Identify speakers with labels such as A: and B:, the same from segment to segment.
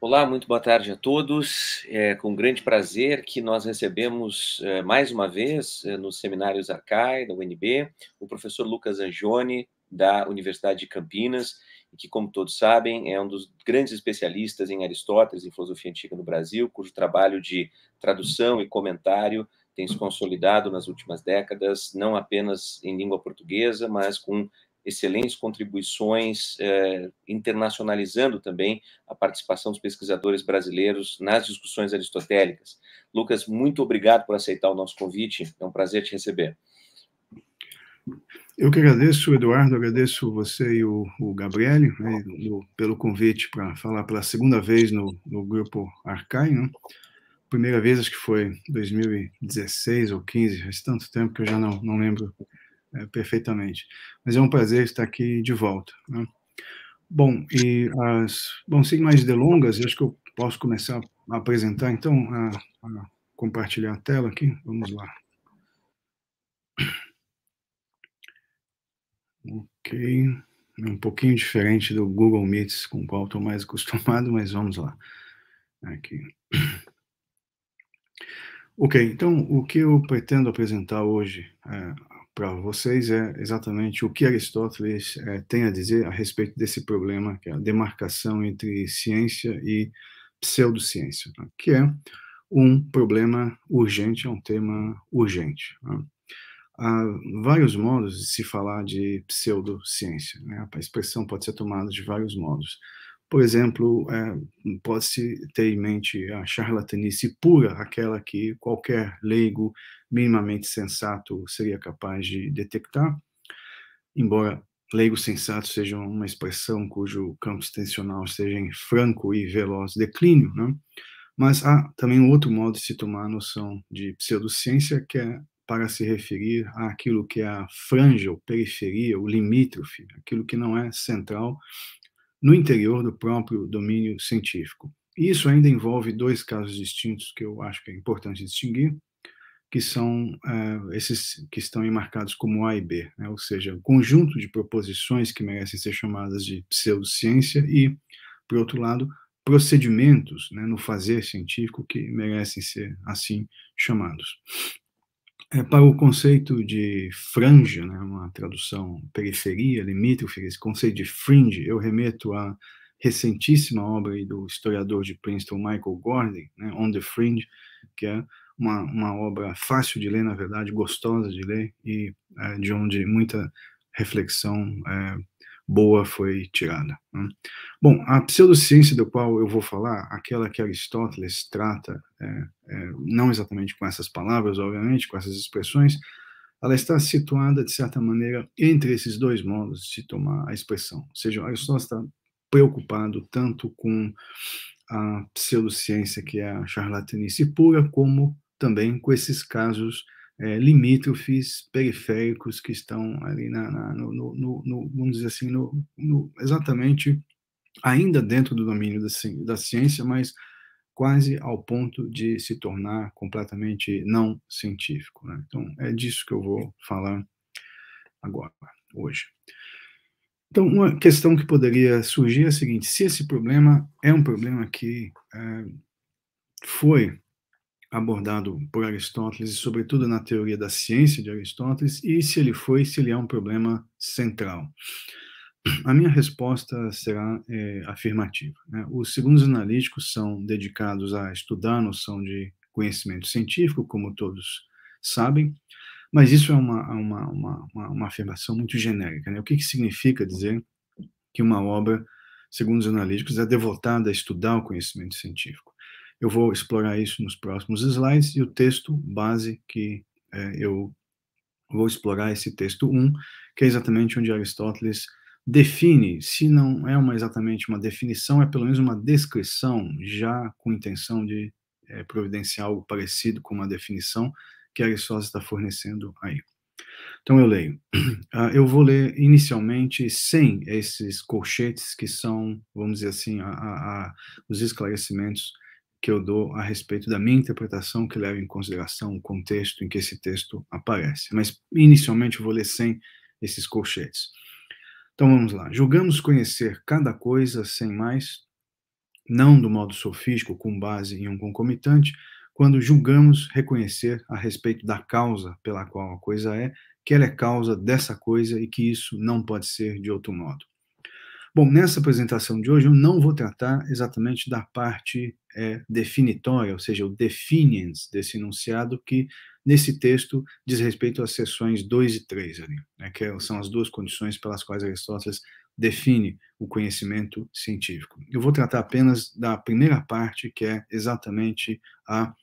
A: Olá, muito boa tarde a todos. É com grande prazer que nós recebemos é, mais uma vez é, nos seminários Arcai, da UNB, o professor Lucas Angione, da Universidade de Campinas, que, como todos sabem, é um dos grandes especialistas em Aristóteles e filosofia antiga no Brasil, cujo trabalho de tradução e comentário tem se consolidado nas últimas décadas, não apenas em língua portuguesa, mas com excelentes contribuições, eh, internacionalizando também a participação dos pesquisadores brasileiros nas discussões aristotélicas. Lucas, muito obrigado por aceitar o nosso convite, é um prazer te receber.
B: Eu que agradeço, Eduardo, agradeço você e o, o Gabriele né, pelo convite para falar pela segunda vez no, no grupo Arcai. Né? Primeira vez, acho que foi 2016 ou 15, faz tanto tempo que eu já não, não lembro é, perfeitamente. Mas é um prazer estar aqui de volta. Né? Bom, e as, bom, sem mais delongas, acho que eu posso começar a apresentar, então, a, a compartilhar a tela aqui. Vamos lá. Ok. É um pouquinho diferente do Google Meets, com o qual estou mais acostumado, mas vamos lá. Aqui. Ok, então o que eu pretendo apresentar hoje é, para vocês é exatamente o que Aristóteles é, tem a dizer a respeito desse problema, que é a demarcação entre ciência e pseudociência, né? que é um problema urgente, é um tema urgente. Né? Há vários modos de se falar de pseudociência. Né? A expressão pode ser tomada de vários modos. Por exemplo, é, pode-se ter em mente a charlatanice pura, aquela que qualquer leigo minimamente sensato seria capaz de detectar, embora leigo sensato seja uma expressão cujo campo extensional esteja em franco e veloz declínio, né? mas há também um outro modo de se tomar a noção de pseudociência, que é para se referir àquilo que é a franja, ou periferia, o limítrofe, aquilo que não é central no interior do próprio domínio científico. Isso ainda envolve dois casos distintos que eu acho que é importante distinguir, que são uh, esses que estão marcados como A e B, né? ou seja, o conjunto de proposições que merecem ser chamadas de pseudociência e, por outro lado, procedimentos né, no fazer científico que merecem ser assim chamados. É, para o conceito de franja, né, uma tradução periferia, limítrofe, esse conceito de fringe, eu remeto à recentíssima obra do historiador de Princeton, Michael Gordon, né, On the Fringe, que é uma, uma obra fácil de ler, na verdade, gostosa de ler, e é, de onde muita reflexão é, boa foi tirada. Né? Bom, a pseudociência do qual eu vou falar, aquela que Aristóteles trata, é, é, não exatamente com essas palavras, obviamente, com essas expressões, ela está situada, de certa maneira, entre esses dois modos de se tomar a expressão. Ou seja, Aristóteles está preocupado tanto com a pseudociência, que é a charlatanice pura, como também com esses casos é, limítrofes periféricos que estão ali na, na no, no, no, vamos dizer assim, no, exatamente ainda dentro do domínio da, da ciência, mas quase ao ponto de se tornar completamente não científico. Né? Então, é disso que eu vou falar agora, hoje. Então, uma questão que poderia surgir é a seguinte: se esse problema é um problema que é, foi abordado por Aristóteles e, sobretudo, na teoria da ciência de Aristóteles, e se ele foi, se ele é um problema central. A minha resposta será é, afirmativa. Né? Os segundos analíticos são dedicados a estudar a noção de conhecimento científico, como todos sabem, mas isso é uma, uma, uma, uma afirmação muito genérica. Né? O que, que significa dizer que uma obra, segundo os analíticos, é devotada a estudar o conhecimento científico? Eu vou explorar isso nos próximos slides e o texto base que é, eu vou explorar esse texto 1, que é exatamente onde Aristóteles define, se não é uma, exatamente uma definição, é pelo menos uma descrição, já com intenção de é, providenciar algo parecido com uma definição que Aristóteles está fornecendo aí. Então eu leio. Uh, eu vou ler inicialmente sem esses colchetes que são, vamos dizer assim, a, a, a, os esclarecimentos que eu dou a respeito da minha interpretação, que leva em consideração o contexto em que esse texto aparece. Mas, inicialmente, eu vou ler sem esses colchetes. Então, vamos lá. Julgamos conhecer cada coisa sem mais não do modo sofístico, com base em um concomitante, quando julgamos reconhecer a respeito da causa pela qual a coisa é, que ela é causa dessa coisa e que isso não pode ser de outro modo. Bom, nessa apresentação de hoje eu não vou tratar exatamente da parte é, definitória, ou seja, o definiens desse enunciado, que nesse texto diz respeito às seções 2 e 3 ali, né, que são as duas condições pelas quais Aristóteles define o conhecimento científico. Eu vou tratar apenas da primeira parte, que é exatamente a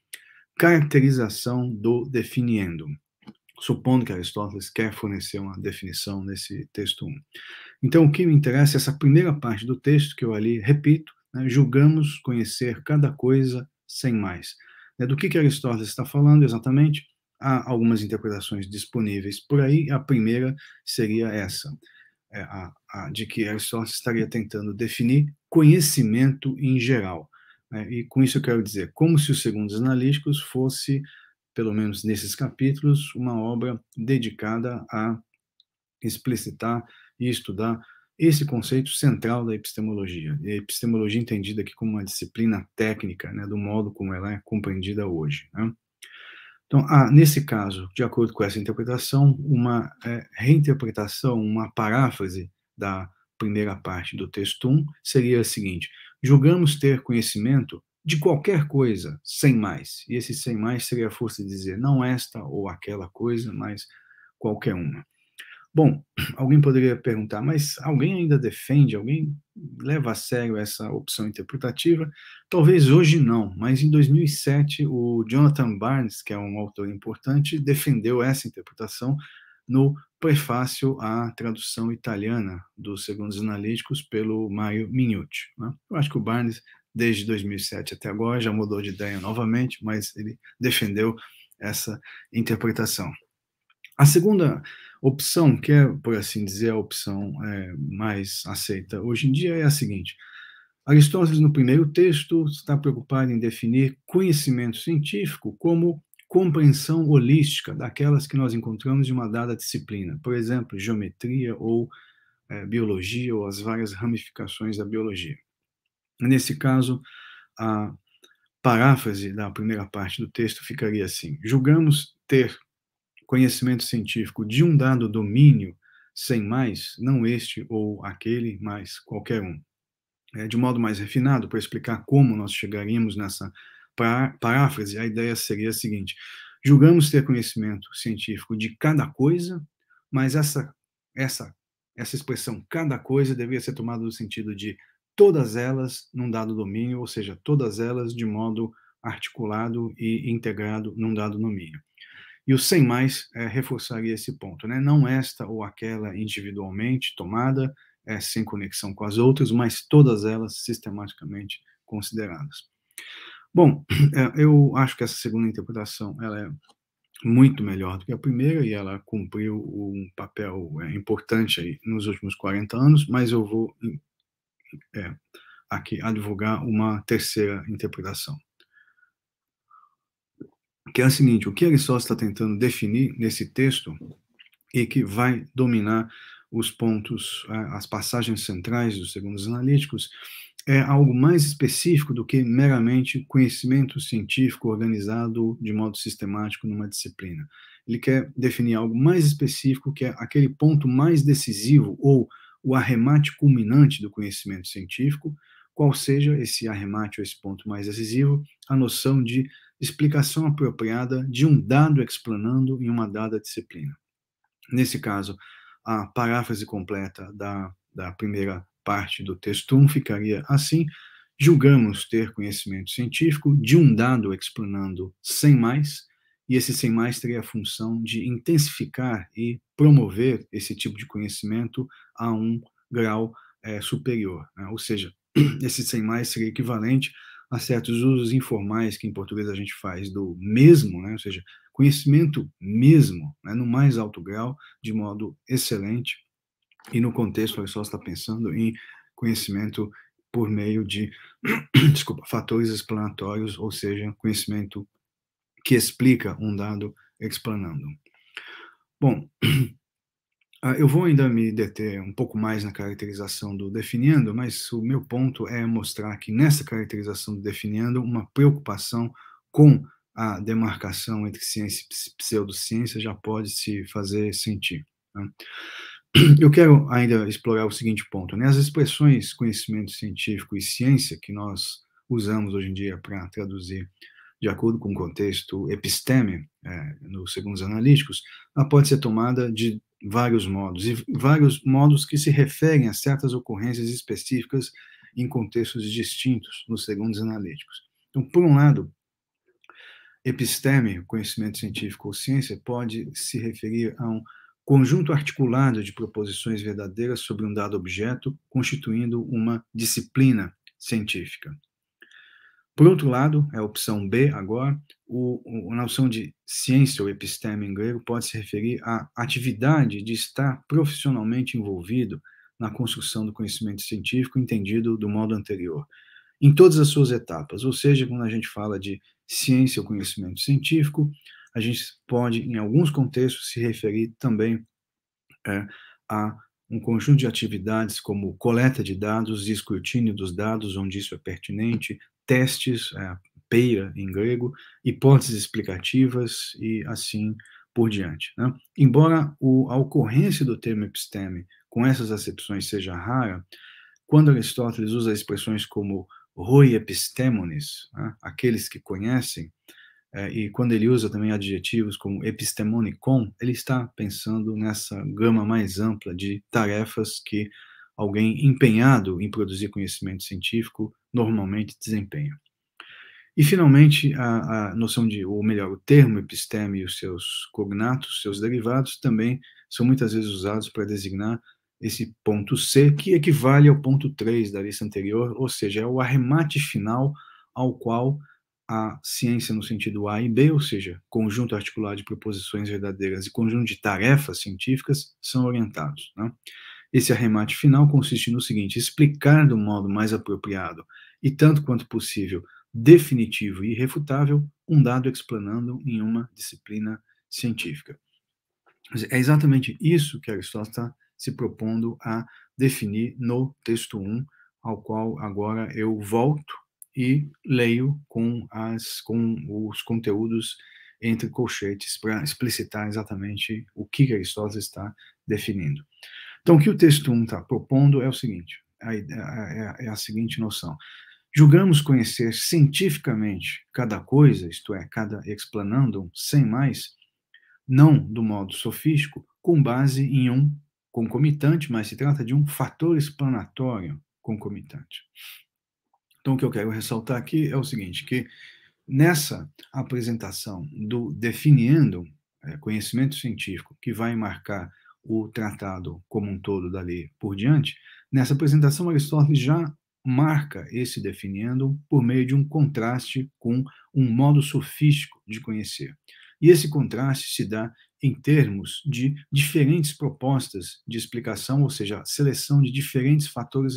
B: caracterização do definiendo, supondo que Aristóteles quer fornecer uma definição nesse texto 1. Então, o que me interessa é essa primeira parte do texto, que eu ali repito, né, julgamos conhecer cada coisa sem mais. Né, do que, que Aristóteles está falando exatamente? Há algumas interpretações disponíveis por aí, a primeira seria essa, é a, a, de que Aristóteles estaria tentando definir conhecimento em geral. Né? E com isso eu quero dizer, como se os segundos analíticos fosse, pelo menos nesses capítulos, uma obra dedicada a explicitar e estudar esse conceito central da epistemologia. E a epistemologia entendida aqui como uma disciplina técnica, né, do modo como ela é compreendida hoje. Né? Então, há, nesse caso, de acordo com essa interpretação, uma é, reinterpretação, uma paráfrase da primeira parte do texto 1 seria a seguinte: julgamos ter conhecimento de qualquer coisa, sem mais. E esse sem mais seria a força de dizer não esta ou aquela coisa, mas qualquer uma. Bom, alguém poderia perguntar, mas alguém ainda defende, alguém leva a sério essa opção interpretativa? Talvez hoje não, mas em 2007 o Jonathan Barnes, que é um autor importante, defendeu essa interpretação no prefácio à tradução italiana dos Segundos Analíticos pelo Mario Mignucci. Né? Eu acho que o Barnes, desde 2007 até agora, já mudou de ideia novamente, mas ele defendeu essa interpretação. A segunda opção, que é, por assim dizer, a opção é, mais aceita hoje em dia, é a seguinte. Aristóteles, no primeiro texto, está preocupado em definir conhecimento científico como compreensão holística daquelas que nós encontramos em uma dada disciplina, por exemplo, geometria ou é, biologia ou as várias ramificações da biologia. Nesse caso, a paráfrase da primeira parte do texto ficaria assim: julgamos ter conhecimento científico de um dado domínio sem mais, não este ou aquele, mas qualquer um. É, de modo mais refinado, para explicar como nós chegaríamos nessa paráfrase, a ideia seria a seguinte: julgamos ter conhecimento científico de cada coisa, mas essa essa essa expressão cada coisa deveria ser tomada no sentido de todas elas num dado domínio, ou seja, todas elas de modo articulado e integrado num dado domínio. E o sem mais é, reforçaria esse ponto, né? Não esta ou aquela individualmente tomada, é, sem conexão com as outras, mas todas elas sistematicamente consideradas. Bom, é, eu acho que essa segunda interpretação ela é muito melhor do que a primeira e ela cumpriu um papel é, importante aí nos últimos 40 anos, mas eu vou é, aqui advogar uma terceira interpretação. Que é a seguinte: o que Aristóteles está tentando definir nesse texto e que vai dominar os pontos, as passagens centrais dos segundos analíticos, é algo mais específico do que meramente conhecimento científico organizado de modo sistemático numa disciplina. Ele quer definir algo mais específico, que é aquele ponto mais decisivo ou o arremate culminante do conhecimento científico, qual seja esse arremate ou esse ponto mais decisivo, a noção de explicação apropriada de um dado explanando em uma dada disciplina. Nesse caso, a paráfrase completa da, da primeira parte do texto 1 ficaria assim: julgamos ter conhecimento científico de um dado explanando sem mais, e esse sem mais teria a função de intensificar e promover esse tipo de conhecimento a um grau é, superior. Né? Ou seja, esse sem mais seria equivalente a certos usos informais que em português a gente faz do mesmo, né? ou seja, conhecimento mesmo, né? no mais alto grau, de modo excelente, e no contexto, o pessoal está pensando em conhecimento por meio de, desculpa, fatores explanatórios, ou seja, conhecimento que explica um dado explanando. Bom, Ah, eu vou ainda me deter um pouco mais na caracterização do definindo, mas o meu ponto é mostrar que nessa caracterização do definindo, uma preocupação com a demarcação entre ciência e pseudociência já pode se fazer sentir. Né? Eu quero ainda explorar o seguinte ponto: né? as expressões conhecimento científico e ciência que nós usamos hoje em dia para traduzir de acordo com o contexto episteme, é, nos segundos analíticos, ela pode ser tomada de vários modos, e vários modos que se referem a certas ocorrências específicas em contextos distintos nos segundos analíticos. Então, por um lado, episteme, conhecimento científico ou ciência, pode se referir a um conjunto articulado de proposições verdadeiras sobre um dado objeto, constituindo uma disciplina científica. Por outro lado, é a opção B agora, o, o, a noção de ciência ou episteme em grego pode se referir à atividade de estar profissionalmente envolvido na construção do conhecimento científico entendido do modo anterior, em todas as suas etapas. Ou seja, quando a gente fala de ciência ou conhecimento científico, a gente pode, em alguns contextos, se referir também é, a um conjunto de atividades como coleta de dados escrutínio dos dados, onde isso é pertinente, testes, é, em grego, hipóteses explicativas e assim por diante. Né? Embora o, a ocorrência do termo episteme com essas acepções seja rara, quando Aristóteles usa expressões como roi epistemones, né? aqueles que conhecem, é, e quando ele usa também adjetivos como epistemonicon, ele está pensando nessa gama mais ampla de tarefas que alguém empenhado em produzir conhecimento científico normalmente desempenha. E, finalmente, a, a, noção de, ou melhor, o termo episteme e os seus cognatos, seus derivados, também são muitas vezes usados para designar esse ponto C, que equivale ao ponto 3 da lista anterior, ou seja, é o arremate final ao qual a ciência no sentido A e B, ou seja, conjunto articulado de proposições verdadeiras e conjunto de tarefas científicas, são orientados. Né? Esse arremate final consiste no seguinte: explicar do modo mais apropriado e tanto quanto possível definitivo e irrefutável um dado explanando em uma disciplina científica. É exatamente isso que Aristóteles está se propondo a definir no texto 1, ao qual agora eu volto e leio com, as, com os conteúdos entre colchetes para explicitar exatamente o que Aristóteles está definindo. Então, o que o texto 1 está propondo é o seguinte: a, a, é a seguinte noção. Julgamos conhecer cientificamente cada coisa, isto é, cada explanandum, sem mais, não do modo sofístico, com base em um concomitante, mas se trata de um fator explanatório concomitante. Então, o que eu quero ressaltar aqui é o seguinte, que nessa apresentação do definindo é, conhecimento científico, que vai marcar o tratado como um todo dali por diante, nessa apresentação Aristóteles já marca esse definindo por meio de um contraste com um modo sofístico de conhecer. E esse contraste se dá em termos de diferentes propostas de explicação, ou seja, seleção de diferentes fatores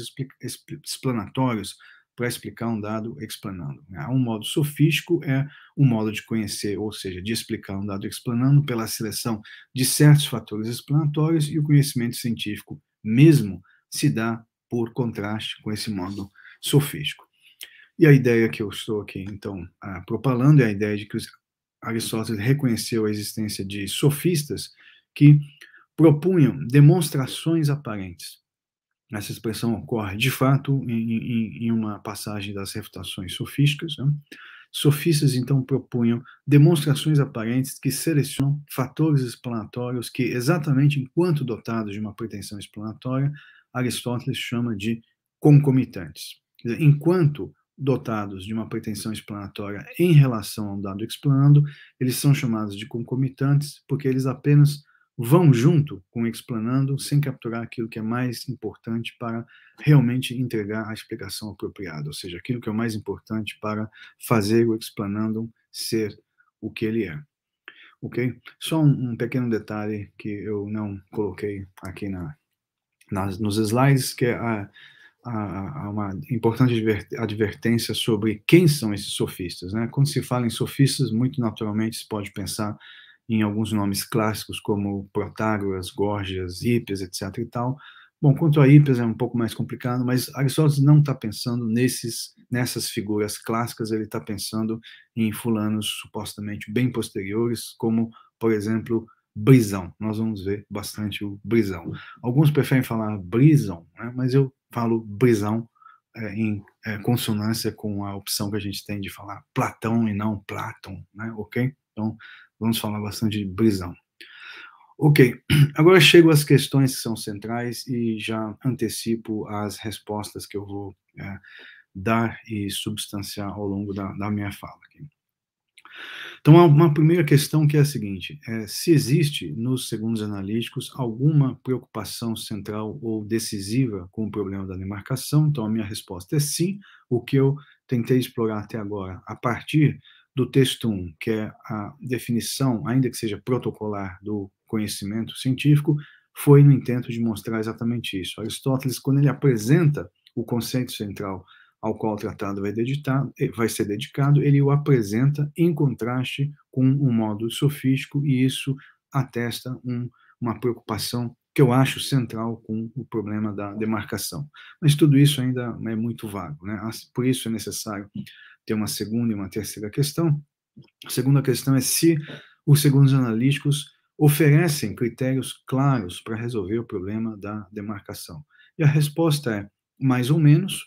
B: explanatórios para explicar um dado explanando. Né? Um modo sofístico é um modo de conhecer, ou seja, de explicar um dado explanando pela seleção de certos fatores explanatórios e o conhecimento científico mesmo se dá por contraste com esse modo sofístico. E a ideia que eu estou aqui, então, propalando é a ideia de que Aristóteles reconheceu a existência de sofistas que propunham demonstrações aparentes essa expressão ocorre, de fato, em, em, em uma passagem das refutações sofísticas. Né? Sofistas, então, propunham demonstrações aparentes que selecionam fatores explanatórios que, exatamente enquanto dotados de uma pretensão explanatória, Aristóteles chama de concomitantes. Dizer, enquanto dotados de uma pretensão explanatória em relação a um dado explanando, eles são chamados de concomitantes porque eles apenas vão junto com explanando, sem capturar aquilo que é mais importante para realmente entregar a explicação apropriada, ou seja, aquilo que é o mais importante para fazer o explanando ser o que ele é. Ok? Só um, um pequeno detalhe que eu não coloquei aqui na, nas, nos slides, que é a, a, a uma importante advertência sobre quem são esses sofistas. Né? Quando se fala em sofistas, muito naturalmente se pode pensar em alguns nomes clássicos como Protágoras, Górgias, Hípias, etc. e tal. Bom, quanto a Hípias é um pouco mais complicado, mas Aristóteles não está pensando nesses, nessas figuras clássicas, ele está pensando em fulanos supostamente bem posteriores, como, por exemplo, Brisão. Nós vamos ver bastante o Brisão. Alguns preferem falar Brisão, né? mas eu falo Brisão é, em é, consonância com a opção que a gente tem de falar Platão e não Platão, né? ok? Então, vamos falar bastante de Brisão. Ok, agora chego às questões que são centrais e já antecipo as respostas que eu vou é, dar e substanciar ao longo da, da minha fala. Aqui. Então, uma primeira questão que é a seguinte: é, se existe, nos segundos analíticos, alguma preocupação central ou decisiva com o problema da demarcação? Então, a minha resposta é sim. O que eu tentei explorar até agora, a partir do texto 1, que é a definição, ainda que seja protocolar, do conhecimento científico, foi no intento de mostrar exatamente isso. Aristóteles, quando ele apresenta o conceito central ao qual o tratado vai, dedicar, eh, vai ser dedicado, ele o apresenta em contraste com um modo sofístico, e isso atesta um, uma preocupação que eu acho central com o problema da demarcação. Mas tudo isso ainda é muito vago, né? Por isso é necessário ter uma segunda e uma terceira questão. A segunda questão é se os segundos analíticos oferecem critérios claros para resolver o problema da demarcação. E a resposta é mais ou menos,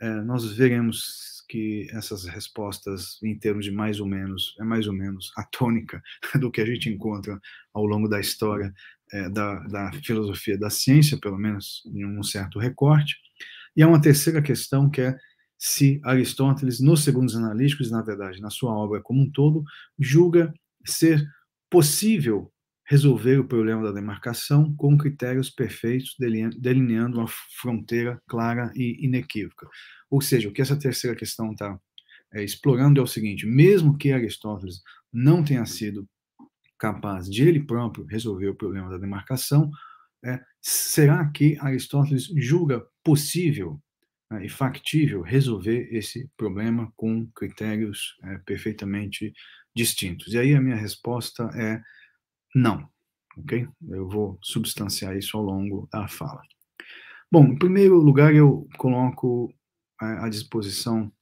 B: é, nós veremos que essas respostas, em termos de mais ou menos, é mais ou menos a tônica do que a gente encontra ao longo da história é, da, da filosofia da ciência, pelo menos em um certo recorte. E há uma terceira questão que é se Aristóteles, nos segundos analíticos, na verdade, na sua obra como um todo, julga ser possível resolver o problema da demarcação com critérios perfeitos, delineando uma fronteira clara e inequívoca. Ou seja, o que essa terceira questão está é, explorando é o seguinte: mesmo que Aristóteles não tenha sido capaz de ele próprio resolver o problema da demarcação, é, será que Aristóteles julga possível é, e factível resolver esse problema com critérios é, perfeitamente distintos? E aí a minha resposta é não, ok? Eu vou substanciar isso ao longo da fala. Bom, em primeiro lugar, eu coloco à disposição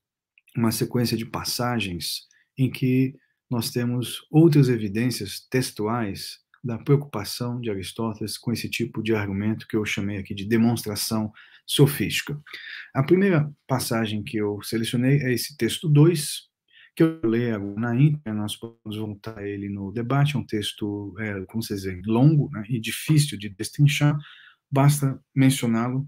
B: uma sequência de passagens em que nós temos outras evidências textuais da preocupação de Aristóteles com esse tipo de argumento que eu chamei aqui de demonstração sofística. A primeira passagem que eu selecionei é esse texto 2, que eu leio na íntegra, nós podemos voltar a ele no debate, é um texto, é, como vocês veem, longo né, e difícil de destrinchar, basta mencioná-lo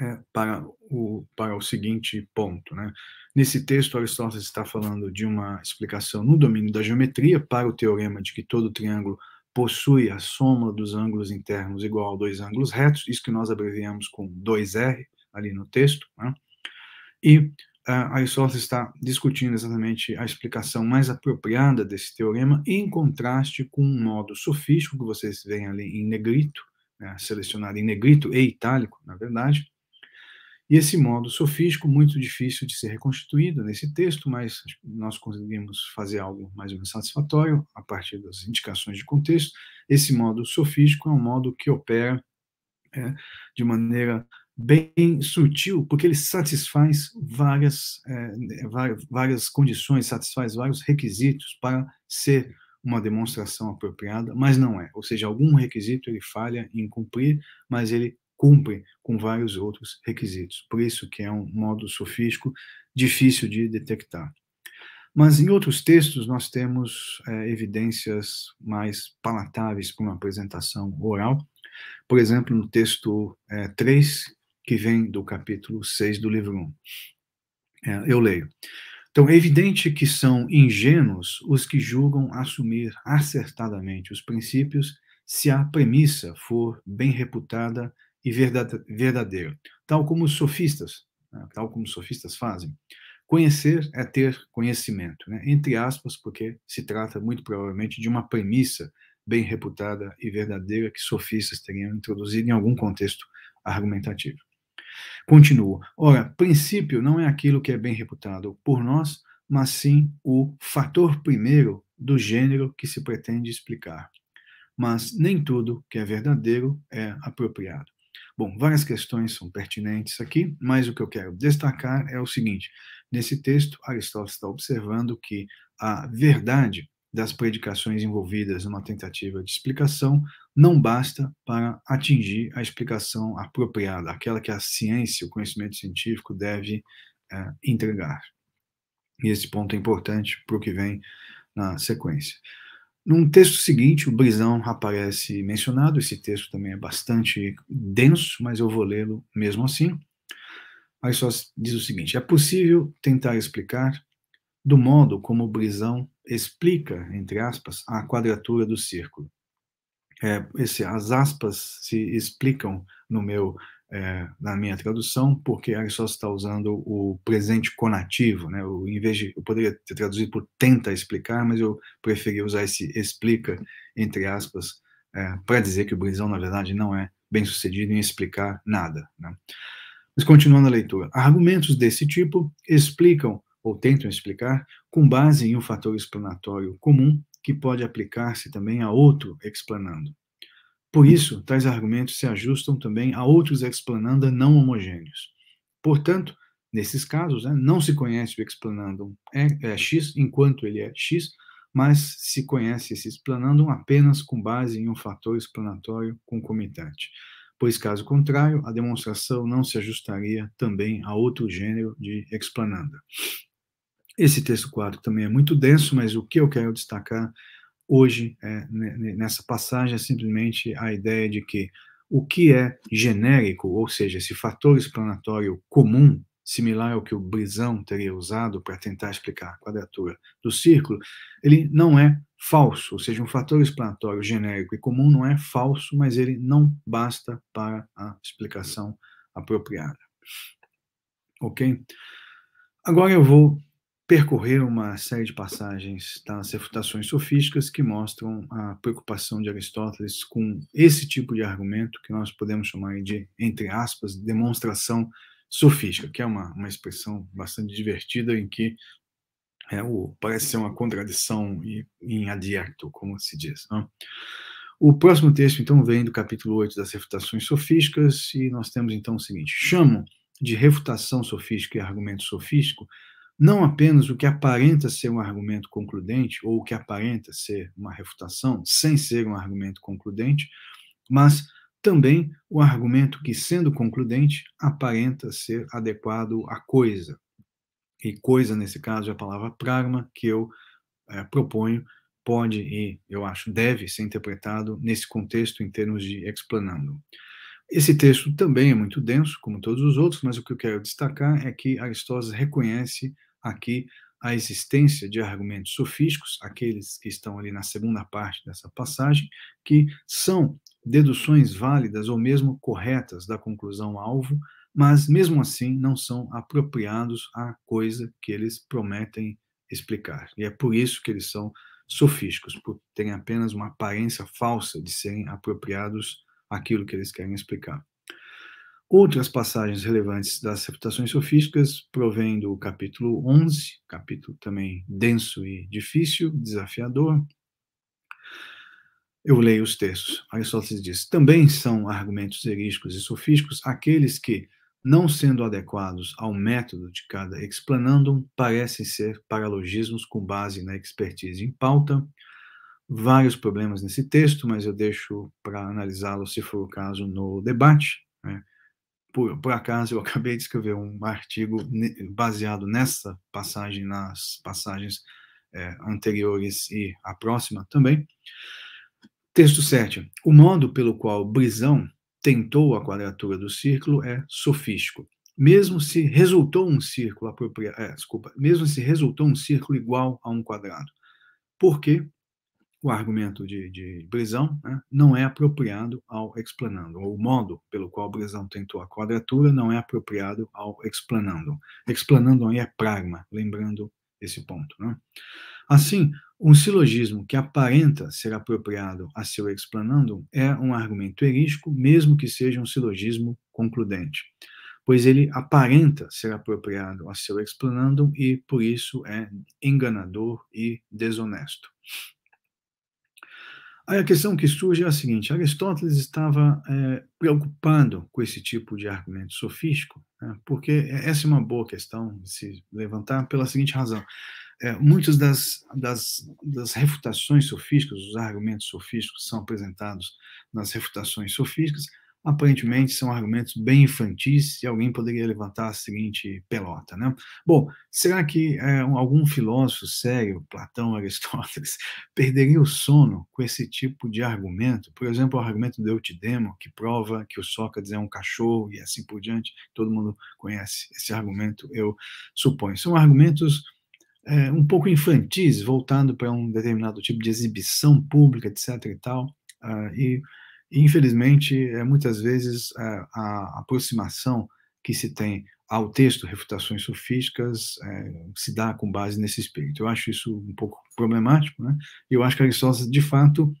B: é, para, o, para o seguinte ponto. Né? Nesse texto, Aristóteles está falando de uma explicação no domínio da geometria para o teorema de que todo triângulo possui a soma dos ângulos internos igual a dois ângulos retos, isso que nós abreviamos com 2R ali no texto, né? e a Aristóteles está discutindo exatamente a explicação mais apropriada desse teorema, em contraste com um modo sofístico que vocês veem ali em negrito, né, selecionado em negrito e itálico, na verdade. E esse modo sofístico, muito difícil de ser reconstituído nesse texto, mas nós conseguimos fazer algo mais ou menos satisfatório a partir das indicações de contexto. Esse modo sofístico é um modo que opera é, de maneira bem sutil, porque ele satisfaz várias, é, várias condições, satisfaz vários requisitos para ser uma demonstração apropriada, mas não é. Ou seja, algum requisito ele falha em cumprir, mas ele cumpre com vários outros requisitos. Por isso que é um modo sofístico difícil de detectar. Mas em outros textos nós temos é, evidências mais palatáveis para uma apresentação oral. Por exemplo, no texto é, 3, que vem do capítulo 6 do livro 1. É, eu leio. Então, é evidente que são ingênuos os que julgam assumir acertadamente os princípios se a premissa for bem reputada e verdadeira, tal como os sofistas, né, tal como os sofistas fazem. Conhecer é ter conhecimento, né, entre aspas, porque se trata muito provavelmente de uma premissa bem reputada e verdadeira que sofistas teriam introduzido em algum contexto argumentativo. Continua. Ora, princípio não é aquilo que é bem reputado por nós, mas sim o fator primeiro do gênero que se pretende explicar. Mas nem tudo que é verdadeiro é apropriado. Bom, várias questões são pertinentes aqui, mas o que eu quero destacar é o seguinte: nesse texto, Aristóteles está observando que a verdade das predicações envolvidas numa tentativa de explicação não basta para atingir a explicação apropriada, aquela que a ciência, o conhecimento científico deve é, entregar. E esse ponto é importante para o que vem na sequência. Num texto seguinte, o Brisão aparece mencionado, esse texto também é bastante denso, mas eu vou lê-lo mesmo assim. Aí só diz o seguinte: é possível tentar explicar do modo como o Brisão explica, entre aspas, a quadratura do círculo. É, esse, as aspas se explicam no meu, é, na minha tradução, porque Aristóteles está usando o presente conativo, né? O, em vez de, eu poderia ter traduzido por tenta explicar, mas eu preferi usar esse explica, entre aspas, é, para dizer que o Brisão, na verdade, não é bem sucedido em explicar nada. Né? Mas continuando a leitura, argumentos desse tipo explicam ou tentam explicar, com base em um fator explanatório comum que pode aplicar-se também a outro explanando. Por isso, tais argumentos se ajustam também a outros explananda não homogêneos. Portanto, nesses casos, né, não se conhece o explanandum é, é, x enquanto ele é x, mas se conhece esse explanandum apenas com base em um fator explanatório concomitante. Pois, caso contrário, a demonstração não se ajustaria também a outro gênero de explananda. Esse texto 4 também é muito denso, mas o que eu quero destacar hoje é, nessa passagem é simplesmente a ideia de que o que é genérico, ou seja, esse fator explanatório comum, similar ao que o Brisão teria usado para tentar explicar a quadratura do círculo, ele não é falso, ou seja, um fator explanatório genérico e comum não é falso, mas ele não basta para a explicação apropriada. Ok? Agora eu vou percorrer uma série de passagens das refutações sofísticas que mostram a preocupação de Aristóteles com esse tipo de argumento que nós podemos chamar de, entre aspas, demonstração sofística, que é uma, uma expressão bastante divertida em que é, o, parece ser uma contradição em adierto, como se diz. Não? O próximo texto, então, vem do capítulo 8 das refutações sofísticas, e nós temos, então, o seguinte: chamo de refutação sofística e argumento sofístico não apenas o que aparenta ser um argumento concludente, ou o que aparenta ser uma refutação, sem ser um argumento concludente, mas também o argumento que, sendo concludente, aparenta ser adequado à coisa. E coisa, nesse caso, é a palavra pragma, que eu é, proponho, pode e, eu acho, deve ser interpretado nesse contexto em termos de explanando. Esse texto também é muito denso, como todos os outros, mas o que eu quero destacar é que Aristóteles reconhece aqui a existência de argumentos sofísticos, aqueles que estão ali na segunda parte dessa passagem, que são deduções válidas ou mesmo corretas da conclusão alvo, mas mesmo assim não são apropriados à coisa que eles prometem explicar. E é por isso que eles são sofísticos, por terem apenas uma aparência falsa de serem apropriados àquilo que eles querem explicar. Outras passagens relevantes das reputações sofísticas provêm do capítulo 11, capítulo também denso e difícil, desafiador. Eu leio os textos. Aristóteles diz: também são argumentos erísticos e sofísticos aqueles que, não sendo adequados ao método de cada explanandum, parecem ser paralogismos com base na expertise em pauta. Vários problemas nesse texto, mas eu deixo para analisá-lo, se for o caso, no debate. Né? por, por acaso eu acabei de escrever um artigo baseado nessa passagem, nas passagens é, anteriores e a próxima também. Texto 7. O modo pelo qual Brisão tentou a quadratura do círculo é sofístico. Mesmo se resultou um círculo apropriado, é, desculpa, mesmo se resultou um círculo igual a um quadrado. Por quê? O argumento de, de Brisão né, não é apropriado ao explanando, ou o modo pelo qual Brisão tentou a quadratura não é apropriado ao explanando. Explanando aí é pragma, lembrando esse ponto. Né? Assim, um silogismo que aparenta ser apropriado a seu explanando é um argumento erístico, mesmo que seja um silogismo concludente. pois ele aparenta ser apropriado a seu explanandum e, por isso, é enganador e desonesto. Aí a questão que surge é a seguinte: Aristóteles estava é, preocupado com esse tipo de argumento sofístico, né, porque essa é uma boa questão de se levantar pela seguinte razão. É, muitas das, das, das refutações sofísticas, os argumentos sofísticos são apresentados nas refutações sofísticas, aparentemente são argumentos bem infantis e alguém poderia levantar a seguinte pelota, né? Bom, será que é, algum filósofo sério, Platão, Aristóteles, perderia o sono com esse tipo de argumento? Por exemplo, o argumento do Eutidemo, que prova que o Sócrates é um cachorro e assim por diante. Todo mundo conhece esse argumento, eu suponho. São argumentos é, um pouco infantis, voltando para um determinado tipo de exibição pública, etc. e tal. Uh, e infelizmente, é, muitas vezes a, a, aproximação que se tem ao texto Refutações Sofísticas é, se dá com base nesse espírito. Eu acho isso um pouco problemático, né? Eu acho que Aristóteles, de fato,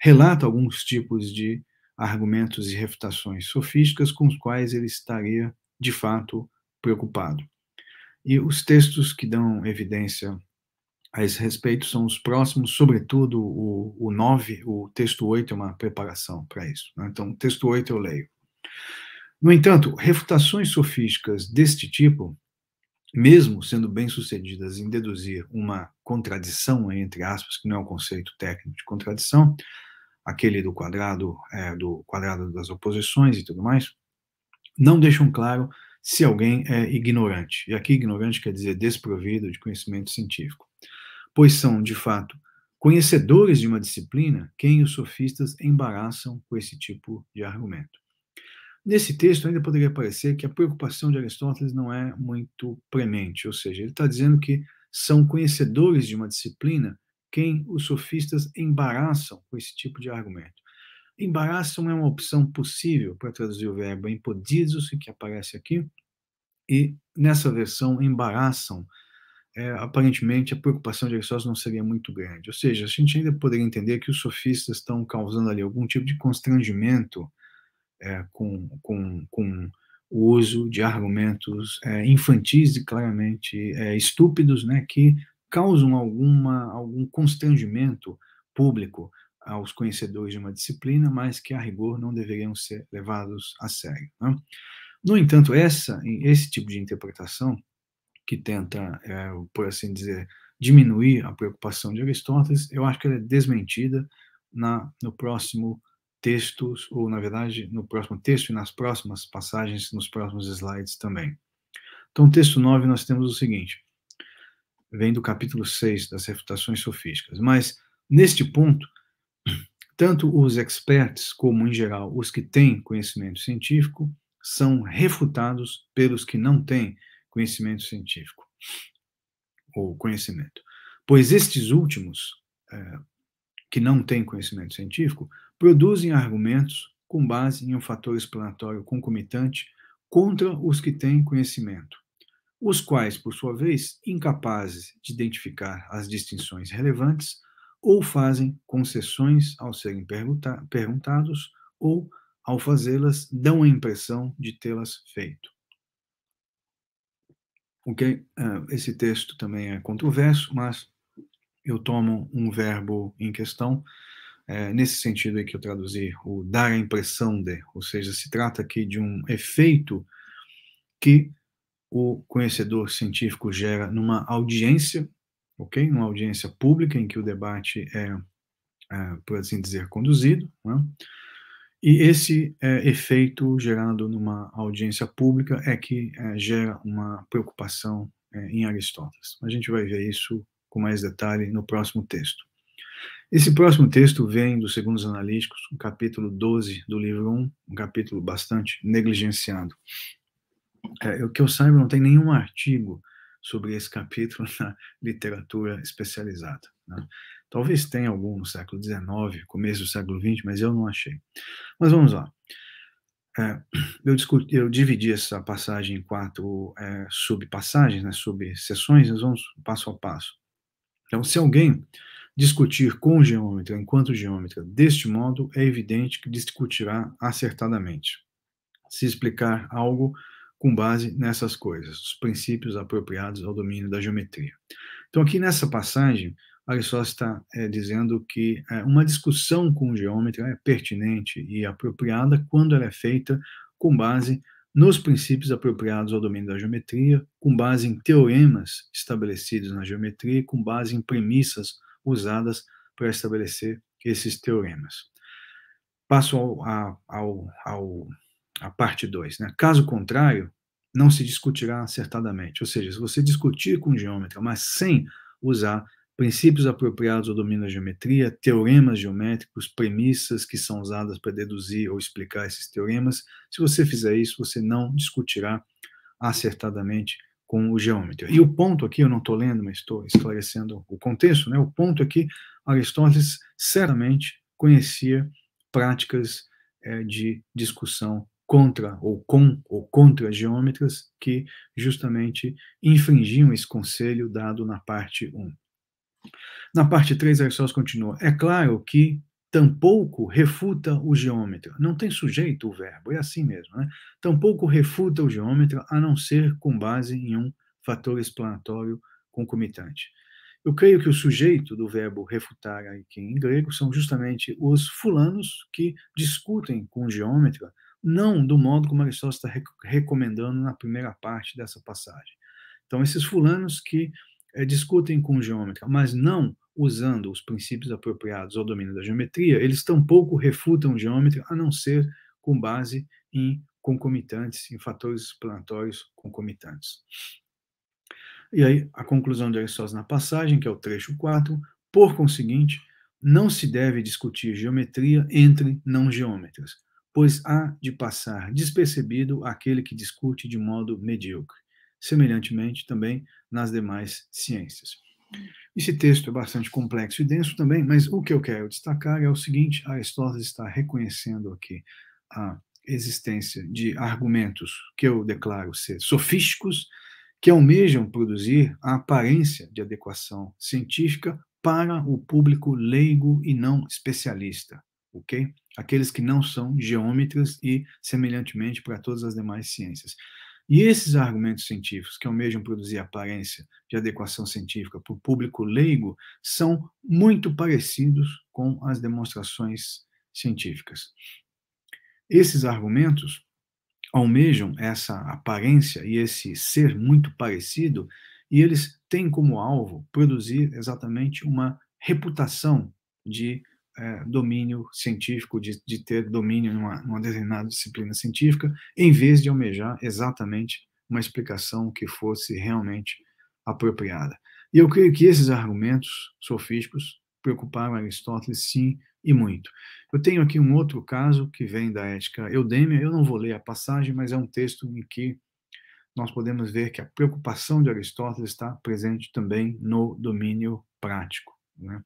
B: relata alguns tipos de argumentos e refutações sofísticas com os quais ele estaria, de fato, preocupado. E os textos que dão evidência a esse respeito são os próximos, sobretudo o, o 9, o texto 8 é uma preparação para isso. Né? Então, o texto 8 eu leio. No entanto, refutações sofísticas deste tipo, mesmo sendo bem-sucedidas em deduzir uma contradição, entre aspas, que não é um conceito técnico de contradição, aquele do quadrado, é, do quadrado das oposições e tudo mais, não deixam claro se alguém é ignorante. E aqui ignorante quer dizer desprovido de conhecimento científico pois são, de fato, conhecedores de uma disciplina quem os sofistas embaraçam com esse tipo de argumento. Nesse texto ainda poderia parecer que a preocupação de Aristóteles não é muito premente, ou seja, ele está dizendo que são conhecedores de uma disciplina quem os sofistas embaraçam com esse tipo de argumento. Embaraçam é uma opção possível para traduzir o verbo empodizos, que aparece aqui, e nessa versão embaraçam é, aparentemente a preocupação de Aristóteles não seria muito grande. Ou seja, a gente ainda poderia entender que os sofistas estão causando ali algum tipo de constrangimento é, com, com, com o uso de argumentos é, infantis e claramente é, estúpidos, né, que causam alguma, algum constrangimento público aos conhecedores de uma disciplina, mas que a rigor não deveriam ser levados a sério. Né? No entanto, essa, esse tipo de interpretação que tenta, é, por assim dizer, diminuir a preocupação de Aristóteles, eu acho que ela é desmentida na, no próximo texto, ou na verdade, no próximo texto e nas próximas passagens, nos próximos slides também. Então, texto 9, nós temos o seguinte, vem do capítulo 6 das refutações sofísticas, mas neste ponto, tanto os experts como, em geral, os que têm conhecimento científico, são refutados pelos que não têm conhecimento científico, ou conhecimento. Pois estes últimos, é, que não têm conhecimento científico, produzem argumentos com base em um fator explanatório concomitante contra os que têm conhecimento, os quais, por sua vez, incapazes de identificar as distinções relevantes, ou fazem concessões ao serem pergunta perguntados, ou, ao fazê-las, dão a impressão de tê-las feito. Ok? Uh, esse texto também é controverso, mas eu tomo um verbo em questão, é, nesse sentido aí que eu traduzi, o dar a impressão de, ou seja, se trata aqui de um efeito que o conhecedor científico gera numa audiência, ok? Numa audiência pública em que o debate é, é por assim dizer, conduzido, né? E esse é, efeito gerado numa audiência pública é que é, gera uma preocupação é, em Aristóteles. A gente vai ver isso com mais detalhe no próximo texto. Esse próximo texto vem dos Segundos Analíticos, o capítulo 12 do livro 1, um capítulo bastante negligenciado. É, o que eu saiba, não tem nenhum artigo sobre esse capítulo na literatura especializada. Né? Talvez tenha algum no século XIX, começo do século XX, mas eu não achei. Mas vamos lá. É, eu, discuti, eu, dividi essa passagem em quatro é, subpassagens, né, subseções, nós vamos passo a passo. Então, se alguém discutir com o geômetra enquanto geômetra deste modo, é evidente que discutirá acertadamente. Se explicar algo com base nessas coisas, os princípios apropriados ao domínio da geometria. Então, aqui nessa passagem, Aristóteles está é, dizendo que é, uma discussão com o geômetra é pertinente e apropriada quando ela é feita com base nos princípios apropriados ao domínio da geometria, com base em teoremas estabelecidos na geometria, com base em premissas usadas para estabelecer esses teoremas. Passo ao, ao, ao, à parte 2. Né? Caso contrário, não se discutirá acertadamente. Ou seja, se você discutir com o geômetra, mas sem usar princípios apropriados ao domínio da geometria, teoremas geométricos, premissas que são usadas para deduzir ou explicar esses teoremas. Se você fizer isso, você não discutirá acertadamente com o geômetra. E o ponto aqui, eu não estou lendo, mas estou esclarecendo o contexto, né? O ponto aqui, Aristóteles certamente conhecia práticas é, de discussão contra ou com ou contra geômetras que justamente infringiam esse conselho dado na parte 1. Na parte 3, Aristóteles continua. É claro que tampouco refuta o geômetra. Não tem sujeito o verbo, é assim mesmo. Né? Tampouco refuta o geômetra, a não ser com base em um fator explanatório concomitante. Eu creio que o sujeito do verbo refutar aqui em grego são justamente os fulanos que discutem com o geômetra, não do modo como Aristóteles está recomendando na primeira parte dessa passagem. Então, esses fulanos que discutem com geômetra, mas não usando os princípios apropriados ao domínio da geometria, eles tampouco refutam geômetra, a não ser com base em concomitantes, em fatores explanatórios concomitantes. E aí, a conclusão de Aristóteles na passagem, que é o trecho 4, por conseguinte, não se deve discutir geometria entre não geômetras, pois há de passar despercebido aquele que discute de modo medíocre semelhantemente também nas demais ciências. Esse texto é bastante complexo e denso também, mas o que eu quero destacar é o seguinte: Aristóteles está reconhecendo aqui a existência de argumentos que eu declaro ser sofísticos, que almejam produzir a aparência de adequação científica para o público leigo e não especialista, ok? Aqueles que não são geômetras e, semelhantemente, para todas as demais ciências. E esses argumentos científicos que almejam produzir aparência de adequação científica para o público leigo são muito parecidos com as demonstrações científicas. Esses argumentos almejam essa aparência e esse ser muito parecido, e eles têm como alvo produzir exatamente uma reputação de é, domínio científico, de, de ter domínio numa, determinada disciplina científica, em vez de almejar exatamente uma explicação que fosse realmente apropriada. E eu creio que esses argumentos sofísticos preocuparam Aristóteles, sim, e muito. Eu tenho aqui um outro caso que vem da ética Eudêmia, eu não vou ler a passagem, mas é um texto em que nós podemos ver que a preocupação de Aristóteles está presente também no domínio prático. Né?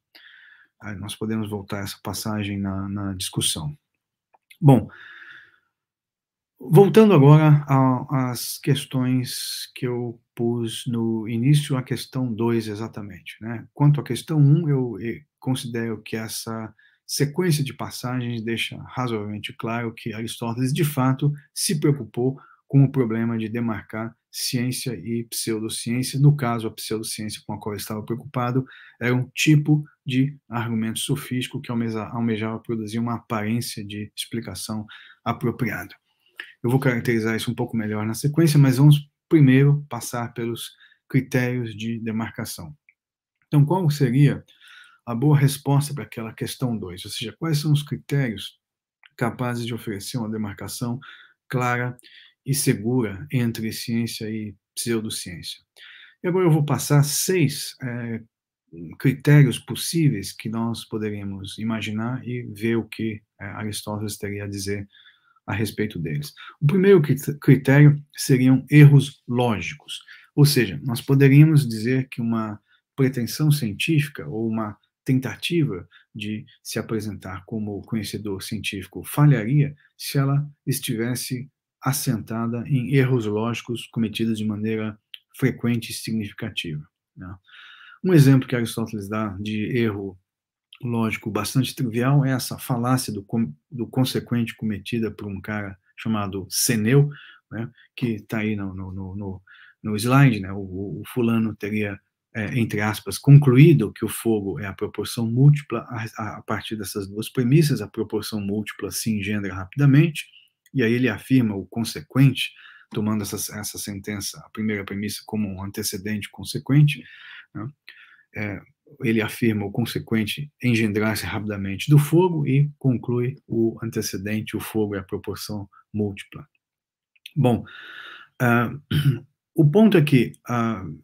B: Nós podemos voltar essa passagem na, na discussão. Bom, voltando agora às questões que eu pus no início, a questão 2 exatamente. Né? Quanto à questão 1, um, eu considero que essa sequência de passagens deixa razoavelmente claro que Aristóteles, de fato, se preocupou com o problema de demarcar ciência e pseudociência. No caso, a pseudociência com a qual eu estava preocupado era um tipo de argumento sofístico que almejava produzir uma aparência de explicação apropriada. Eu vou caracterizar isso um pouco melhor na sequência, mas vamos primeiro passar pelos critérios de demarcação. Então, qual seria a boa resposta para aquela questão 2? Ou seja, quais são os critérios capazes de oferecer uma demarcação clara e segura entre ciência e pseudociência. E agora eu vou passar seis é, critérios possíveis que nós poderíamos imaginar e ver o que é, Aristóteles teria a dizer a respeito deles. O primeiro critério seriam erros lógicos, ou seja, nós poderíamos dizer que uma pretensão científica ou uma tentativa de se apresentar como conhecedor científico falharia se ela estivesse assentada em erros lógicos cometidos de maneira frequente e significativa. Né? Um exemplo que Aristóteles dá de erro lógico bastante trivial é essa falácia do, do consequente cometida por um cara chamado Seneu, né, que está aí no, no, no, no, slide, né, o, o fulano teria, é, entre aspas, concluído que o fogo é a proporção múltipla, a, a partir dessas duas premissas, a proporção múltipla se engendra rapidamente, e aí ele afirma o consequente, tomando essa, essa sentença, a primeira premissa, como um antecedente consequente, né, é, ele afirma o consequente engendrar-se rapidamente do fogo e conclui o antecedente, o fogo é a proporção múltipla. Bom, uh, o ponto é que, uh,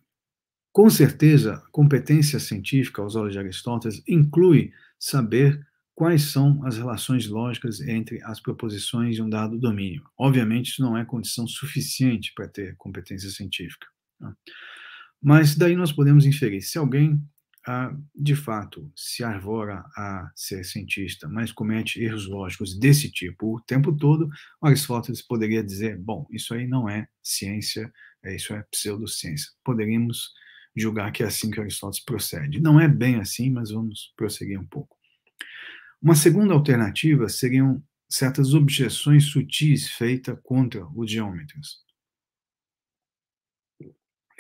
B: com certeza, competência científica, aos olhos de Aristóteles, inclui saber quais são as relações lógicas entre as proposições de um dado domínio. Obviamente, isso não é condição suficiente para ter competência científica. Tá? Mas daí nós podemos inferir, se alguém ah, de fato se arvora a ser cientista, mas comete erros lógicos desse tipo o tempo todo, Aristóteles poderia dizer: bom, isso aí não é ciência, é, isso é pseudociência. Poderíamos julgar que é assim que Aristóteles procede. Não é bem assim, mas vamos prosseguir um pouco. Uma segunda alternativa seriam certas objeções sutis feitas contra os geômetros.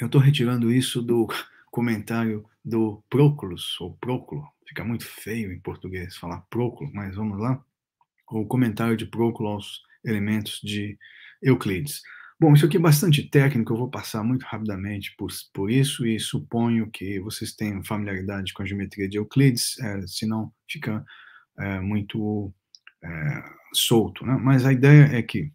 B: Eu estou retirando isso do comentário do Próculos, ou Próculo, fica muito feio em português falar Próculo, mas vamos lá. O comentário de Próculo aos elementos de Euclides. Bom, isso aqui é bastante técnico, eu vou passar muito rapidamente por, por isso e suponho que vocês tenham familiaridade com a geometria de Euclides, é, senão fica é, muito é, solto. Né? Mas a ideia é que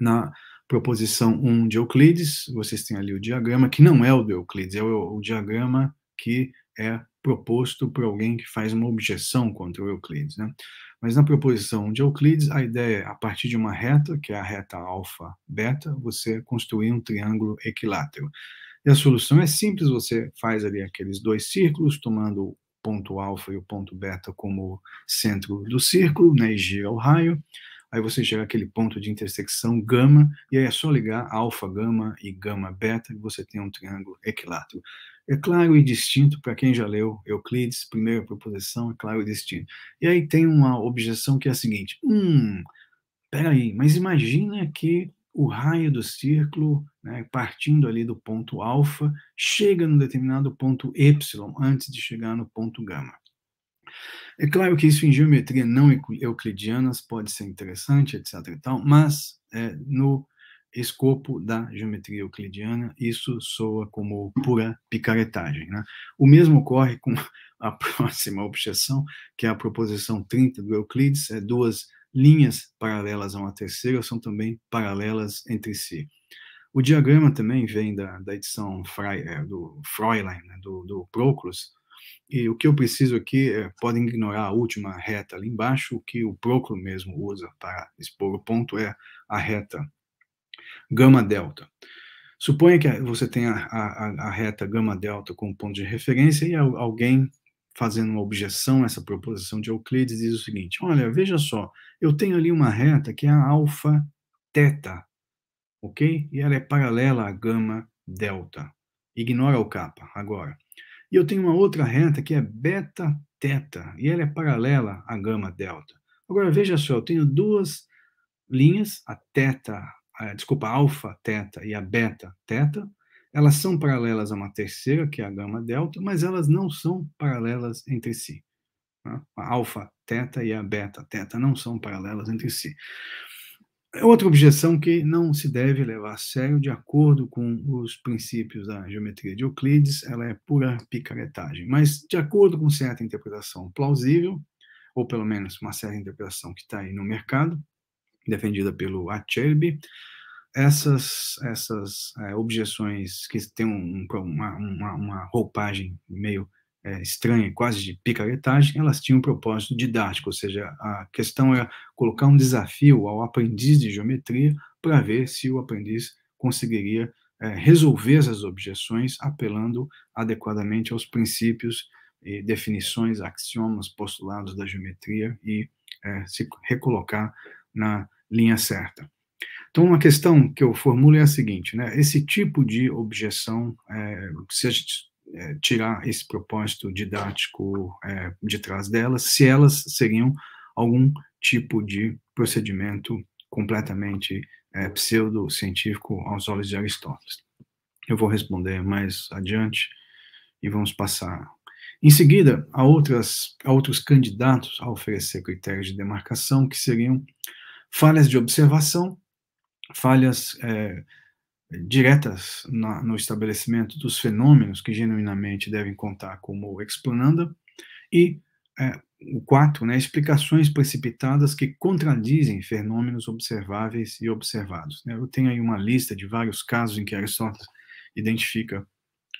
B: na proposição 1 de Euclides, vocês têm ali o diagrama, que não é o do Euclides, é o, o diagrama que é proposto por alguém que faz uma objeção contra o Euclides. Né? Mas na proposição de Euclides, a ideia é, a partir de uma reta, que é a reta alfa-beta, você construir um triângulo equilátero. E a solução é simples, você faz ali aqueles dois círculos, tomando o ponto alfa e o ponto beta como centro do círculo, né, e gira o raio aí você chega àquele ponto de intersecção gama, e aí é só ligar alfa, gama e gama, beta, e você tem um triângulo equilátero. É claro e distinto, para quem já leu Euclides, primeira proposição, é claro e distinto. E aí tem uma objeção que é a seguinte, hum, peraí, mas imagina que o raio do círculo, né, partindo ali do ponto alfa, chega num determinado ponto y antes de chegar no ponto gama. É claro que isso em geometria não euclidianas pode ser interessante, etc. E tal, mas é, no escopo da geometria euclidiana, isso soa como pura picaretagem. Né? O mesmo ocorre com a próxima objeção, que é a proposição 30 do Euclides, é duas linhas paralelas a uma terceira são também paralelas entre si. O diagrama também vem da, da edição Frey, é, do Fräulein, né, do, do Proclus, e o que eu preciso aqui, é, podem ignorar a última reta ali embaixo, o que o Proclo mesmo usa para expor o ponto é a reta gama delta. Suponha que você tenha a, a, a reta gama delta como ponto de referência e alguém fazendo uma objeção a essa proposição de Euclides diz o seguinte: olha, veja só, eu tenho ali uma reta que é a alfa teta, ok? E ela é paralela à gama delta. Ignora o capa agora. E eu tenho uma outra reta que é beta teta, e ela é paralela à gama delta. Agora veja só, eu tenho duas linhas, a teta, a, desculpa, a alfa teta e a beta teta, elas são paralelas a uma terceira, que é a gama delta, mas elas não são paralelas entre si. Tá? A alfa teta e a beta teta não são paralelas entre si. É outra objeção que não se deve levar a sério, de acordo com os princípios da geometria de Euclides, ela é pura picaretagem. Mas, de acordo com certa interpretação plausível, ou pelo menos uma certa interpretação que está aí no mercado, defendida pelo Acerbi, essas, essas é, objeções que têm um, uma, uma, uma roupagem meio é, estranha, quase de picaretagem, elas tinham um propósito didático, ou seja, a questão é colocar um desafio ao aprendiz de geometria para ver se o aprendiz conseguiria é, resolver essas objeções apelando adequadamente aos princípios e definições, axiomas, postulados da geometria e é, se recolocar na linha certa. Então, uma questão que eu formulo é a seguinte, né? Esse tipo de objeção, é, se a gente é, tirar esse propósito didático é, de trás delas, se elas seriam algum tipo de procedimento completamente é, pseudocientífico aos olhos de Aristóteles. Eu vou responder mais adiante e vamos passar. Em seguida, há, outras, outros candidatos a oferecer critérios de demarcação, que seriam falhas de observação, falhas é, diretas na, no estabelecimento dos fenômenos que genuinamente devem contar como explananda, e é, o quarto, né, explicações precipitadas que contradizem fenômenos observáveis e observados. Né? Eu tenho aí uma lista de vários casos em que Aristóteles identifica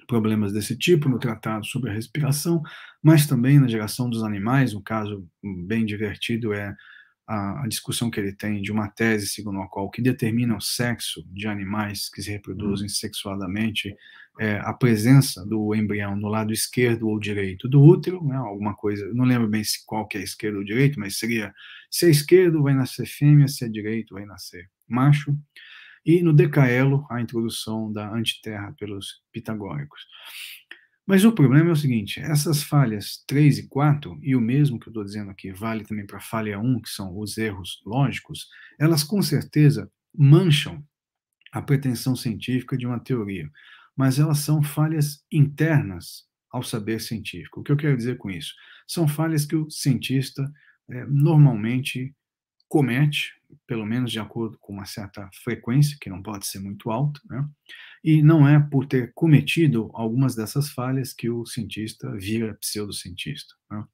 B: problemas desse tipo no tratado sobre a respiração, mas também na geração dos animais. Um caso bem divertido é a, a, discussão que ele tem de uma tese segundo a qual o que determina o sexo de animais que se reproduzem sexuadamente é a presença do embrião no lado esquerdo ou direito do útero, né, alguma coisa, não lembro bem se qual que é esquerdo ou direito, mas seria se é esquerdo vai nascer fêmea, se é direito vai nascer macho. E no Decaelo, a introdução da antiterra pelos pitagóricos. Mas o problema é o seguinte: essas falhas 3 e 4, e o mesmo que eu estou dizendo aqui vale também para a falha 1, que são os erros lógicos, elas com certeza mancham a pretensão científica de uma teoria, mas elas são falhas internas ao saber científico. O que eu quero dizer com isso? São falhas que o cientista é, normalmente comete, pelo menos de acordo com uma certa frequência, que não pode ser muito alta, né? e não é por ter cometido algumas dessas falhas que o cientista vira pseudocientista. Né?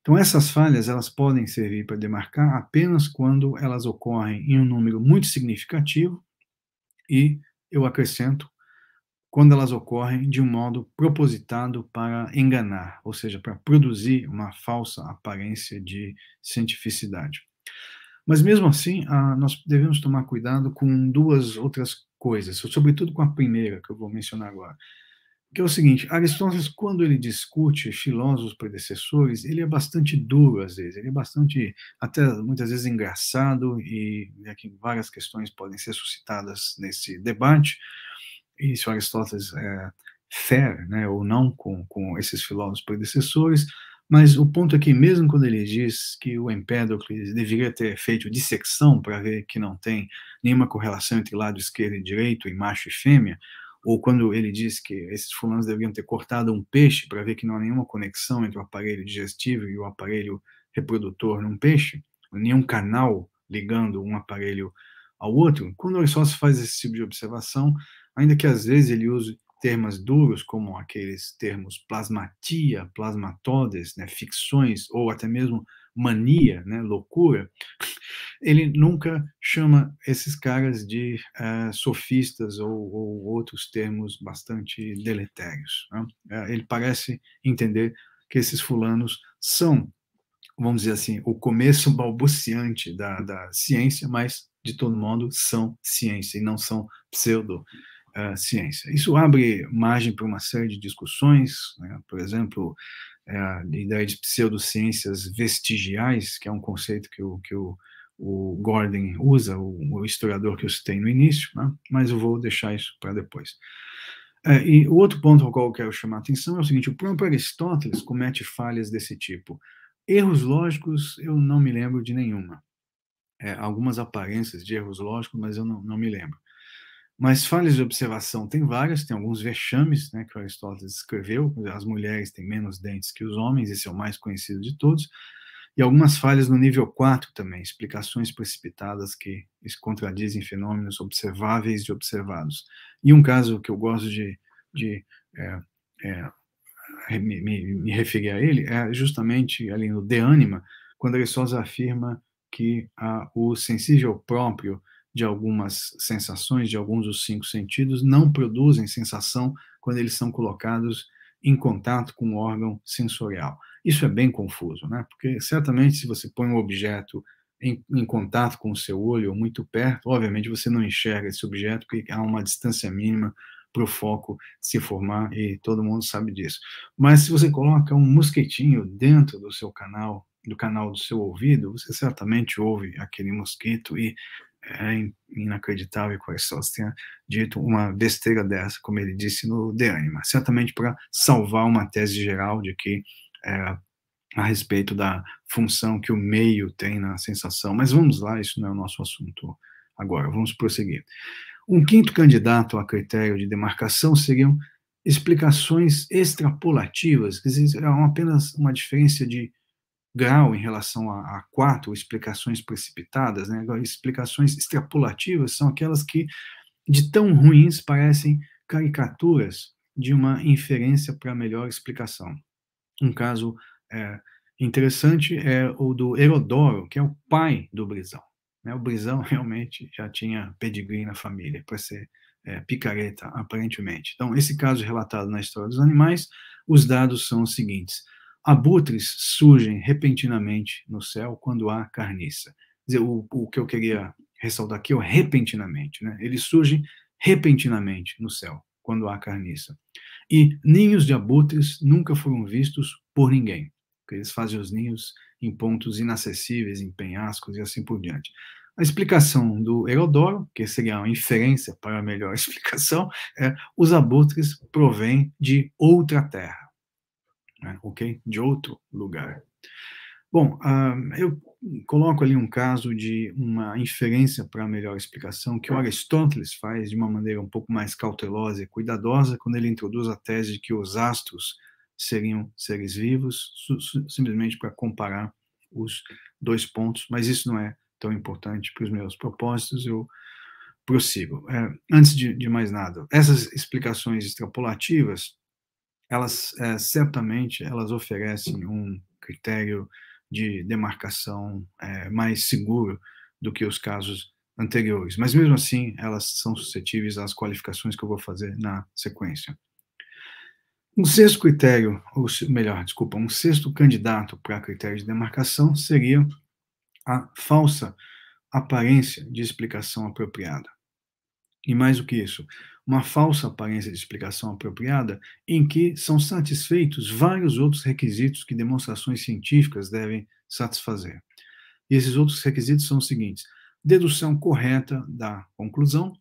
B: Então, essas falhas elas podem servir para demarcar apenas quando elas ocorrem em um número muito significativo e, eu acrescento, quando elas ocorrem de um modo propositado para enganar, ou seja, para produzir uma falsa aparência de cientificidade. Mas mesmo assim, ah, nós devemos tomar cuidado com duas outras coisas, sobretudo com a primeira que eu vou mencionar agora. Que é o seguinte, Aristóteles, quando ele discute filósofos predecessores, ele é bastante duro às vezes, ele é bastante, até muitas vezes engraçado, e aqui várias questões podem ser suscitadas nesse debate, e se Aristóteles é fair, né, ou não com, com esses filósofos predecessores, mas o ponto é que, mesmo quando ele diz que o Empédocles deveria ter feito dissecção para ver que não tem nenhuma correlação entre lado esquerdo e direito, e macho e fêmea, ou quando ele diz que esses fulanos deveriam ter cortado um peixe para ver que não há nenhuma conexão entre o aparelho digestivo e o aparelho reprodutor num peixe, nenhum canal ligando um aparelho ao outro, quando se faz esse tipo de observação, ainda que às vezes ele use termos duros, como aqueles termos plasmatia, plasmatodes, né, ficções, ou até mesmo mania, né, loucura, ele nunca chama esses caras de uh, sofistas ou, ou, outros termos bastante deletérios. Né? Uh, ele parece entender que esses fulanos são, vamos dizer assim, o começo balbuciante da, da ciência, mas, de todo modo, são ciência e não são pseudo ciência. Isso abre margem para uma série de discussões, né? por exemplo, é, a ideia de pseudociências vestigiais, que é um conceito que o, que o, o Gordon usa, o, o, historiador que eu citei no início, né? mas eu vou deixar isso para depois. É, e o outro ponto ao qual eu quero chamar a atenção é o seguinte: o próprio Aristóteles comete falhas desse tipo. Erros lógicos, eu não me lembro de nenhuma. É, algumas aparências de erros lógicos, mas eu não, não me lembro. Mas falhas de observação tem várias, tem alguns vexames né, que Aristóteles escreveu, as mulheres têm menos dentes que os homens, esse é o mais conhecido de todos, e algumas falhas no nível 4 também, explicações precipitadas que contradizem fenômenos observáveis e observados. E um caso que eu gosto de, de é, é, me, me, me, referir a ele é justamente ali no De Anima, quando Aristóteles afirma que ah, o sensível próprio de algumas sensações, de alguns dos cinco sentidos, não produzem sensação quando eles são colocados em contato com o órgão sensorial. Isso é bem confuso, né? Porque certamente se você põe um objeto em, em, contato com o seu olho, ou muito perto, obviamente você não enxerga esse objeto porque há uma distância mínima para o foco se formar e todo mundo sabe disso. Mas se você coloca um mosquitinho dentro do seu canal, do canal do seu ouvido, você certamente ouve aquele mosquito e é inacreditável que o Aristóteles tenha dito uma besteira dessa, como ele disse no De Anima, certamente para salvar uma tese geral de que é, a respeito da função que o meio tem na sensação. Mas vamos lá, isso não é o nosso assunto agora. Vamos prosseguir. Um quinto candidato a critério de demarcação seriam explicações extrapolativas, dizer, é apenas uma diferença de grau em relação a, a quatro explicações precipitadas, né? Agora, explicações extrapolativas são aquelas que, de tão ruins, parecem caricaturas de uma inferência para melhor explicação. Um caso é, interessante é o do Herodoro, que é o pai do Brisão. Né? O Brisão realmente já tinha pedigree na família para ser é, picareta, aparentemente. Então, esse caso relatado na história dos animais, os dados são os seguintes: abutres surgem repentinamente no céu quando há carniça. Dizer, o, o que eu queria ressaltar aqui é o repentinamente, né? Eles surgem repentinamente no céu quando há carniça. E ninhos de abutres nunca foram vistos por ninguém. Eles fazem os ninhos em pontos inacessíveis, em penhascos e assim por diante. A explicação do Herodoro, que seria uma inferência para a melhor explicação, é os abutres provêm de outra terra, né? ok? De outro lugar. Bom, uh, eu coloco ali um caso de uma inferência para melhor explicação que o Aristóteles faz de uma maneira um pouco mais cautelosa e cuidadosa quando ele introduz a tese de que os astros seriam seres vivos, simplesmente para comparar os dois pontos, mas isso não é tão importante para os meus propósitos, eu prossigo. É, antes de, de, mais nada, essas explicações extrapolativas, elas é, certamente elas oferecem um critério de demarcação é, mais seguro do que os casos anteriores, mas mesmo assim elas são suscetíveis às qualificações que eu vou fazer na sequência. Um sexto critério, ou melhor, desculpa, um sexto candidato para critério de demarcação seria a falsa aparência de explicação apropriada. E mais do que isso, uma falsa aparência de explicação apropriada em que são satisfeitos vários outros requisitos que demonstrações científicas devem satisfazer. E esses outros requisitos são os seguintes: dedução correta da conclusão,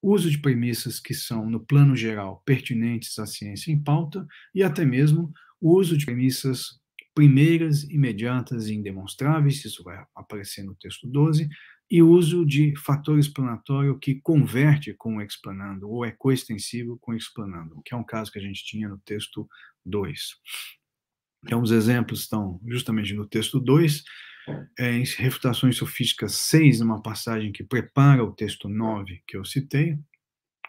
B: uso de premissas que são, no plano geral, pertinentes à ciência em pauta, e até mesmo uso de premissas primeiras, imediatas e indemonstráveis, isso vai aparecer no texto 12, e uso de fator explanatório que converte com o explanando, ou é coextensivo com o explanando, que é um caso que a gente tinha no texto 2. Então, os exemplos estão justamente no texto 2, é, em Refutações Sofísticas 6, numa passagem que prepara o texto 9 que eu citei,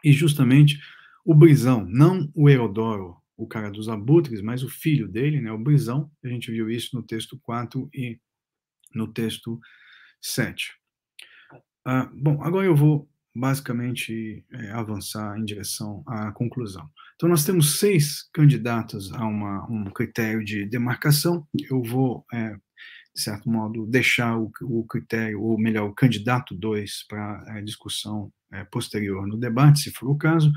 B: e justamente o Brisão, não o Herodoro, o cara dos abutres, mas o filho dele, né, o Brisão, a gente viu isso no texto 4 e no texto 7. Ah, bom, agora eu vou basicamente é, avançar em direção à conclusão. Então, nós temos seis candidatos a uma, um critério de demarcação. Eu vou é, de certo modo, deixar o, o critério, ou melhor, o candidato 2 para a discussão é, posterior no debate, se for o caso,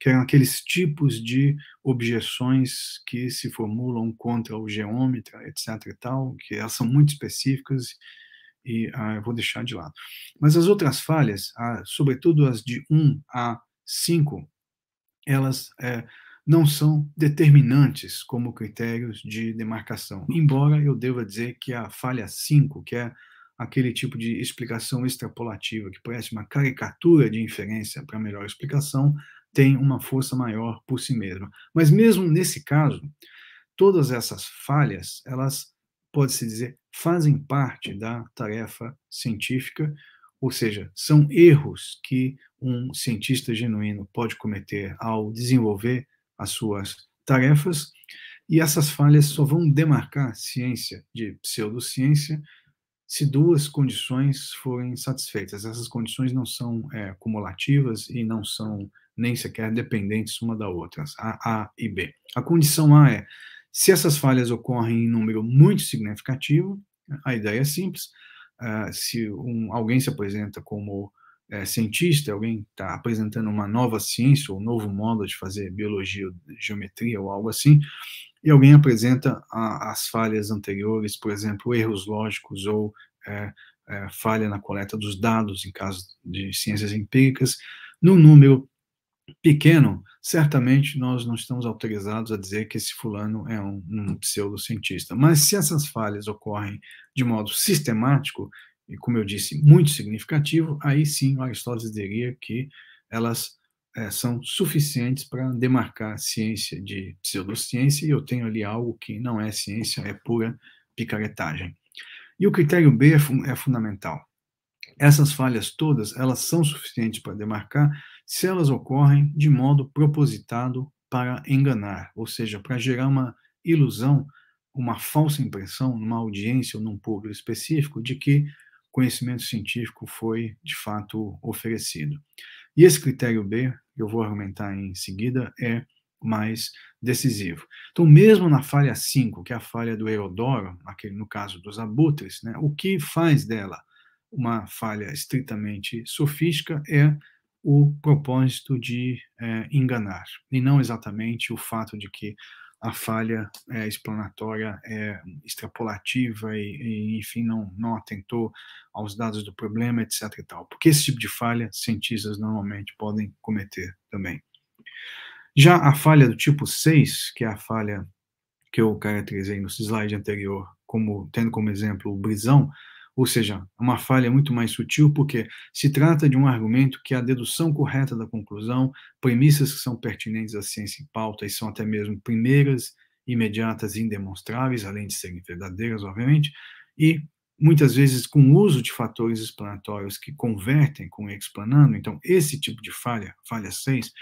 B: que eram aqueles tipos de objeções que se formulam contra o geômetra, etc. e tal, que elas são muito específicas e ah, vou deixar de lado. Mas as outras falhas, ah, sobretudo as de 1 a 5, elas é, não são determinantes como critérios de demarcação. Embora eu deva dizer que a falha 5, que é aquele tipo de explicação extrapolativa, que parece uma caricatura de inferência para melhor explicação, tem uma força maior por si mesma. Mas mesmo nesse caso, todas essas falhas, elas, pode-se dizer, fazem parte da tarefa científica, ou seja, são erros que um cientista genuíno pode cometer ao desenvolver as suas tarefas, e essas falhas só vão demarcar ciência de pseudociência se duas condições forem satisfeitas. Essas condições não são é, cumulativas e não são nem sequer dependentes uma da outra, a A e B. A condição A é, se essas falhas ocorrem em número muito significativo, a ideia é simples, uh, se um, alguém se apresenta como é, cientista, alguém está apresentando uma nova ciência ou um novo modo de fazer biologia, geometria ou algo assim, e alguém apresenta a, as falhas anteriores, por exemplo, erros lógicos ou é, é, falha na coleta dos dados, em caso de ciências empíricas, num número pequeno, certamente nós não estamos autorizados a dizer que esse fulano é um, um pseudocientista. Mas se essas falhas ocorrem de modo sistemático, e como eu disse, muito significativo, aí sim o Aristóteles diria que elas é, são suficientes para demarcar ciência de pseudociência, e eu tenho ali algo que não é ciência, é pura picaretagem. E o critério B é, é fundamental. Essas falhas todas, elas são suficientes para demarcar se elas ocorrem de modo propositado para enganar, ou seja, para gerar uma ilusão, uma falsa impressão numa audiência ou num público específico de que conhecimento científico foi de fato oferecido. E esse critério B, eu vou argumentar em seguida, é mais decisivo. Então, mesmo na falha 5, que é a falha do Herodoro, aquele, no caso dos abutres, né, o que faz dela uma falha estritamente sofística é o propósito de é, enganar, e não exatamente o fato de que a falha é, explanatória é extrapolativa e, e, enfim, não, não atentou aos dados do problema, etc. E tal. Porque esse tipo de falha cientistas normalmente podem cometer também. Já a falha do tipo 6, que é a falha que eu caracterizei no slide anterior, como tendo como exemplo o brisão, ou seja, uma falha muito mais sutil, porque se trata de um argumento que a dedução correta da conclusão, premissas que são pertinentes à ciência em pauta e são até mesmo primeiras, imediatas e indemonstráveis, além de serem verdadeiras, obviamente, e muitas vezes com o uso de fatores explanatórios que convertem com explanando. Então, esse tipo de falha, falha 6,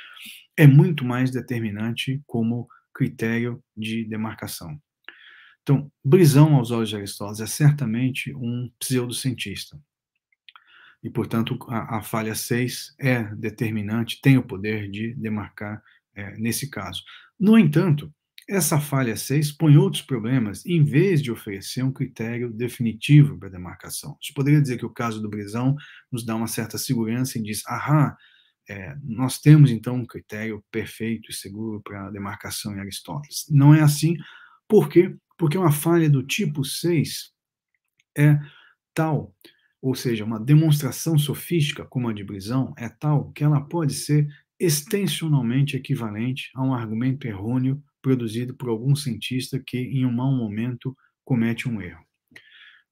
B: é muito mais determinante como critério de demarcação. Então, Brisão, aos olhos de Aristóteles, é certamente um pseudocientista. E, portanto, a, a falha 6 é determinante, tem o poder de demarcar é, nesse caso. No entanto, essa falha 6 põe outros problemas em vez de oferecer um critério definitivo para a demarcação. A gente poderia dizer que o caso do Brisão nos dá uma certa segurança e diz, ahá, é, nós temos então um critério perfeito e seguro para a demarcação em Aristóteles. Não é assim, por quê? Porque uma falha do tipo 6 é tal, ou seja, uma demonstração sofística, como a de Brisão, é tal que ela pode ser extensionalmente equivalente a um argumento errôneo produzido por algum cientista que, em um mau momento, comete um erro.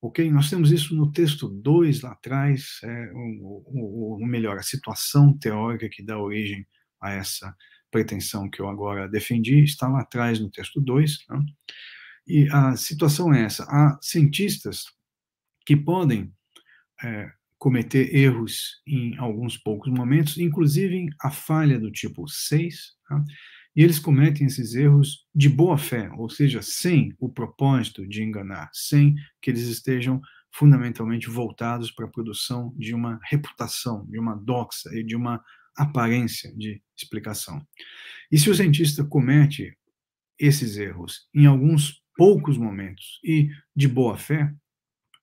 B: Ok? Nós temos isso no texto 2 lá atrás, é, ou, ou melhor, a situação teórica que dá origem a essa pretensão que eu agora defendi está lá atrás no texto 2. Né? E a situação é essa: há cientistas que podem é, cometer erros em alguns poucos momentos, inclusive a falha do tipo 6, tá? e eles cometem esses erros de boa fé, ou seja, sem o propósito de enganar, sem que eles estejam fundamentalmente voltados para a produção de uma reputação, de uma doxa e de uma aparência de explicação. E se o cientista comete esses erros em alguns poucos momentos e de boa fé,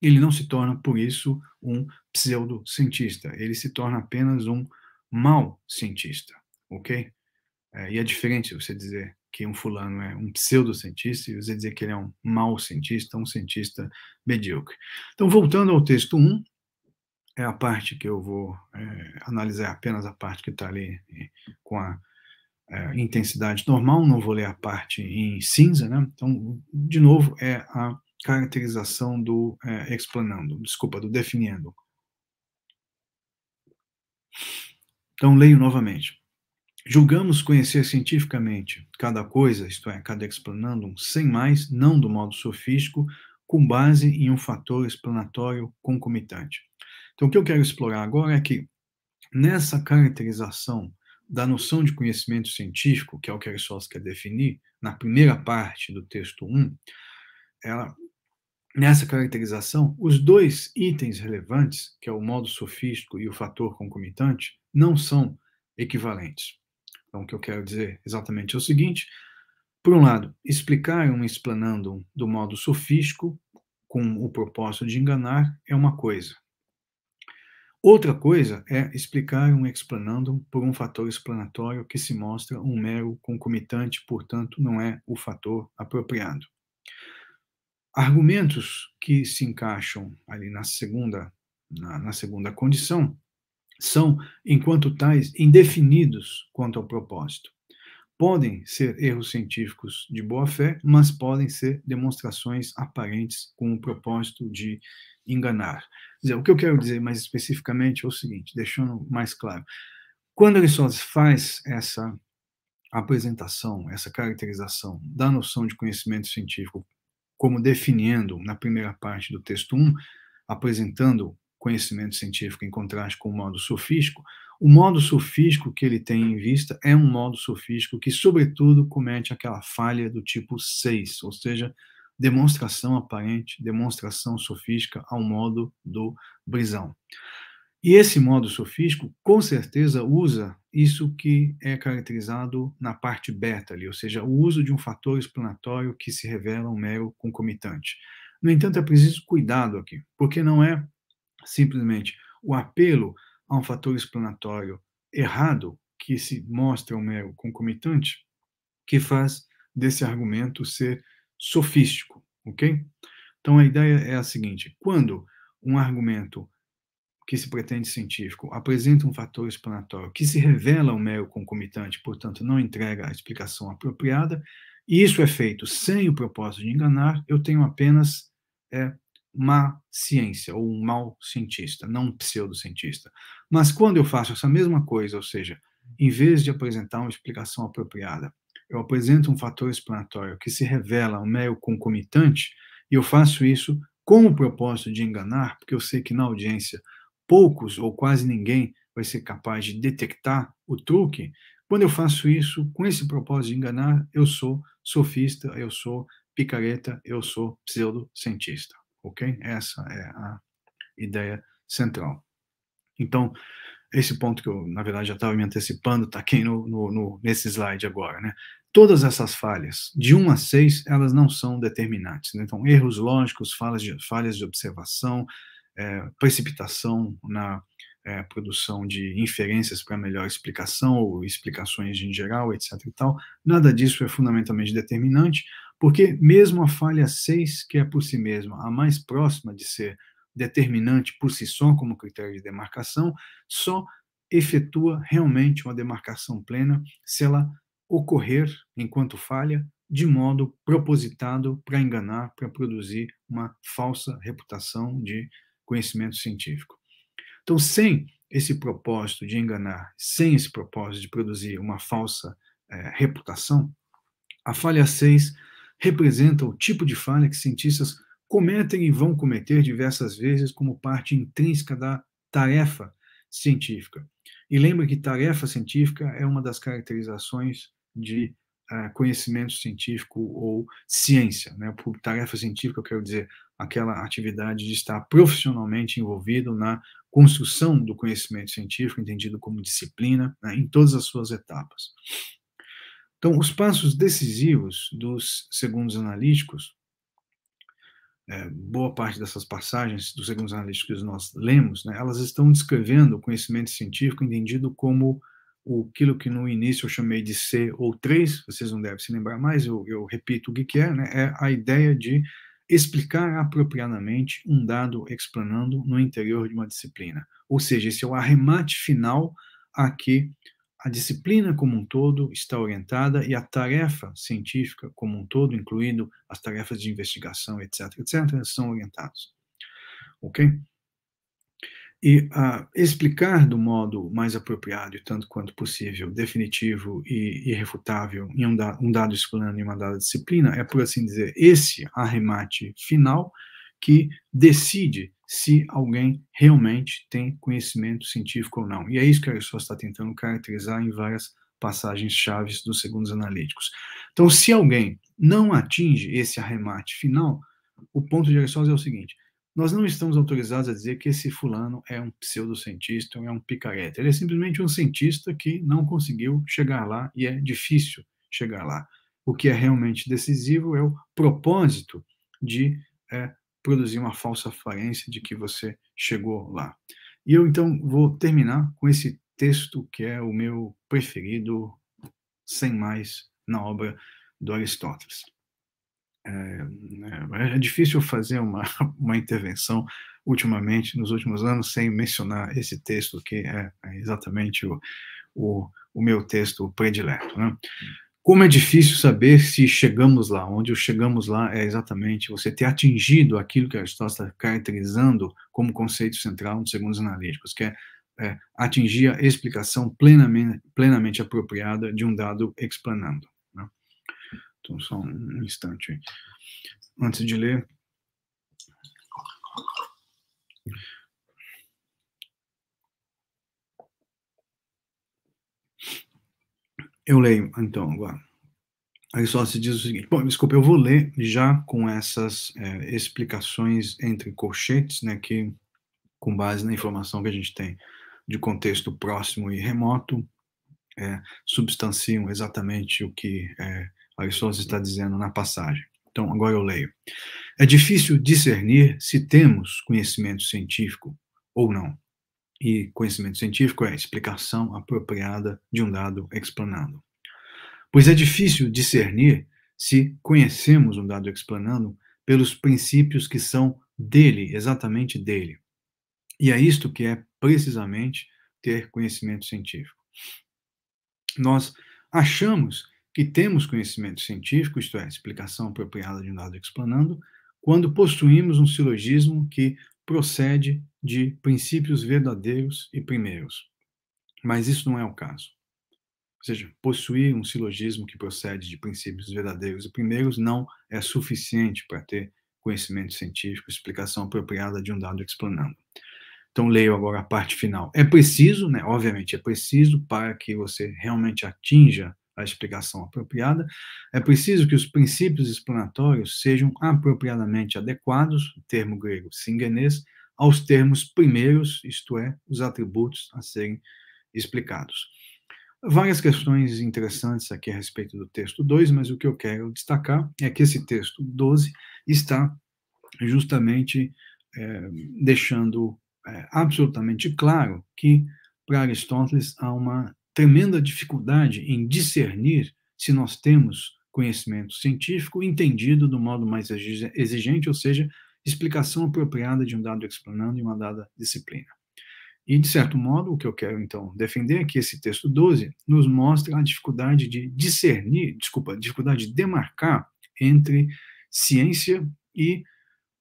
B: ele não se torna, por isso, um pseudocientista. Ele se torna apenas um mau cientista, ok? É, e é diferente você dizer que um fulano é um pseudocientista e você dizer que ele é um mau cientista, um cientista medíocre. Então, voltando ao texto 1, é a parte que eu vou é, analisar apenas a parte que está ali com a é, intensidade normal, não vou ler a parte em cinza, né? Então, de novo, é a caracterização do é, explanando, desculpa, do definindo. Então, leio novamente. Julgamos conhecer cientificamente cada coisa, isto é, cada explanando, sem mais, não do modo sofístico, com base em um fator explanatório concomitante. Então, o que eu quero explorar agora é que, nessa caracterização da noção de conhecimento científico, que é o que Aristóteles quer definir, na primeira parte do texto 1, ela, nessa caracterização, os dois itens relevantes, que é o modo sofístico e o fator concomitante, não são equivalentes. Então, o que eu quero dizer exatamente é o seguinte: por um lado, explicar um explanando do modo sofístico, com o propósito de enganar, é uma coisa. Outra coisa é explicar um explanando por um fator explanatório que se mostra um mero concomitante, portanto, não é o fator apropriado. Argumentos que se encaixam ali na segunda, na, na segunda condição são, enquanto tais, indefinidos quanto ao propósito. podem ser erros científicos de boa fé, mas podem ser demonstrações aparentes com o propósito de enganar. Dizer, o que eu quero dizer mais especificamente é o seguinte, deixando mais claro. Quando Aristóteles faz essa apresentação, essa caracterização da noção de conhecimento científico, como definindo na primeira parte do texto 1, apresentando conhecimento científico em contraste com o modo sofístico, o modo sofístico que ele tem em vista é um modo sofístico que, sobretudo, comete aquela falha do tipo 6, ou seja, demonstração aparente, demonstração sofística ao modo do Brisão. E esse modo sofístico, com certeza, usa isso que é caracterizado na parte beta ali, ou seja, o uso de um fator explanatório que se revela um mero concomitante. No entanto, é preciso cuidado aqui, porque não é simplesmente o apelo a um fator explanatório errado, que se mostra um mero concomitante, que faz desse argumento ser sofístico, ok? Então a ideia é a seguinte: quando um argumento que se pretende científico apresenta um fator explanatório que se revela um mero concomitante, portanto não entrega a explicação apropriada, e isso é feito sem o propósito de enganar, eu tenho apenas é, má ciência, ou um mau cientista, não um pseudocientista. Mas quando eu faço essa mesma coisa, ou seja, em vez de apresentar uma explicação apropriada, eu apresento um fator explanatório que se revela um mero concomitante, e eu faço isso com o propósito de enganar, porque eu sei que na audiência poucos ou quase ninguém vai ser capaz de detectar o truque. Quando eu faço isso com esse propósito de enganar, eu sou sofista, eu sou picareta, eu sou pseudocientista ok? Essa é a ideia central. Então, esse ponto que eu, na verdade, já estava me antecipando, está aqui no, no, no, nesse slide agora, né? Todas essas falhas, de 1 a 6, elas não são determinantes. Né? Então, erros lógicos, falhas de, falhas de observação, é, precipitação na é, produção de inferências para melhor explicação ou explicações em geral, etc. E tal, nada disso é fundamentalmente determinante. Porque mesmo a falha 6, que é por si mesma a mais próxima de ser determinante por si só como critério de demarcação, só efetua realmente uma demarcação plena se ela ocorrer enquanto falha de modo propositado para enganar, para produzir uma falsa reputação de conhecimento científico. Então, sem esse propósito de enganar, sem esse propósito de produzir uma falsa é, reputação, a falha 6 representa o tipo de falha que cientistas cometem e vão cometer diversas vezes como parte intrínseca da tarefa científica. E lembra que tarefa científica é uma das caracterizações de uh, conhecimento científico ou ciência. Né? Por tarefa científica, eu quero dizer aquela atividade de estar profissionalmente envolvido na construção do conhecimento científico, entendido como disciplina, né? em todas as suas etapas. Então, os passos decisivos dos segundos analíticos, é, boa parte dessas passagens dos segundos analíticos que nós lemos, né, elas estão descrevendo o conhecimento científico entendido como o, aquilo que no início eu chamei de C ou 3, vocês não devem se lembrar mais, eu, eu repito o que, que é, né, é a ideia de explicar apropriadamente um dado explanando no interior de uma disciplina. Ou seja, esse é o arremate final a que a disciplina como um todo está orientada e a tarefa científica como um todo, incluindo as tarefas de investigação, etc., etc., são orientados. Ok? E uh, explicar do modo mais apropriado e tanto quanto possível, definitivo e irrefutável em um, da, um dado explorando em uma dada disciplina é, por assim dizer, esse arremate final que decide se alguém realmente tem conhecimento científico ou não. E é isso que a Aristóteles está tentando caracterizar em várias passagens chaves dos segundos analíticos. Então, se alguém não atinge esse arremate final, o ponto de Aristóteles é o seguinte: nós não estamos autorizados a dizer que esse fulano é um pseudocientista ou é um picareta. Ele é simplesmente um cientista que não conseguiu chegar lá e é difícil chegar lá. O que é realmente decisivo é o propósito de é, produzir uma falsa aparência de que você chegou lá. E eu então vou terminar com esse texto que é o meu preferido, sem mais, na obra do Aristóteles. É, é, é difícil fazer uma, uma intervenção ultimamente, nos últimos anos, sem mencionar esse texto, que é, é exatamente o, o, o meu texto predileto. Né? como é difícil saber se chegamos lá. Onde chegamos lá é exatamente você ter atingido aquilo que Aristóteles está caracterizando como conceito central dos segundos analíticos, que é, é atingir a explicação plenamente, plenamente apropriada de um dado explanando. Então, só um instante. Antes de ler. Eu leio, então, agora. Aí só se diz o seguinte: bom, desculpa, eu vou ler já com essas é, explicações entre colchetes, né, que, com base na informação que a gente tem de contexto próximo e remoto, é, substanciam exatamente o que é, Aristóteles está dizendo na passagem. Então, agora eu leio. É difícil discernir se temos conhecimento científico ou não. E conhecimento científico é a explicação apropriada de um dado explanado. Pois é difícil discernir se conhecemos um dado explanando pelos princípios que são dele, exatamente dele. E é isto que é precisamente ter conhecimento científico. Nós achamos que temos conhecimento científico, isto é, explicação apropriada de um dado explanando, quando possuímos um silogismo que procede de princípios verdadeiros e primeiros. Mas isso não é o caso. Ou seja, possuir um silogismo que procede de princípios verdadeiros e primeiros não é suficiente para ter conhecimento científico, explicação apropriada de um dado explanando. Então, leio agora a parte final. É preciso, né, obviamente, é preciso para que você realmente atinja a explicação apropriada, é preciso que os princípios explanatórios sejam apropriadamente adequados, termo grego singenês, aos termos primeiros, isto é, os atributos a serem explicados. Várias questões interessantes aqui a respeito do texto 2, mas o que eu quero destacar é que esse texto 12 está justamente é, deixando é, absolutamente claro que, para Aristóteles, há uma tremenda dificuldade em discernir se nós temos conhecimento científico entendido do modo mais exigente, ou seja, explicação apropriada de um dado explanando em uma dada disciplina. E, de certo modo, o que eu quero, então, defender é que esse texto 12 nos mostra a dificuldade de discernir, desculpa, dificuldade de demarcar entre ciência e,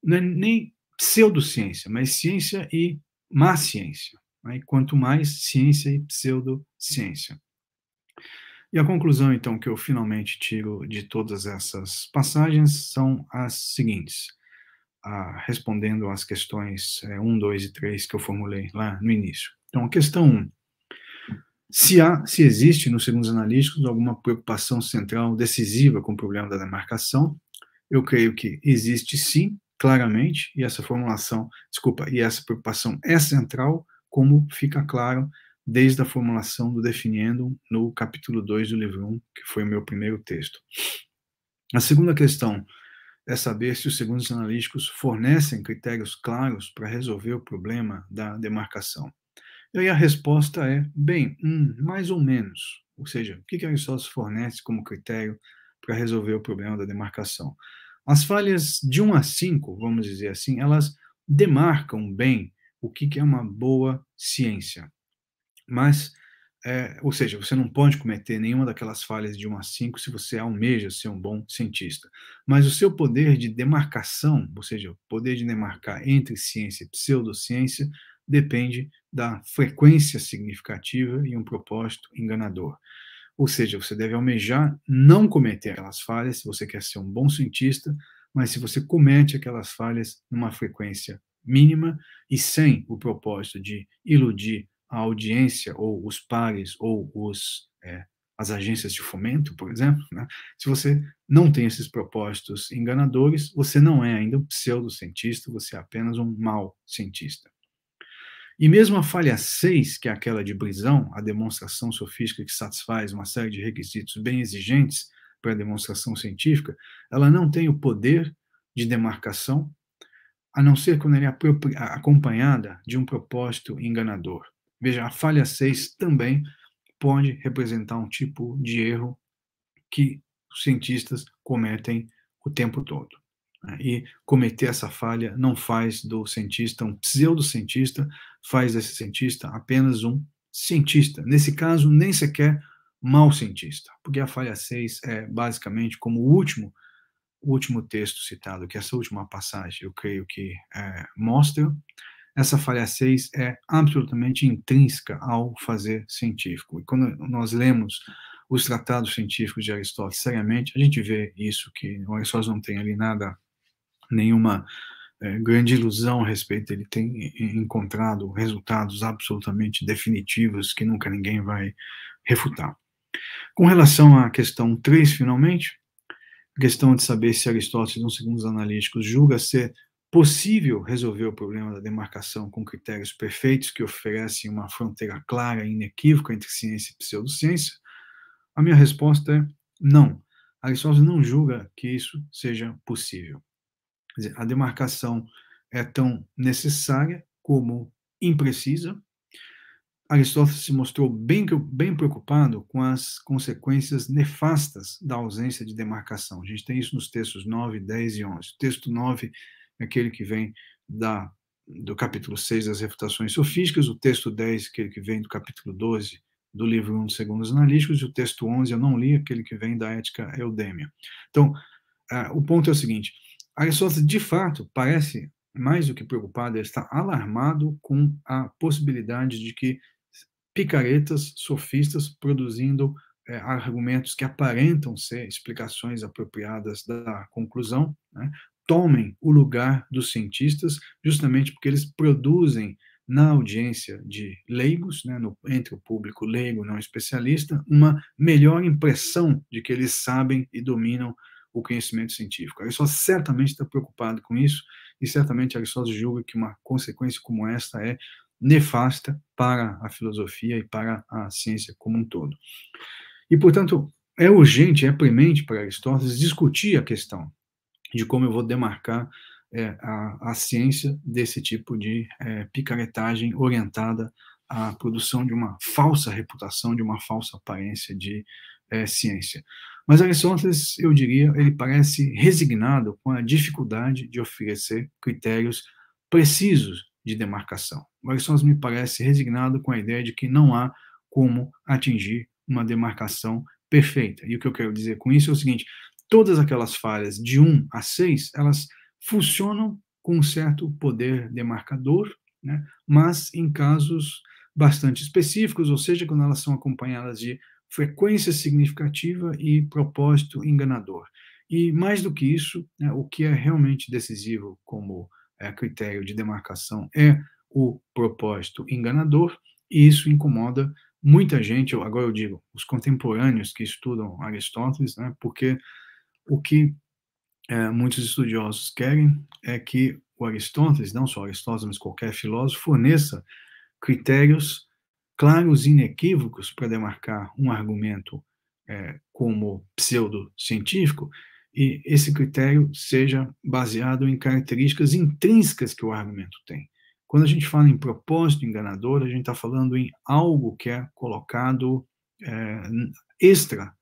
B: é nem pseudociência, mas ciência e má ciência. Né? quanto mais ciência e pseudociência. E a conclusão, então, que eu finalmente tiro de todas essas passagens são as seguintes, ah, respondendo às questões é, 1, 2 e 3 que eu formulei lá no início. Então, a questão 1. Se, há, se existe nos segundos analíticos alguma preocupação central decisiva com o problema da demarcação, eu creio que existe sim, claramente, e essa formulação, desculpa, e essa preocupação é central como fica claro desde a formulação do Definiendo no capítulo 2 do livro 1, que foi o meu primeiro texto. A segunda questão é saber se os segundos analíticos fornecem critérios claros para resolver o problema da demarcação. E aí a resposta é, bem, hum, mais ou menos. Ou seja, o que, que Aristóteles fornece como critério para resolver o problema da demarcação? As falhas de 1 a 5, vamos dizer assim, elas demarcam bem o que, que é uma boa ciência. Mas, é, ou seja, você não pode cometer nenhuma daquelas falhas de 1 a 5 se você almeja ser um bom cientista. Mas o seu poder de demarcação, ou seja, o poder de demarcar entre ciência e pseudociência, depende da frequência significativa e um propósito enganador. Ou seja, você deve almejar não cometer aquelas falhas se você quer ser um bom cientista, mas se você comete aquelas falhas numa frequência mínima e sem o propósito de iludir a audiência ou os pares ou os, é, as agências de fomento, por exemplo, né? se você não tem esses propósitos enganadores, você não é ainda um pseudocientista, você é apenas um mau cientista. E mesmo a falha 6, que é aquela de brisão, a demonstração sofística que satisfaz uma série de requisitos bem exigentes para a demonstração científica, ela não tem o poder de demarcação a não ser quando ela é acompanhada de um propósito enganador. Veja, a falha 6 também pode representar um tipo de erro que os cientistas cometem o tempo todo. Né? E cometer essa falha não faz do cientista um pseudocientista, faz desse cientista apenas um cientista. Nesse caso, nem sequer mau cientista, porque a falha 6 é basicamente como o último, o último texto citado, que essa última passagem, eu creio que é, mostra, essa falha 6 é absolutamente intrínseca ao fazer científico. E quando nós lemos os tratados científicos de Aristóteles seriamente, a gente vê isso, que o Aristóteles não tem ali nada, nenhuma é, grande ilusão a respeito, ele tem encontrado resultados absolutamente definitivos que nunca ninguém vai refutar. Com relação à questão 3, finalmente, a questão de saber se Aristóteles, não segundo os analíticos, julga ser possível resolver o problema da demarcação com critérios perfeitos que oferecem uma fronteira clara e inequívoca entre ciência e pseudociência, a minha resposta é não. Aristóteles não julga que isso seja possível. Dizer, a demarcação é tão necessária como imprecisa. Aristóteles se mostrou bem, bem preocupado com as consequências nefastas da ausência de demarcação. A gente tem isso nos textos 9, 10 e 11. O texto 9 é aquele que vem da, do capítulo 6 das refutações sofísticas, o texto 10 é aquele que vem do capítulo 12 do livro 1 segundo os analíticos, e o texto 11 eu não li, aquele que vem da ética eudêmia. Então, uh, o ponto é o seguinte, Aristóteles, de fato, parece mais do que preocupado, ele está alarmado com a possibilidade de que picaretas, sofistas, produzindo é, argumentos que aparentam ser explicações apropriadas da conclusão, né, tomem o lugar dos cientistas, justamente porque eles produzem na audiência de leigos, né, no, entre o público leigo não especialista, uma melhor impressão de que eles sabem e dominam o conhecimento científico. Aristóteles certamente está preocupado com isso e certamente Aristóteles julga que uma consequência como esta é nefasta para a filosofia e para a ciência como um todo. E, portanto, é urgente, é premente para Aristóteles discutir a questão de como eu vou demarcar é, a, a, ciência desse tipo de é, picaretagem orientada à produção de uma falsa reputação, de uma falsa aparência de é, ciência. Mas Aristóteles, eu diria, ele parece resignado com a dificuldade de oferecer critérios precisos de demarcação. Aristóteles me parece resignado com a ideia de que não há como atingir uma demarcação perfeita. E o que eu quero dizer com isso é o seguinte: todas aquelas falhas de 1 a 6, elas funcionam com um certo poder demarcador, né? mas em casos bastante específicos, ou seja, quando elas são acompanhadas de frequência significativa e propósito enganador. E mais do que isso, né, o que é realmente decisivo como é, critério de demarcação é o propósito enganador, e isso incomoda muita gente, agora eu digo, os contemporâneos que estudam Aristóteles, né, porque o que é, muitos estudiosos querem é que o Aristóteles, não só Aristóteles, mas qualquer filósofo, forneça critérios claros e inequívocos para demarcar um argumento é, como pseudocientífico, e esse critério seja baseado em características intrínsecas que o argumento tem. Quando a gente fala em propósito enganador, a gente está falando em algo que é colocado é, extra,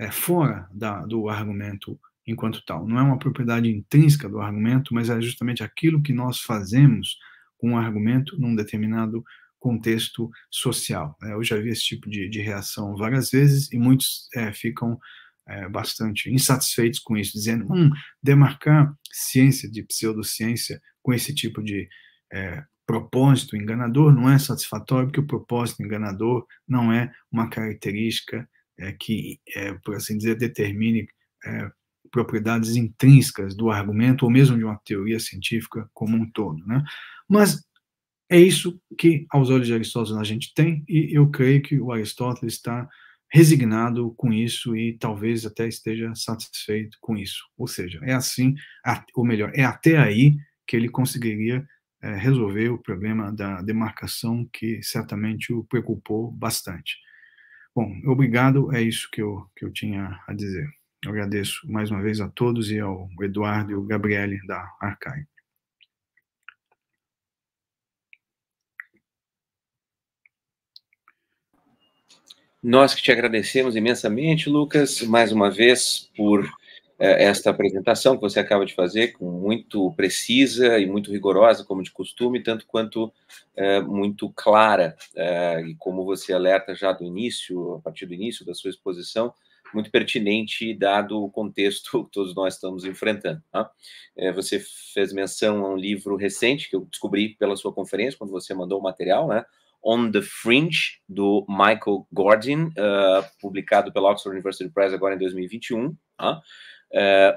B: é, fora da, do argumento enquanto tal. Não é uma propriedade intrínseca do argumento, mas é justamente aquilo que nós fazemos com o argumento num determinado contexto social. É, eu já vi esse tipo de, de reação várias vezes e muitos é, ficam é, bastante insatisfeitos com isso, dizendo, hum, demarcar ciência de pseudociência com esse tipo de é, propósito enganador não é satisfatório, porque o propósito enganador não é uma característica é, que, é, por assim dizer, determine é, propriedades intrínsecas do argumento ou mesmo de uma teoria científica como um todo. Né? Mas é isso que, aos olhos de Aristóteles, a gente tem, e eu creio que o Aristóteles está resignado com isso e talvez até esteja satisfeito com isso. Ou seja, é assim, ou melhor, é até aí que ele conseguiria é, resolver o problema da demarcação que certamente o preocupou bastante. Bom, obrigado, é isso que eu, que eu tinha a dizer. Eu agradeço mais uma vez a todos e ao Eduardo e ao Gabriele da Arcai.
A: Nós que te agradecemos imensamente, Lucas, mais uma vez, por é, esta apresentação que você acaba de fazer, com muito precisa e muito rigorosa, como de costume, tanto quanto é, muito clara, é, e como você alerta já do início, a partir do início da sua exposição, muito pertinente, dado o contexto que todos nós estamos enfrentando. Tá? Você fez menção a um livro recente que eu descobri pela sua conferência, quando você mandou o material, né? On the Fringe, do Michael Gordon, uh, publicado pela Oxford University Press agora em 2021, uh,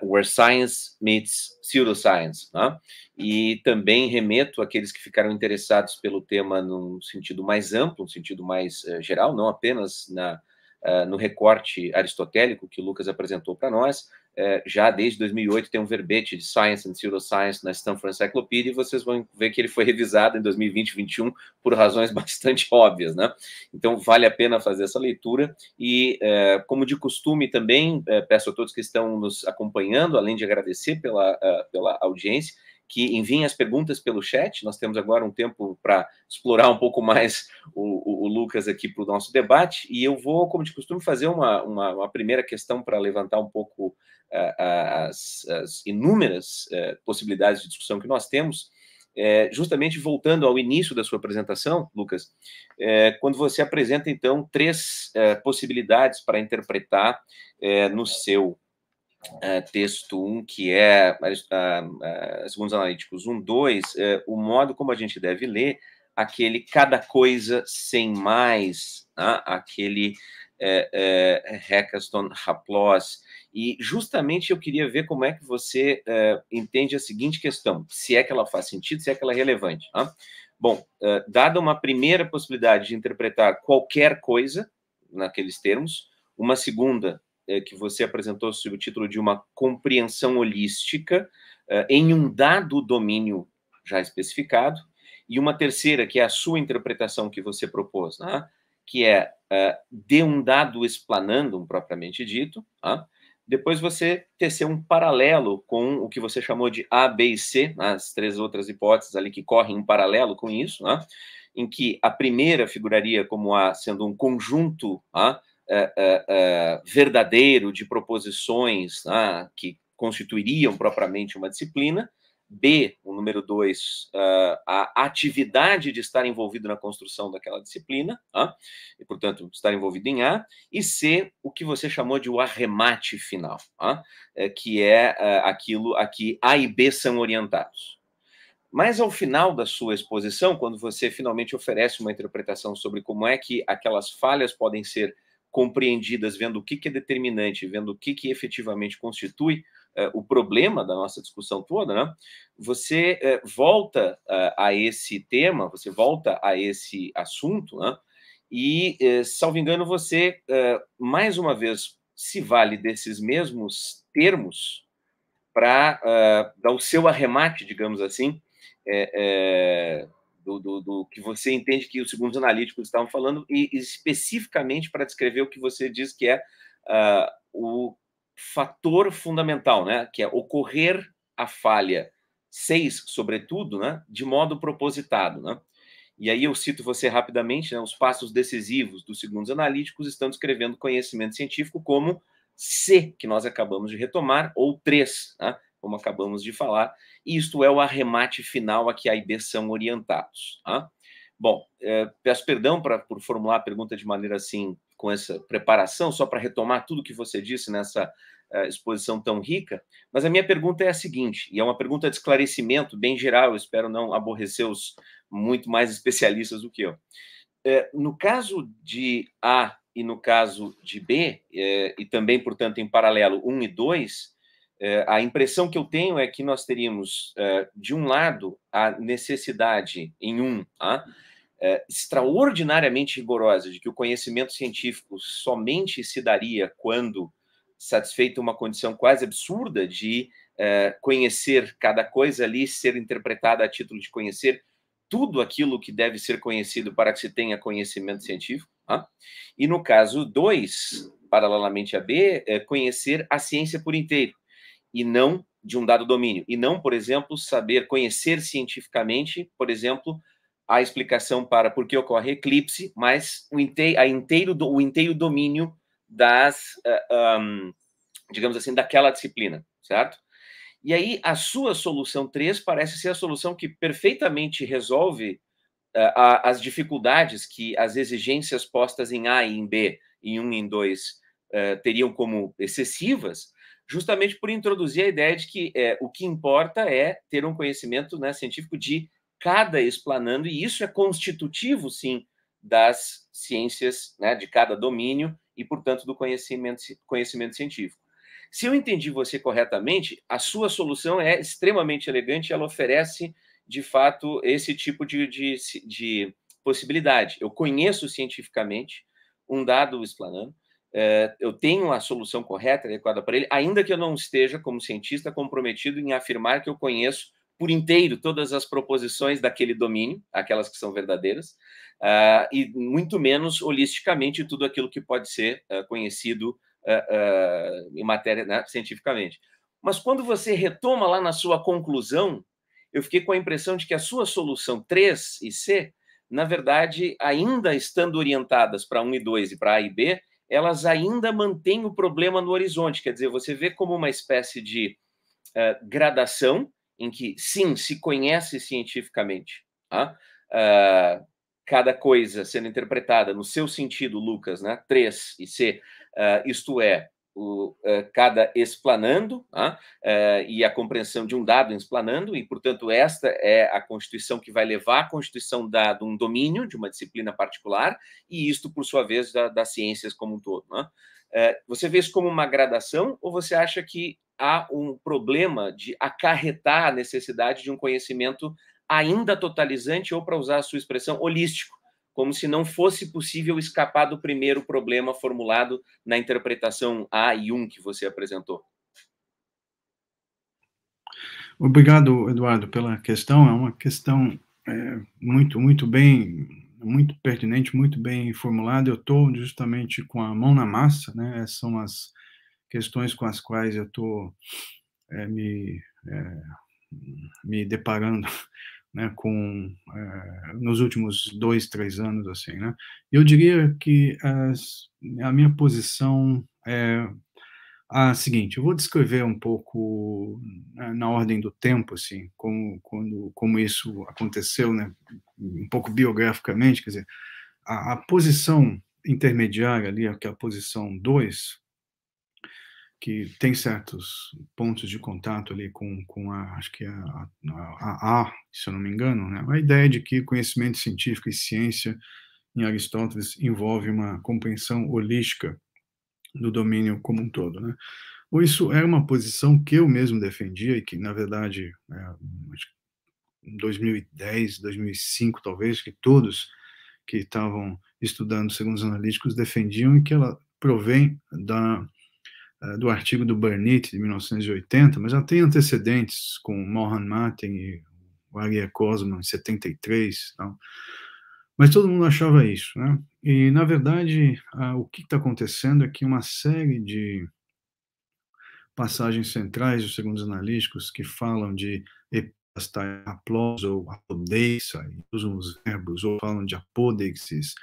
A: Where Science Meets Pseudoscience. Uh, e também remeto àqueles que ficaram interessados pelo tema num sentido mais amplo, num sentido mais uh, geral, não apenas na uh, no recorte aristotélico que o Lucas apresentou para nós. Uh, já desde 2008 tem um verbete de Science and Pseudoscience na Stanford Encyclopedia e vocês vão ver que ele foi revisado em 2020 e 2021 por razões bastante óbvias, né? Então vale a pena fazer essa leitura e, uh, como de costume também, peço a todos que estão nos acompanhando, além de agradecer pela, pela audiência, que enviem as perguntas pelo chat. Nós temos agora um tempo para explorar um pouco mais o, o, o Lucas aqui para o nosso debate. E eu vou, como de costume, fazer uma, uma, uma primeira questão para levantar um pouco uh, as, as, inúmeras uh, possibilidades de discussão que nós temos. É, justamente voltando ao início da sua apresentação, Lucas, é, quando você apresenta, então, três é, possibilidades para interpretar no seu uh, texto 1, um, que é, segundo os analíticos, 1, um, 2, o modo como a gente deve ler aquele cada coisa sem mais, né? aquele é, é, Haplos. E justamente eu queria ver como é que você é, entende a seguinte questão: se é que ela faz sentido, se é que ela é relevante. Né? Bom, dada uma primeira possibilidade de interpretar qualquer coisa naqueles termos, uma segunda é, que você apresentou sob o título de uma compreensão holística é, em um dado domínio já especificado, e uma terceira, que é a sua interpretação que você propôs, né? que é uh, de um dado explanando, propriamente dito, né? depois você tecer um paralelo com o que você chamou de A, B e C, né? as três outras hipóteses ali que correm em paralelo com isso, né? em que a primeira figuraria como a sendo um conjunto né? É, é, é, verdadeiro de proposições né, que constituiriam propriamente uma disciplina. B, o número dois, a atividade de estar envolvido na construção daquela disciplina, e, portanto, estar envolvido em A, e C, o que você chamou de o arremate final, que é aquilo a que A e B são orientados. Mas ao final da sua exposição, quando você finalmente oferece uma interpretação sobre como é que aquelas falhas podem ser compreendidas, vendo o que, que é determinante, vendo o que, que efetivamente constitui uh, o problema da nossa discussão toda, né? você uh, volta uh, a esse tema, você volta a esse assunto, né? e, salvo engano, você, mais uma vez, se vale desses mesmos termos para dar o seu arremate, digamos assim, é, é, do, do, do, que você entende que os segundos analíticos estavam falando, e especificamente para descrever o que você diz que é uh, o fator fundamental, né? que é ocorrer a falha 6, sobretudo, né? de modo propositado. Né? E aí eu cito você rapidamente, né? os passos decisivos dos segundos analíticos estão descrevendo conhecimento científico como C, que nós acabamos de retomar, ou 3, né? Como acabamos de falar, e isto é o arremate final a que A e B são orientados. Tá? Bom, é, peço perdão pra, por formular a pergunta de maneira assim, com essa preparação, só para retomar tudo que você disse nessa uh, exposição tão rica, mas a minha pergunta é a seguinte, e é uma pergunta de esclarecimento bem geral, eu espero não aborrecer os muito mais especialistas do que eu. É, no caso de A e no caso de B, é, e também, portanto, em paralelo 1 e 2, é, a impressão que eu tenho é que nós teríamos, é, de um lado, a necessidade, em um, tá? é, extraordinariamente rigorosa de que o conhecimento científico somente se daria quando satisfeita uma condição quase absurda de conhecer cada coisa ali, ser interpretada a título de conhecer tudo aquilo que deve ser conhecido para que se tenha conhecimento científico. Tá? E no caso 2, paralelamente a B, é conhecer a ciência por inteiro e não de um dado domínio. E não, por exemplo, saber conhecer cientificamente, por exemplo, a explicação para por que ocorre eclipse, mas o inteiro, a inteiro, o inteiro domínio das, uh, um, digamos assim, daquela disciplina, certo? E aí a sua solução 3 parece ser a solução que perfeitamente resolve uh, as dificuldades que as exigências postas em A e em B, em 1 e em 2, uh, teriam como excessivas, justamente por introduzir a ideia de que é, o que importa é ter um conhecimento né, científico de cada explanando, e isso é constitutivo, sim, das ciências, né, de cada domínio e, portanto, do conhecimento, conhecimento científico. Se eu entendi você corretamente, a sua solução é extremamente elegante, ela oferece, de fato, esse tipo de, de, de possibilidade. Eu conheço cientificamente um dado explanando, eu tenho a solução correta, adequada para ele, ainda que eu não esteja, como cientista, comprometido em afirmar que eu conheço por inteiro todas as proposições daquele domínio, aquelas que são verdadeiras, uh, e muito menos holisticamente tudo aquilo que pode ser uh, conhecido uh, em matéria né, cientificamente. Mas quando você retoma lá na sua conclusão, eu fiquei com a impressão de que a sua solução 3 e C, na verdade, ainda estando orientadas para 1 e 2 e para A e B, elas ainda mantêm o problema no horizonte. Quer dizer, você vê como uma espécie de uh, gradação em que, sim, se conhece cientificamente uh, cada coisa sendo interpretada no seu sentido, Lucas, né? 3 e C, uh, isto é, o, uh, cada explanando uh, e a compreensão de um dado explanando, e, portanto, esta é a constituição que vai levar à constituição da, de um domínio, de uma disciplina particular, e isto, por sua vez, da, das ciências como um todo. Uh, você vê isso como uma gradação ou você acha que há um problema de acarretar a necessidade de um conhecimento ainda totalizante, ou, para usar a sua expressão, holístico? Como se não fosse possível escapar do primeiro problema formulado na interpretação A e 1 que você apresentou.
B: Obrigado, Eduardo, pela questão. É uma questão é, muito, muito bem, muito pertinente, muito bem formulada. Eu estou justamente com a mão na massa, né? Essas são as questões com as quais eu estou é, me, é, me deparando né, com é, nos últimos dois, três anos, assim, né? Eu diria que as, a minha posição é a seguinte. Eu vou descrever um pouco na, na ordem do tempo, assim, como quando como isso aconteceu, né? Um pouco biograficamente, quer dizer, a, a posição intermediária ali, que é a posição 2, que tem certos pontos de contato ali com, com a, acho que é a, a, a, se eu não me engano, né? a ideia de que conhecimento científico e ciência em Aristóteles envolve uma compreensão holística do domínio como um todo, né? Ou isso era uma posição que eu mesmo defendia e que, na verdade, é, em 2010, 2005, talvez, que todos que estavam estudando segundo os analíticos defendiam e que ela provém da do artigo do Burnett, de 1980, mas já tem antecedentes com Mohan Martin e o Arya Cosman, em 73. Tal. Mas todo mundo achava isso. Né? E, na verdade, o que está acontecendo é que uma série de passagens centrais dos segundos analíticos que falam de aplos ou apodeissa, usam os verbos, ou falam de apodexis,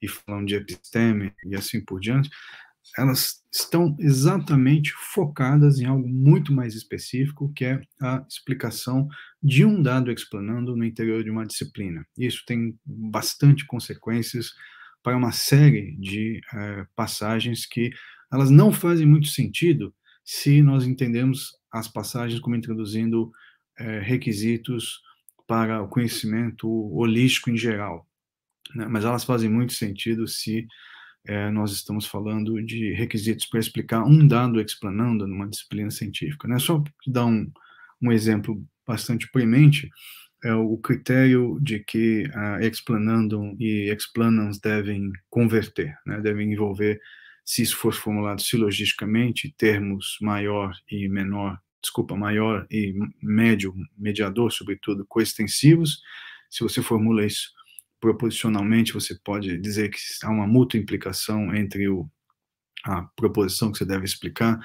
B: e falam de episteme, e assim por diante, elas estão exatamente focadas em algo muito mais específico, que é a explicação de um dado explanando no interior de uma disciplina. Isso tem bastante consequências para uma série de eh, passagens que elas não fazem muito sentido se nós entendemos as passagens como introduzindo eh, requisitos para o conhecimento holístico em geral. Né? Mas elas fazem muito sentido se é, nós estamos falando de requisitos para explicar um dado explanando numa disciplina científica. Né? Só dar um, um exemplo bastante premente, é o critério de que uh, explanandum e explanans devem converter, né? devem envolver, se isso for formulado silogisticamente, termos maior e menor, desculpa, maior e médio, mediador, sobretudo, coextensivos. Se você formula isso proposicionalmente você pode dizer que há uma mútua implicação entre o, a proposição que você deve explicar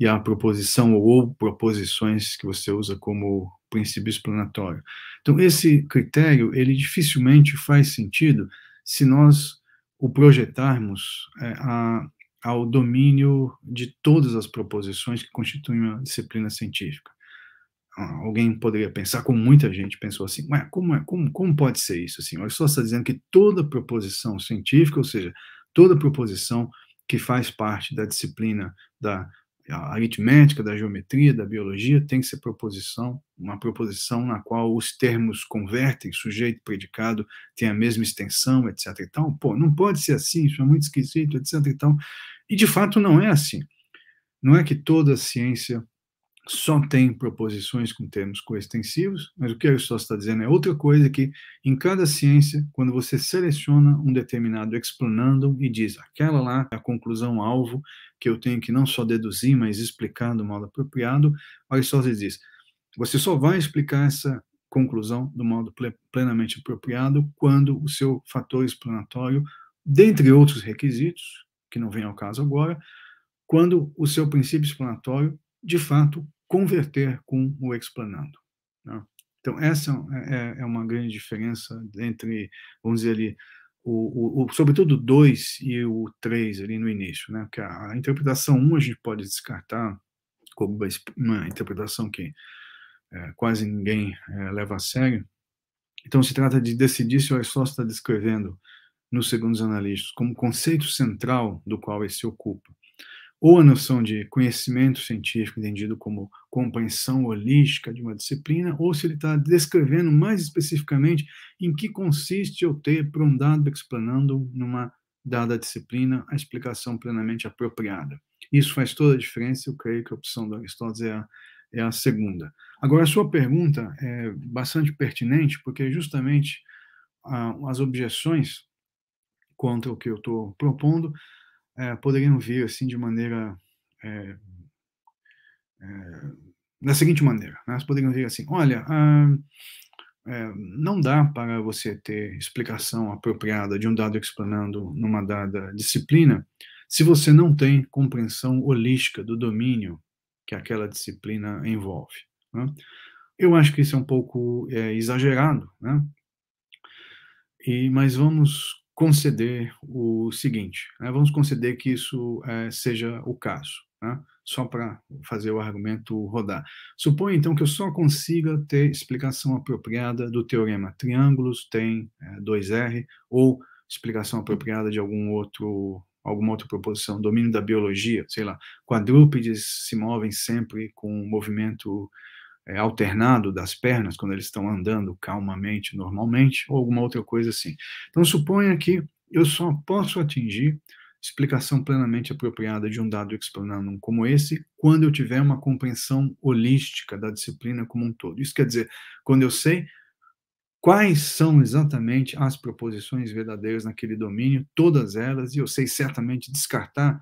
B: e a proposição ou proposições que você usa como princípio explanatório. Então, esse critério, ele dificilmente faz sentido se nós o projetarmos é, a, ao domínio de todas as proposições que constituem uma disciplina científica. Ah, alguém poderia pensar, como muita gente pensou assim, como, é, como, como pode ser isso? Assim? Olha só, está dizendo que toda proposição científica, ou seja, toda proposição que faz parte da disciplina da aritmética, da geometria, da biologia, tem que ser proposição, uma proposição na qual os termos convertem, sujeito, predicado, tem a mesma extensão, etc. E tal. Pô, não pode ser assim, isso é muito esquisito, etc. E, tal. e de fato não é assim. Não é que toda ciência só tem proposições com termos coextensivos, mas o que Aristóteles está dizendo é outra coisa que, em cada ciência, quando você seleciona um determinado explanandum e diz aquela lá é a conclusão alvo que eu tenho que não só deduzir, mas explicar do modo apropriado, Aristóteles diz, você só vai explicar essa conclusão do modo plenamente apropriado quando o seu fator explanatório, dentre outros requisitos, que não vem ao caso agora, quando o seu princípio explanatório, de fato, converter com o explanando. Né? Então, essa é, é, é, uma grande diferença entre, vamos dizer ali, o, o, o, sobretudo o 2 e o 3 ali no início, né? Porque a, a interpretação 1 um a gente pode descartar como uma interpretação que é, quase ninguém é, leva a sério. Então, se trata de decidir se o Aristóteles está descrevendo nos segundos analistas como conceito central do qual ele se ocupa ou a noção de conhecimento científico entendido como compreensão holística de uma disciplina, ou se ele está descrevendo mais especificamente em que consiste eu ter, por um dado explanando numa dada disciplina, a explicação plenamente apropriada. Isso faz toda a diferença, eu creio que a opção do Aristóteles é a, é a segunda. Agora, a sua pergunta é bastante pertinente, porque justamente ah, as objeções contra o que eu estou propondo é, poderiam vir assim de maneira é, é, da seguinte maneira, né? poderiam vir assim, olha, ah, não dá para você ter explicação apropriada de um dado explanando numa dada disciplina se você não tem compreensão holística do domínio que aquela disciplina envolve. Né? Eu acho que isso é um pouco é, exagerado, né? E, mas vamos conceder o seguinte: né? vamos conceder que isso é, seja o caso, né? só para fazer o argumento rodar. Suponha então que eu só consiga ter explicação apropriada do teorema triângulos tem é, 2R ou explicação apropriada de algum outro alguma outra proposição, domínio da biologia, sei lá, quadrúpedes se movem sempre com movimento é, alternado das pernas quando eles estão andando calmamente, normalmente, ou alguma outra coisa assim. Então, suponha que eu só posso atingir explicação plenamente apropriada de um dado explanandum como esse quando eu tiver uma compreensão holística da disciplina como um todo. Isso quer dizer, quando eu sei quais são exatamente as proposições verdadeiras naquele domínio, todas elas, e eu sei certamente descartar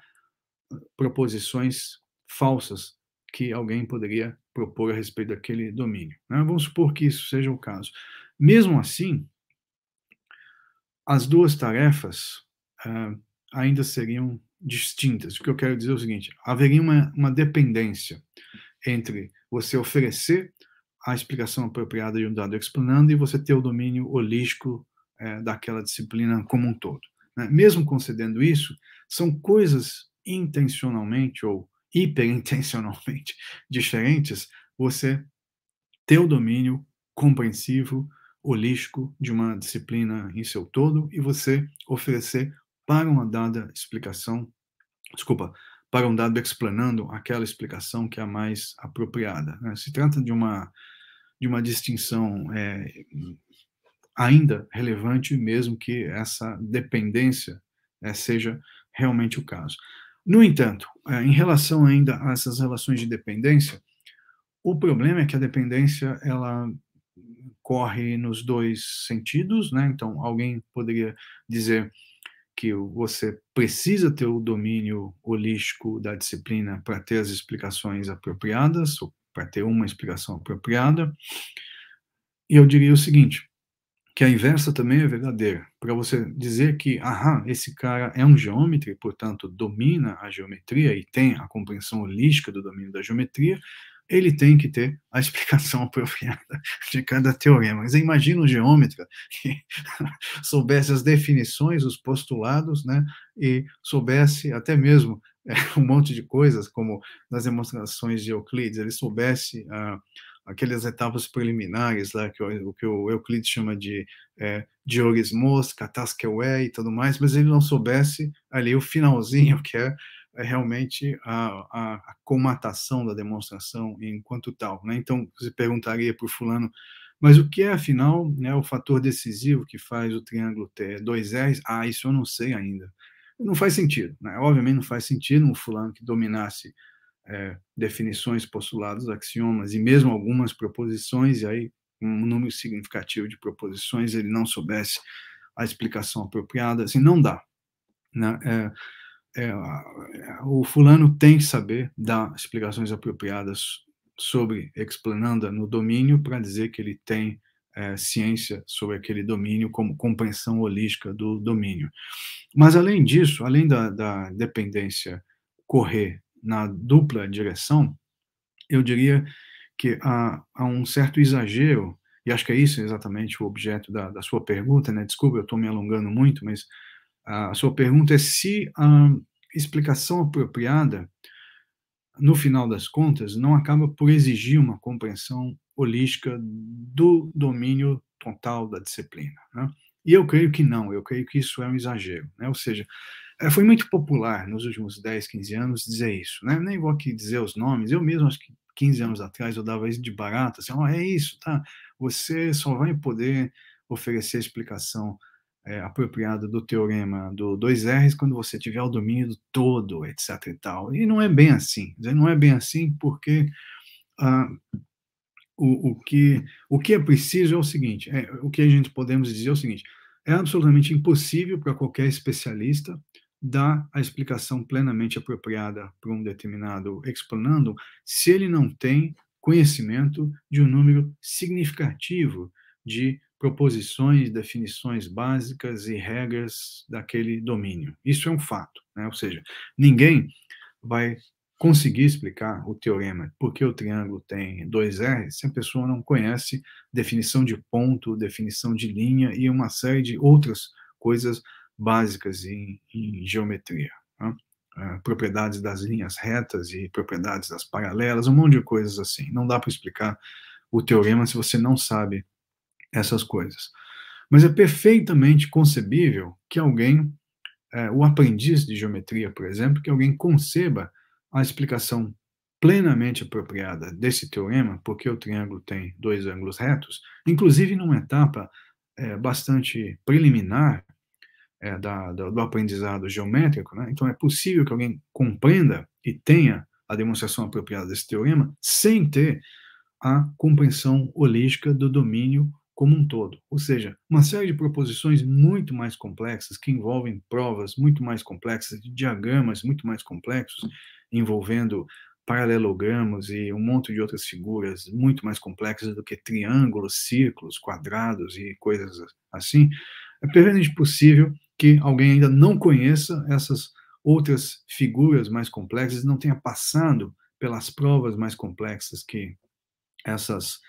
B: proposições falsas que alguém poderia propor a respeito daquele domínio. Né? Vamos supor que isso seja o caso. Mesmo assim, as duas tarefas uh, ainda seriam distintas. O que eu quero dizer é o seguinte: haveria uma, uma dependência entre você oferecer a explicação apropriada de um dado explanando e você ter o domínio holístico uh, daquela disciplina como um todo. Né? Mesmo concedendo isso, são coisas intencionalmente ou hiperintencionalmente diferentes, você ter o domínio compreensivo, holístico de uma disciplina em seu todo e você oferecer para uma dada explicação, desculpa, para um dado explanando aquela explicação que é a mais apropriada. Né? Se trata de uma de uma distinção é, ainda relevante, mesmo que essa dependência é, seja realmente o caso. No entanto, é, em relação ainda a essas relações de dependência, o problema é que a dependência ela corre nos dois sentidos, né? Então, alguém poderia dizer que você precisa ter o domínio holístico da disciplina para ter as explicações apropriadas, ou para ter uma explicação apropriada. E eu diria o seguinte: que a inversa também é verdadeira. Para você dizer que, aham, esse cara é um geômetra e, portanto, domina a geometria e tem a compreensão holística do domínio da geometria, ele tem que ter a explicação apropriada de cada teorema. Mas imagina um geômetra que soubesse as definições, os postulados, né, e soubesse até mesmo é, um monte de coisas, como nas demonstrações de Euclides, ele soubesse ah, aquelas etapas preliminares lá, que o, que o Euclides chama de é, diorismos, catasqueué e tudo mais, mas ele não soubesse ali o finalzinho, que é é realmente a, a, a, comatação da demonstração enquanto tal. Né? Então, você perguntaria para o fulano, mas o que é, afinal, né, o fator decisivo que faz o triângulo ter dois R's? Ah, isso eu não sei ainda. Não faz sentido. Né? Obviamente não faz sentido um fulano que dominasse é, definições, postulados, axiomas e mesmo algumas proposições, e aí um número significativo de proposições, ele não soubesse a explicação apropriada, assim, não dá. Né? É, é, o fulano tem que saber dar explicações apropriadas sobre explananda no domínio para dizer que ele tem é, ciência sobre aquele domínio como compreensão holística do domínio. Mas, além disso, além da, da dependência correr na dupla direção, eu diria que há, há, um certo exagero, e acho que é isso exatamente o objeto da, da sua pergunta, né? Desculpa, eu estou me alongando muito, mas a sua pergunta é se a explicação apropriada, no final das contas, não acaba por exigir uma compreensão holística do domínio total da disciplina. Né? E eu creio que não, eu creio que isso é um exagero. Né? Ou seja, foi muito popular nos últimos 10, 15 anos dizer isso. Né? Nem vou aqui dizer os nomes, eu mesmo acho que 15 anos atrás eu dava isso de barato, assim, oh, é isso, tá? Você só vai poder oferecer explicação é, apropriada do teorema do 2Rs quando você tiver o domínio todo, etc. e tal. E não é bem assim. Não é bem assim porque ah, o, o, que, o que é preciso é o seguinte: é, o que a gente podemos dizer é o seguinte: é absolutamente impossível para qualquer especialista dar a explicação plenamente apropriada para um determinado explanando se ele não tem conhecimento de um número significativo de proposições, definições básicas e regras daquele domínio. Isso é um fato, né? ou seja, ninguém vai conseguir explicar o teorema porque o triângulo tem dois R se a pessoa não conhece definição de ponto, definição de linha e uma série de outras coisas básicas em, em geometria. Né? Uh, propriedades das linhas retas e propriedades das paralelas, um monte de coisas assim. Não dá para explicar o teorema se você não sabe essas coisas. Mas é perfeitamente concebível que alguém, é, o aprendiz de geometria, por exemplo, que alguém conceba a explicação plenamente apropriada desse teorema, porque o triângulo tem dois ângulos retos, inclusive numa etapa é, bastante preliminar é, da, do, do, aprendizado geométrico. Né? Então, é possível que alguém compreenda e tenha a demonstração apropriada desse teorema sem ter a compreensão holística do domínio como um todo. Ou seja, uma série de proposições muito mais complexas, que envolvem provas muito mais complexas, diagramas muito mais complexos, envolvendo paralelogramos e um monte de outras figuras muito mais complexas do que triângulos, círculos, quadrados e coisas assim, é perfeitamente possível que alguém ainda não conheça essas outras figuras mais complexas, não tenha passado pelas provas mais complexas que essas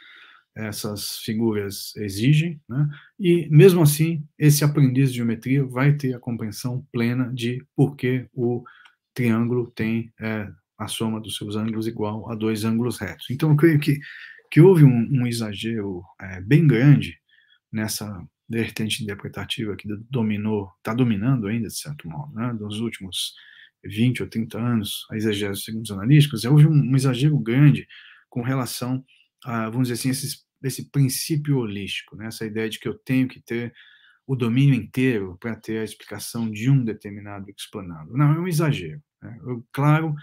B: essas figuras exigem, né? e mesmo assim, esse aprendiz de geometria vai ter a compreensão plena de por que o triângulo tem é, a soma dos seus ângulos igual a dois ângulos retos. Então, eu creio que, que houve um, um exagero é, bem grande nessa vertente interpretativa que dominou, está dominando ainda, de certo modo, né? nos últimos 20 ou 30 anos, a exagero segundo os analíticos, houve um, um exagero grande com relação a, vamos dizer assim, esses desse princípio holístico, né? essa ideia de que eu tenho que ter o domínio inteiro para ter a explicação de um determinado explanado. Não, é um exagero. Né? Eu, claro,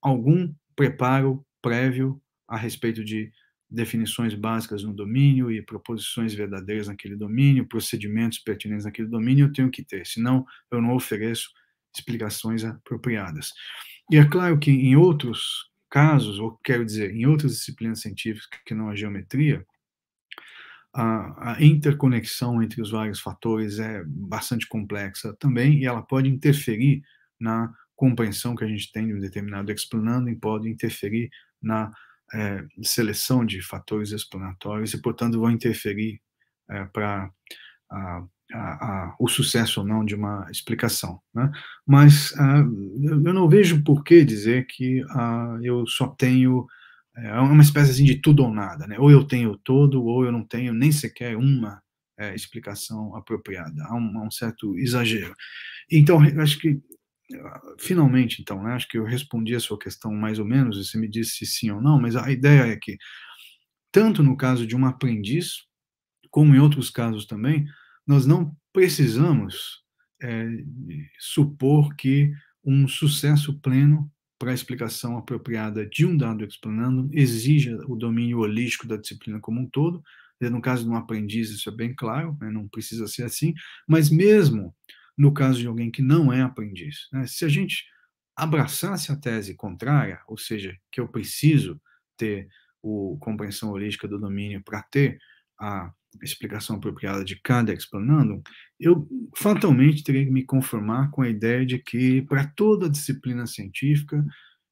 B: algum preparo prévio a respeito de definições básicas no domínio e proposições verdadeiras naquele domínio, procedimentos pertinentes naquele domínio, eu tenho que ter, senão eu não ofereço explicações apropriadas. E é claro que em outros casos, ou quero dizer, em outras disciplinas científicas que não a geometria, a, a, interconexão entre os vários fatores é bastante complexa também e ela pode interferir na compreensão que a gente tem de um determinado explanando e pode interferir na é, seleção de fatores explanatórios e, portanto, vão interferir é, para o sucesso ou não de uma explicação. Né? Mas ah, eu não vejo por que dizer que ah, eu só tenho é uma espécie assim, de tudo ou nada, né? Ou eu tenho todo, ou eu não tenho nem sequer uma é, explicação apropriada. Há um, há um, certo exagero. Então, acho que finalmente, então, né, acho que eu respondi a sua questão mais ou menos, você me disse sim ou não, mas a ideia é que, tanto no caso de um aprendiz, como em outros casos também, nós não precisamos é, supor que um sucesso pleno para a explicação apropriada de um dado explanando exija o domínio holístico da disciplina como um todo. No caso de um aprendiz, isso é bem claro, né? não precisa ser assim, mas mesmo no caso de alguém que não é aprendiz. Né? Se a gente abraçasse a tese contrária, ou seja, que eu preciso ter a compreensão holística do domínio para ter a explicação apropriada de cada explanando, eu fatalmente teria que me conformar com a ideia de que, para toda disciplina científica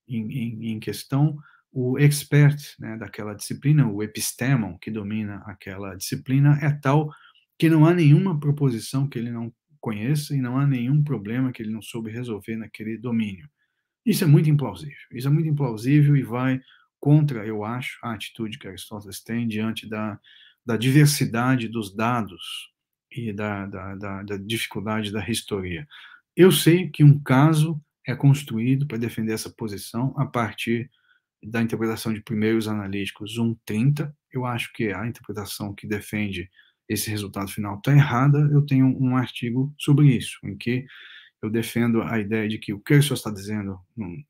B: em, em, em questão, o expert né, daquela disciplina, o epistemon que domina aquela disciplina, é tal que não há nenhuma proposição que ele não conheça e não há nenhum problema que ele não soube resolver naquele domínio. Isso é muito implausível. Isso é muito implausível e vai contra, eu acho, a atitude que Aristóteles tem diante da, da diversidade dos dados e da, da, da, da dificuldade da historia. Eu sei que um caso é construído para defender essa posição a partir da interpretação de primeiros analíticos 1.30. Eu acho que a interpretação que defende esse resultado final está errada, eu tenho um artigo sobre isso, em que eu defendo a ideia de que o que o senhor está dizendo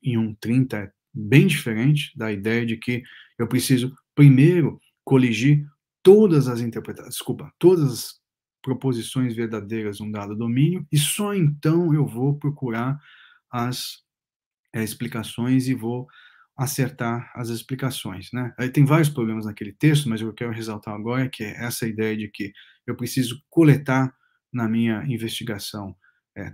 B: em 1.30 é bem diferente da ideia de que eu preciso primeiro coligir todas as interpretações, desculpa, todas as proposições verdadeiras num dado domínio, e só então eu vou procurar as é, explicações e vou acertar as explicações, né? Aí tem vários problemas naquele texto, mas eu quero ressaltar agora que é essa ideia de que eu preciso coletar na minha investigação é,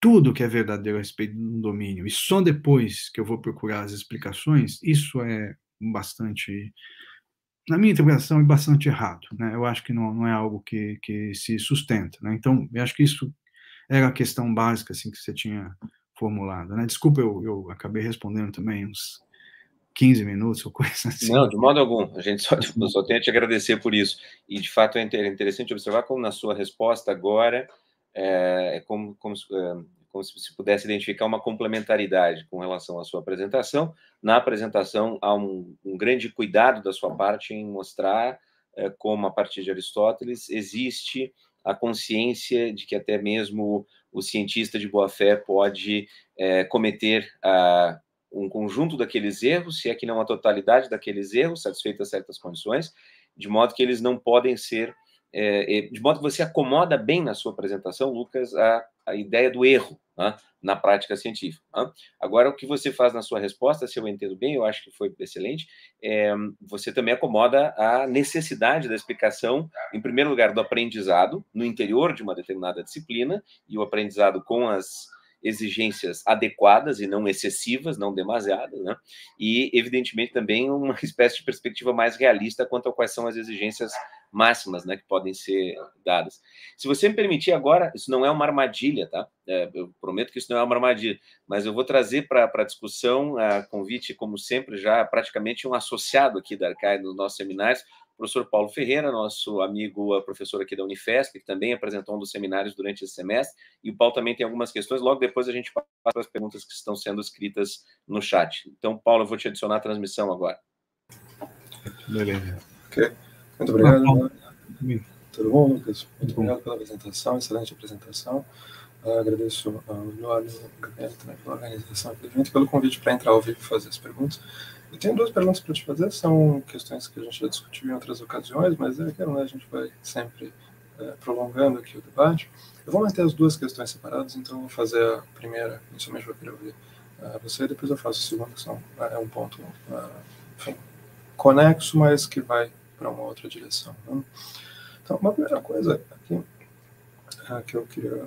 B: tudo que é verdadeiro a respeito um domínio e só depois que eu vou procurar as explicações, isso é bastante, na minha interpretação, é bastante errado, né? Eu acho que não, não é algo que, que se sustenta, né? Então, eu acho que isso era a questão básica, assim, que você tinha formulado, né? Desculpa, eu, eu acabei respondendo também uns 15 minutos ou coisa assim.
A: Não, de modo algum. A gente só, só tem a te agradecer por isso. E, de fato, é interessante observar como na sua resposta agora é, é como, como, é, como se você pudesse identificar uma complementaridade com relação à sua apresentação. Na apresentação, há um, um grande cuidado da sua parte em mostrar é, como, a partir de Aristóteles, existe a consciência de que até mesmo o cientista de boa fé pode é, cometer a um conjunto daqueles erros, se é que não a totalidade daqueles erros, satisfeitas certas condições, de modo que eles não podem ser, é, é, de modo que você acomoda bem na sua apresentação, Lucas, a, a ideia do erro né, na prática científica. Né? Agora, o que você faz na sua resposta, se eu entendo bem, eu acho que foi excelente, é, você também acomoda a necessidade da explicação, em primeiro lugar, do aprendizado no interior de uma determinada disciplina, e o aprendizado com as exigências adequadas e não excessivas, não demasiadas, né? E, evidentemente, também uma espécie de perspectiva mais realista quanto a quais são as exigências máximas, né, que podem ser dadas. Se você me permitir agora, isso não é uma armadilha, tá? É, eu prometo que isso não é uma armadilha, mas eu vou trazer para a discussão, a convite, como sempre, já praticamente um associado aqui da Arcai nos nossos seminários, professor Paulo Ferreira, nosso amigo professor aqui da Unifesp, que também apresentou um dos seminários durante esse semestre, e o Paulo também tem algumas questões, logo depois a gente passa para as perguntas que estão sendo escritas no chat. Então, Paulo, eu vou te adicionar a transmissão agora.
C: Beleza. Ok. Muito obrigado. Tudo bom, Lucas? Muito obrigado pela apresentação, excelente apresentação. Uh, agradeço ao Eduardo Gabriel também pela organização do evento, pelo convite para entrar ao vivo e fazer as perguntas. Eu tenho duas perguntas para te fazer, são questões que a gente já discutiu em outras ocasiões, mas eu quero, né, a gente vai sempre é, prolongando aqui o debate. Eu vou manter as duas questões separadas, então vou fazer a primeira, inicialmente vou querer ouvir uh, você, depois eu faço a segunda, que são, é um ponto, uh, enfim, conexo, mas que vai para uma outra direção. Né? Então, uma primeira coisa aqui uh, que eu queria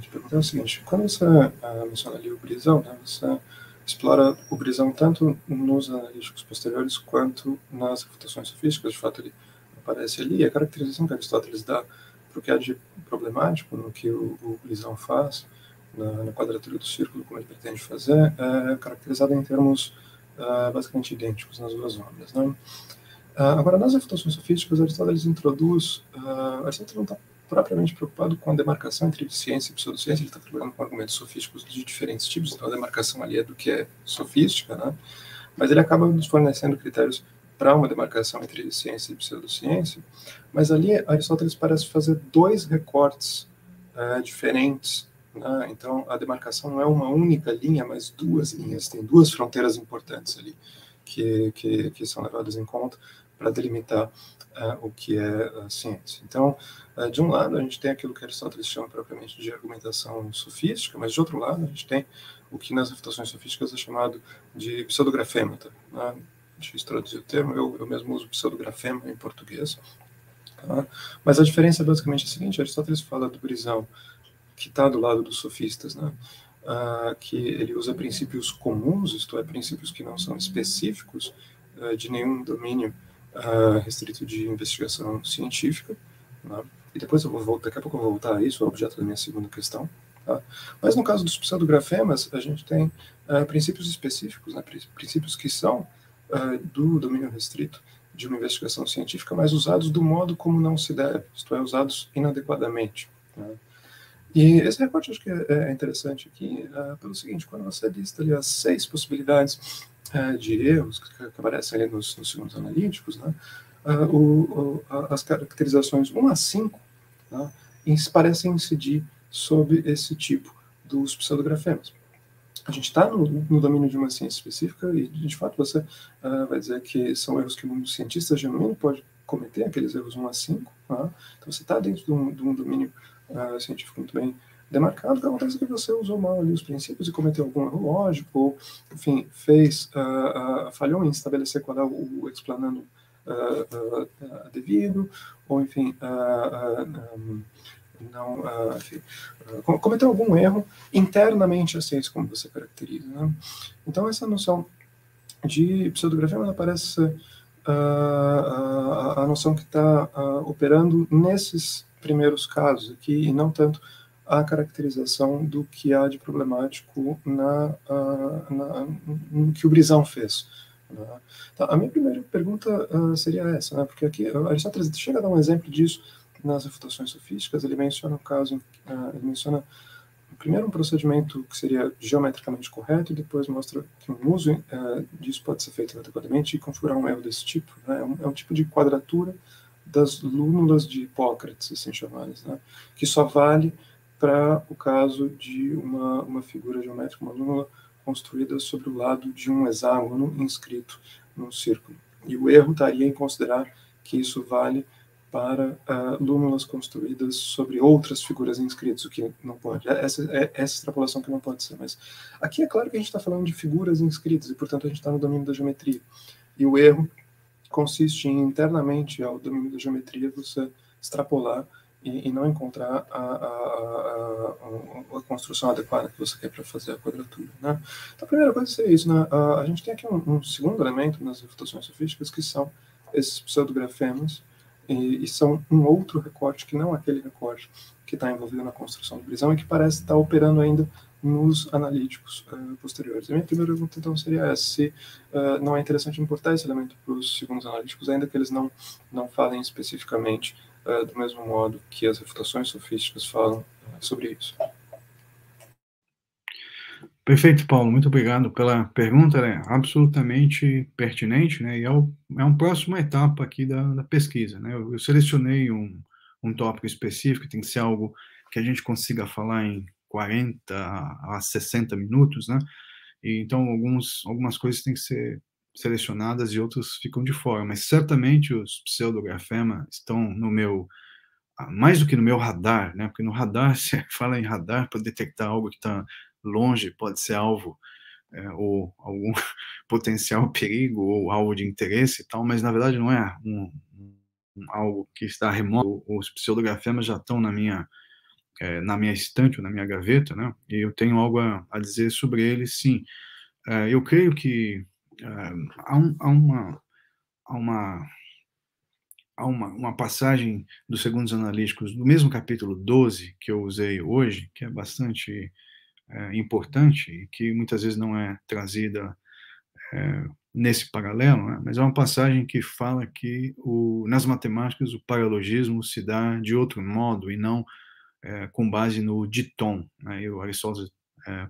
C: te perguntar é o seguinte, quando você menciona ali o Brisão, né, você explora o Brisão tanto nos analíticos posteriores quanto nas refutações sofísticas. De fato, ele aparece ali. A caracterização que Aristóteles dá para o que há de problemático no que o, o faz, na, na, quadratura do círculo, como ele pretende fazer, é caracterizada em termos uh, basicamente idênticos nas duas obras. Né? Uh, agora, nas refutações sofísticas, Aristóteles introduz. Uh, Aristóteles não está propriamente preocupado com a demarcação entre ciência e pseudociência, ele está trabalhando com argumentos sofísticos de diferentes tipos, então a demarcação ali é do que é sofística, né? mas ele acaba nos fornecendo critérios para uma demarcação entre ciência e pseudociência, mas ali Aristóteles parece fazer dois recortes uh, diferentes. Né? Então, a demarcação não é uma única linha, mas duas linhas, tem duas fronteiras importantes ali que, que, que são levadas em conta para delimitar o que é a ciência. Então, uh, de um lado, a gente tem aquilo que Aristóteles chama propriamente de argumentação sofística, mas de outro lado, a gente tem o que nas refutações sofísticas é chamado de pseudografêmata. Né? Difícil traduzir o termo, eu, eu mesmo uso pseudografema em português. Tá? Mas a diferença é basicamente a seguinte: Aristóteles fala do brisão que está do lado dos sofistas, né? Uh, que ele usa princípios comuns, isto é, princípios que não são específicos uh, de nenhum domínio uh, restrito de investigação científica, né? e depois eu vou voltar, daqui a pouco eu vou voltar a isso, o objeto da minha segunda questão. Tá? Mas no caso dos pseudografemas, a gente tem uh, princípios específicos, né? princípios que são uh, do domínio restrito de uma investigação científica, mas usados do modo como não se deve, isto é, usados inadequadamente. Né? E esse recorte acho que é, é interessante aqui, uh, pelo seguinte, quando você lista ali as seis possibilidades uh, de erros que, aparecem ali nos, nos analíticos, né, uh, o, o, as caracterizações 1 a 5 tá, parecem incidir sobre esse tipo dos pseudografemas. A gente está no, no, domínio de uma ciência específica e, de fato, você uh, vai dizer que são erros que um cientista genuíno pode cometer, aqueles erros 1 a 5. Tá? Então, você está dentro de um, de um domínio uh, científico muito bem demarcado, que acontece que você usou mal ali os princípios e cometeu algum erro lógico, ou, enfim, fez, uh, uh, falhou em estabelecer qual é o, explanando uh, devido, ou, enfim, um, não, enfim cometeu algum erro internamente assim, como você caracteriza. Né? Então, essa noção de pseudografia ela parece ser a noção que está operando nesses primeiros casos aqui, e não tanto a caracterização do que há de problemático na, na no que o Brisão fez. Né? Tá, a minha primeira pergunta uh, seria essa, né? porque aqui Aristóteles chega a dar um exemplo disso nas refutações sofísticas, ele menciona um caso, uh, ele menciona primeiro um procedimento que seria geometricamente correto e depois mostra que um uso uh, disso pode ser feito adequadamente e configurar um erro desse tipo. Né? É, um, é um tipo de quadratura das lúnulas de Hipócrates, assim chamadas, né? que só vale para o caso de uma, uma figura geométrica, uma lúnula construída sobre o lado de um hexágono inscrito num círculo. E o erro estaria em considerar que isso vale para uh, lúnulas construídas sobre outras figuras inscritas, o que não pode. É essa, é essa extrapolação que não pode ser. Mas aqui é claro que a gente está falando de figuras inscritas e, portanto, a gente está no domínio da geometria. E o erro consiste em, internamente ao domínio da geometria, você extrapolar e, e não encontrar a, a, a, a, construção adequada que você quer para fazer a quadratura. Né? Então, a primeira coisa seria isso. Né? A, gente tem aqui um, um, segundo elemento nas refutações sofísticas, que são esses pseudografemas, e, e são um outro recorte que não aquele recorte que está envolvido na construção do brisão e que parece estar tá operando ainda nos analíticos uh, posteriores. A minha primeira pergunta, então, seria essa, se uh, não é interessante importar esse elemento para os segundos analíticos, ainda que eles não, não falem especificamente uh, do mesmo modo que as refutações sofísticas falam sobre isso.
B: Perfeito, Paulo. Muito obrigado pela pergunta. É absolutamente pertinente, né? E é, o, é uma próxima etapa aqui da, da pesquisa, né? Eu, eu, selecionei um, um tópico específico, tem que ser algo que a gente consiga falar em 40 a 60 minutos, né? E, então, alguns, algumas coisas têm que ser selecionadas e outros ficam de fora, mas certamente os pseudografema estão no meu ah, mais do que no meu radar, né? Porque no radar se fala em radar para detectar algo que está longe, pode ser alvo é, ou algum potencial perigo ou alvo de interesse e tal, mas na verdade não é um, um, algo que está remoto. Os pseudografemas já estão na minha é, na minha estante ou na minha gaveta, né? E eu tenho algo a, a dizer sobre eles, sim. uh, eu creio que há, um, há, uma, há, uma, há uma, uma passagem dos segundos analíticos, do mesmo capítulo 12 que eu usei hoje, que é bastante uh, importante e que muitas vezes não é trazida nesse paralelo, né? mas é uma passagem que fala que o, nas matemáticas o paralogismo se dá de outro modo e não é, com base no ditom. Né? E o Aristóteles é,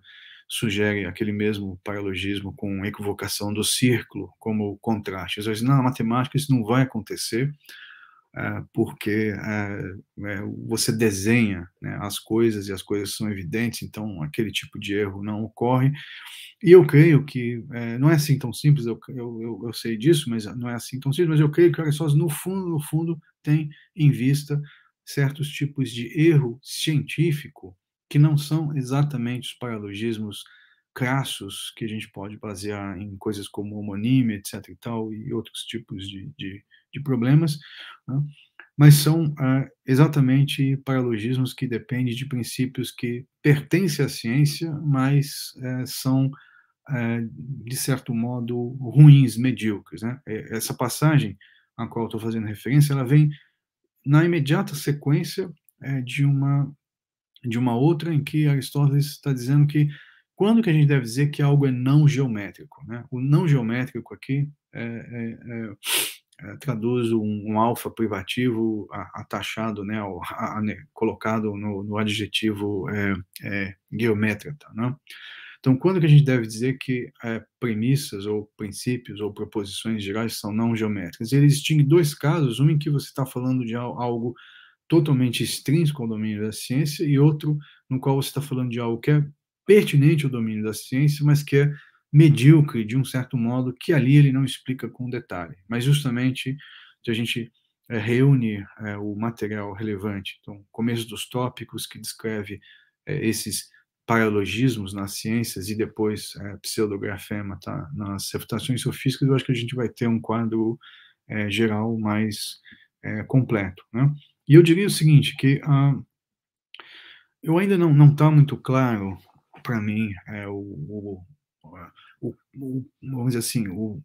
B: sugere aquele mesmo paralogismo com equivocação do círculo como contraste. Às vezes, na matemática isso não vai acontecer, é, porque é, é, você desenha né, as coisas e as coisas são evidentes, então aquele tipo de erro não ocorre. E eu creio que não é assim tão simples, eu, eu, eu, sei disso, mas não é assim tão simples, mas eu creio que o Aristóteles, no fundo, no fundo, tem em vista certos tipos de erro científico que não são exatamente os paralogismos crassos que a gente pode basear em coisas como homonímia, etc. e tal, e outros tipos de, de, de problemas, né? mas são ah, exatamente paralogismos que dependem de princípios que pertencem à ciência, mas eh, são é, de certo modo, ruins, medíocres. Né? Essa passagem a qual estou fazendo referência, ela vem na imediata sequência é, de uma de uma outra em que Aristóteles está dizendo que quando que a gente deve dizer que algo é não geométrico, né? O não geométrico aqui é, é, é, traduz um, um, alfa privativo atachado, né, a, a, colocado no, no adjetivo é, é, geométrica, né? Então, quando que a gente deve dizer que é, premissas ou princípios ou proposições gerais são não geométricas? Ele distingue dois casos, um em que você está falando de algo totalmente extrínseco ao domínio da ciência e outro no qual você está falando de algo que é pertinente ao domínio da ciência, mas que é medíocre de um certo modo, que ali ele não explica com detalhe. Mas justamente a gente é, reúne é, o material relevante, então, começo dos tópicos que descreve é, esses paralogismos nas ciências e depois é, pseudografema tá, nas refutações sofísticas, eu acho que a gente vai ter um quadro geral mais completo. Né? E eu diria o seguinte, que ah, eu ainda não não está muito claro para mim é, o, o, o, o, vamos dizer assim, o,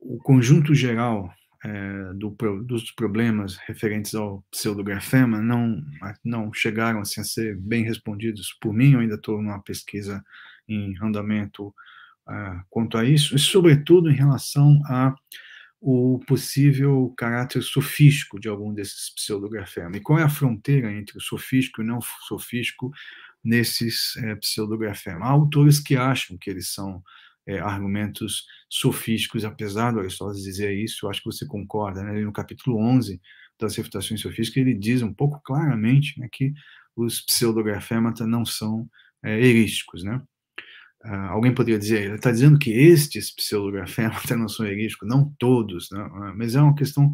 B: o conjunto geral é, do, dos problemas referentes ao pseudografema não, não chegaram assim, a ser bem respondidos por mim, eu ainda estou numa pesquisa em andamento uh, quanto a isso, e sobretudo em relação a o possível caráter sofístico de algum desses pseudografemas. E qual é a fronteira entre o sofístico e não sofístico nesses é, pseudografemas? Há autores que acham que eles são é, argumentos sofísticos, apesar do Aristóteles dizer isso, eu acho que você concorda, né? no capítulo 11 das refutações sofísticas, ele diz um pouco claramente né, que os pseudografemata não são é, erísticos, né? Uh, alguém poderia dizer, ele está dizendo que estes pseudografemata não são erísticos, não todos, né? mas é uma questão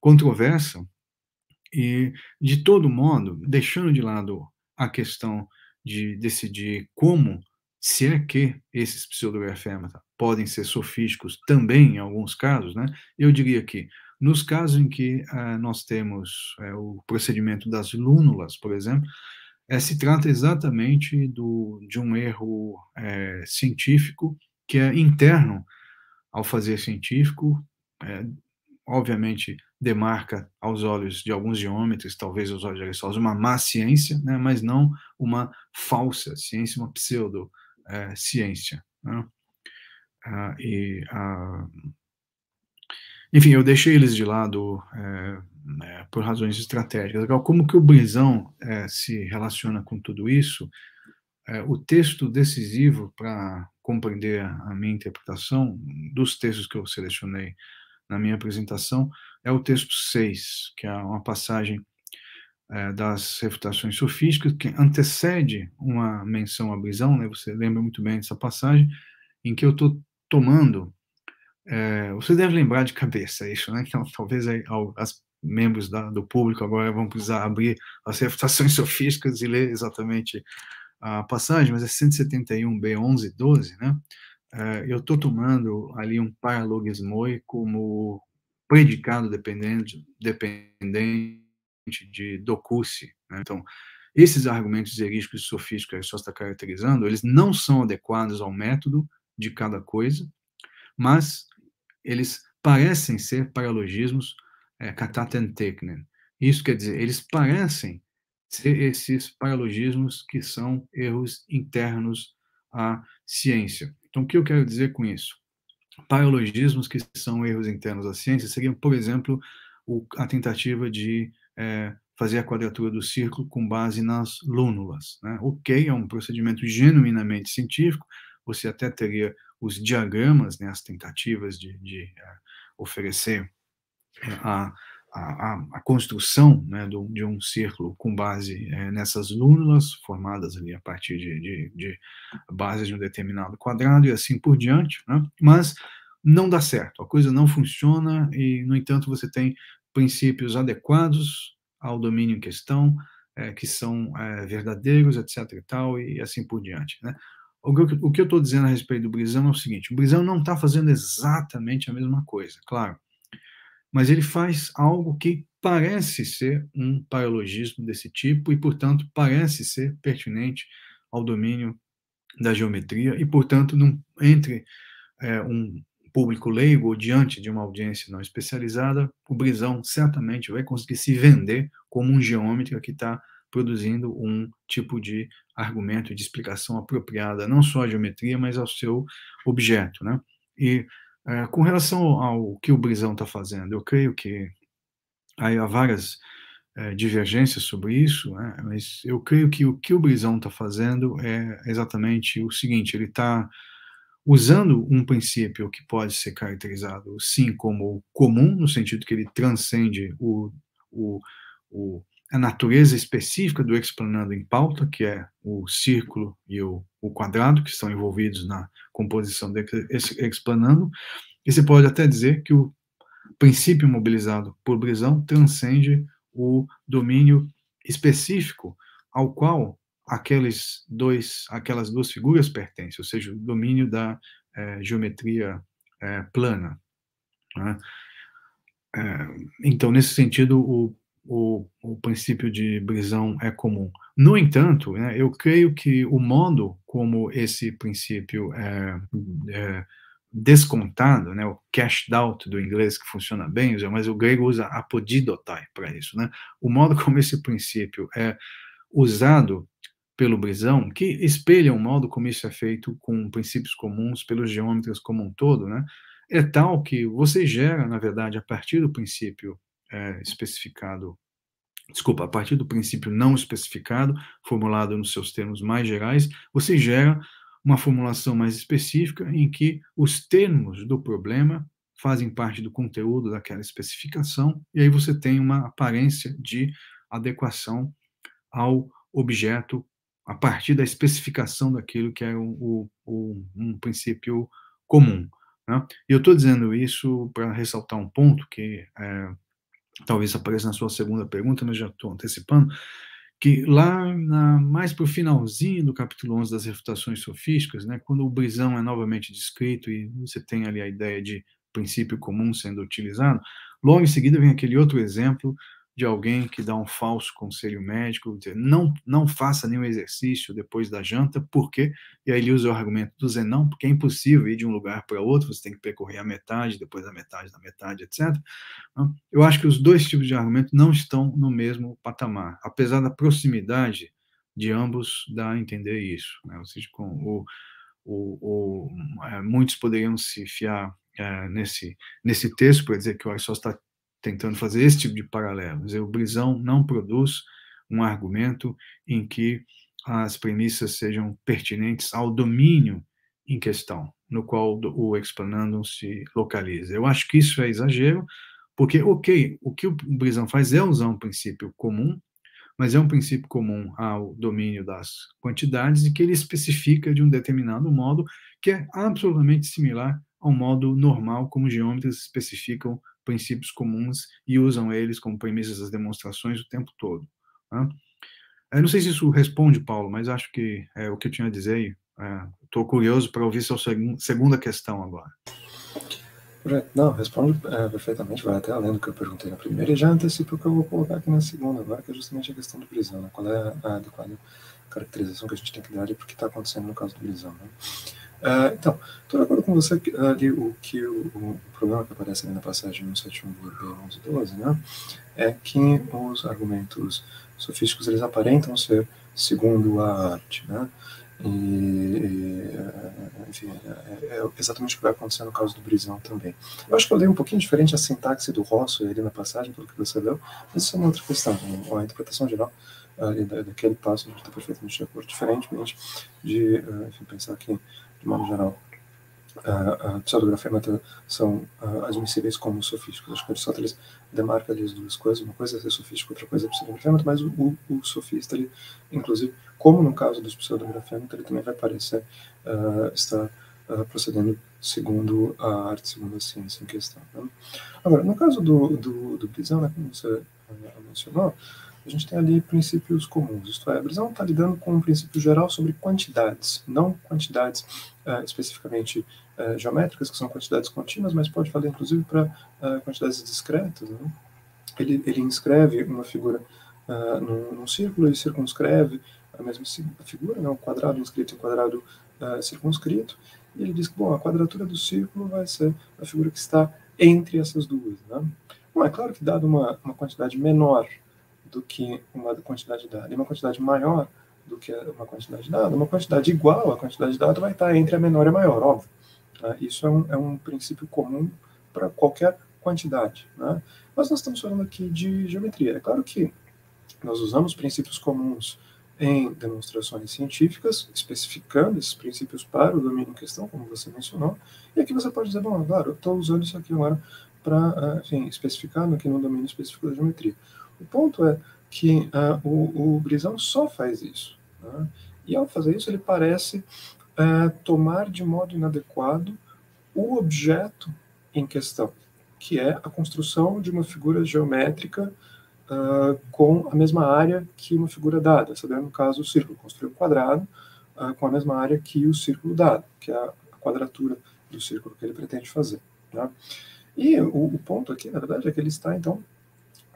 B: controversa e, de todo modo, deixando de lado a questão de decidir como se é que esses pseudografemas podem ser sofísticos também em alguns casos, né? Eu diria que nos casos em que uh, nós temos uh, o procedimento das lúnulas, por exemplo, uh, se trata exatamente do, de um erro científico que é interno ao fazer científico, obviamente demarca aos olhos de alguns geômetros, talvez aos olhos de Aristóteles, uma má ciência, né, mas não uma falsa ciência, uma pseudo é. Né? Ah, e, ah, enfim, eu deixei eles de lado é, é, por razões estratégicas. Como que o Brisão é, se relaciona com tudo isso? É, o texto decisivo para compreender a minha interpretação dos textos que eu selecionei na minha apresentação é o texto 6, que é uma passagem é, das refutações sofísticas, que antecede uma menção à Brisão, né? você lembra muito bem dessa passagem, em que eu estou tomando. É, você deve lembrar de cabeça isso, né? Então, talvez as membros da, do público agora vão precisar abrir as refutações sofísticas e ler exatamente a passagem, mas é 171b, 11 12, né? É, eu estou tomando ali um paralogismoi como predicado dependente, dependente de Dokusi. Né? Então, esses argumentos erísticos e sofísticos que a está caracterizando, eles não são adequados ao método de cada coisa, mas eles parecem ser paralogismos é, katatenteknen. Isso quer dizer, eles parecem ser esses paralogismos que são erros internos à ciência. Então, o que eu quero dizer com isso? Paralogismos que são erros internos à ciência seriam, por exemplo, o, a tentativa de é, fazer a quadratura do círculo com base nas lúnulas. Né? Ok, é um procedimento genuinamente científico, você até teria os diagramas, né, as tentativas de, de é, oferecer a, a, a, construção né, do, de um círculo com base é, nessas lúnulas, formadas ali a partir de, de, de, bases de um determinado quadrado e assim por diante, né? mas não dá certo, a coisa não funciona e, no entanto, você tem princípios adequados ao domínio em questão, é, que são é, verdadeiros, etc. e tal, e assim por diante. Né? O que eu estou dizendo a respeito do Brisão é o seguinte: o Brisão não está fazendo exatamente a mesma coisa, claro, mas ele faz algo que parece ser um paralogismo desse tipo e, portanto, parece ser pertinente ao domínio da geometria e, portanto, não, entre é, um público leigo ou diante de uma audiência não especializada, o Brisão certamente vai conseguir se vender como um geômetra que está produzindo um tipo de argumento de explicação apropriada, não só à geometria, mas ao seu objeto. Né? E é, com relação ao que o Brisão está fazendo, eu creio que há várias é, divergências sobre isso, né? mas eu creio que o que o Brisão está fazendo é exatamente o seguinte: ele está usando um princípio que pode ser caracterizado, sim, como comum, no sentido que ele transcende o, o, o, a natureza específica do explanando em pauta, que é o círculo e o, o quadrado, que estão envolvidos na composição desse explanando, e você pode até dizer que o princípio mobilizado por Brisão transcende o domínio específico ao qual aqueles dois, aquelas duas figuras pertencem, ou seja, o domínio da é, geometria é, plana. Né? É, então, nesse sentido, o, o, o, princípio de Brisão é comum. No entanto, né, eu creio que o modo como esse princípio é, é descontado, né, o cashed out do inglês que funciona bem, mas o grego usa apodidotai para isso, né? O modo como esse princípio é usado pelo Brisão, que espelha o modo como isso é feito com princípios comuns pelos geômetras como um todo, né, é tal que você gera, na verdade, a partir do princípio é, especificado, desculpa, a partir do princípio não especificado, formulado nos seus termos mais gerais, você gera uma formulação mais específica em que os termos do problema fazem parte do conteúdo daquela especificação, e aí você tem uma aparência de adequação ao objeto a partir da especificação daquilo que é o, o, um princípio comum. Né? E eu estou dizendo isso para ressaltar um ponto que é, talvez apareça na sua segunda pergunta, mas já estou antecipando, que lá na, mais para o finalzinho do capítulo 11 das refutações sofísticas, né, quando o brisão é novamente descrito e você tem ali a ideia de princípio comum sendo utilizado, logo em seguida vem aquele outro exemplo de alguém que dá um falso conselho médico, não, não faça nenhum exercício depois da janta, por quê? E aí ele usa o argumento do Zenão, porque é impossível ir de um lugar para outro, você tem que percorrer a metade, depois a metade da metade, etc. Eu acho que os dois tipos de argumento não estão no mesmo patamar, apesar da proximidade de ambos dá a entender isso. Né? Ou seja, com o, o, o, é, muitos poderiam se fiar é, nesse, nesse texto para dizer que o só está tentando fazer esse tipo de paralelo. Dizer, o Brisão não produz um argumento em que as premissas sejam pertinentes ao domínio em questão, no qual o explanandum se localiza. Eu acho que isso é exagero, porque, ok, o que o Brisão faz é usar um princípio comum, mas é um princípio comum ao domínio das quantidades e que ele especifica de um determinado modo que é absolutamente similar ao modo normal como geômetras especificam princípios comuns e usam eles como premissas das demonstrações o tempo todo. Né? Eu não sei se isso responde, Paulo, mas acho que é o que eu tinha a dizer. Estou é, curioso para ouvir sua seg segunda questão agora.
C: Não, responde é, perfeitamente, vai até além do que eu perguntei na primeira e já antecipa o que eu vou colocar aqui na segunda agora, que é justamente a questão do prisão, né? qual é a adequada caracterização que a gente tem que dar para o que está acontecendo no caso do prisão. Né? Uh, então, estou de acordo com você que, ali o que o, o, problema que aparece ali na passagem 171 11 12, né, é que os argumentos sofísticos eles aparentam ser segundo a arte, né? E, e enfim, é, é, exatamente o que vai acontecer no caso do Brisão também. Eu acho que eu dei um pouquinho diferente a sintaxe do Rosso ali na passagem, pelo que você leu, mas isso é uma outra questão. A interpretação geral ali daquele passo está perfeitamente de acordo, diferentemente de enfim, pensar que de modo geral, a, a pseudografia e a são uh, admissíveis como sofísticos. Acho que Aristóteles demarca ali as duas coisas, uma coisa é ser sofístico, outra coisa é pseudografema, mas o, o, sofista, ele, inclusive, como no caso dos pseudografemas, ele também vai parecer uh, estar uh, procedendo segundo a arte, segundo a ciência em questão. Né? Agora, no caso do, do, do Brisão, né, como você mencionou, a gente tem ali princípios comuns. Isto é, a Brisão está lidando com um princípio geral sobre quantidades, não quantidades uh, especificamente uh, geométricas, que são quantidades contínuas, mas pode falar inclusive para uh, quantidades discretas. Né? Ele, ele inscreve uma figura num, num, círculo e circunscreve a mesma figura, né? um quadrado inscrito em quadrado circunscrito, e ele diz que bom, a quadratura do círculo vai ser a figura que está entre essas duas. Né? Bom, é claro que dado uma, uma quantidade menor do que uma quantidade dada e uma quantidade maior do que uma quantidade dada, uma quantidade igual à quantidade dada vai estar entre a menor e a maior, óbvio. Né? Isso é um, é um princípio comum para qualquer quantidade. Né? Mas nós estamos falando aqui de geometria. É claro que nós usamos princípios comuns em demonstrações científicas, especificando esses princípios para o domínio em questão, como você mencionou, e aqui você pode dizer, bom, claro, eu estou usando isso aqui agora para, enfim, especificar aqui no domínio específico da geometria. O ponto é que uh, o, o Brisão só faz isso. Né? E ao fazer isso, ele parece uh, tomar de modo inadequado o objeto em questão, que é a construção de uma figura geométrica uh, com a mesma área que uma figura dada. Sabendo, no caso, o círculo, construir um quadrado com a mesma área que o círculo dado, que é a quadratura do círculo que ele pretende fazer. Né? E o, o ponto aqui, na verdade, é que ele está, então,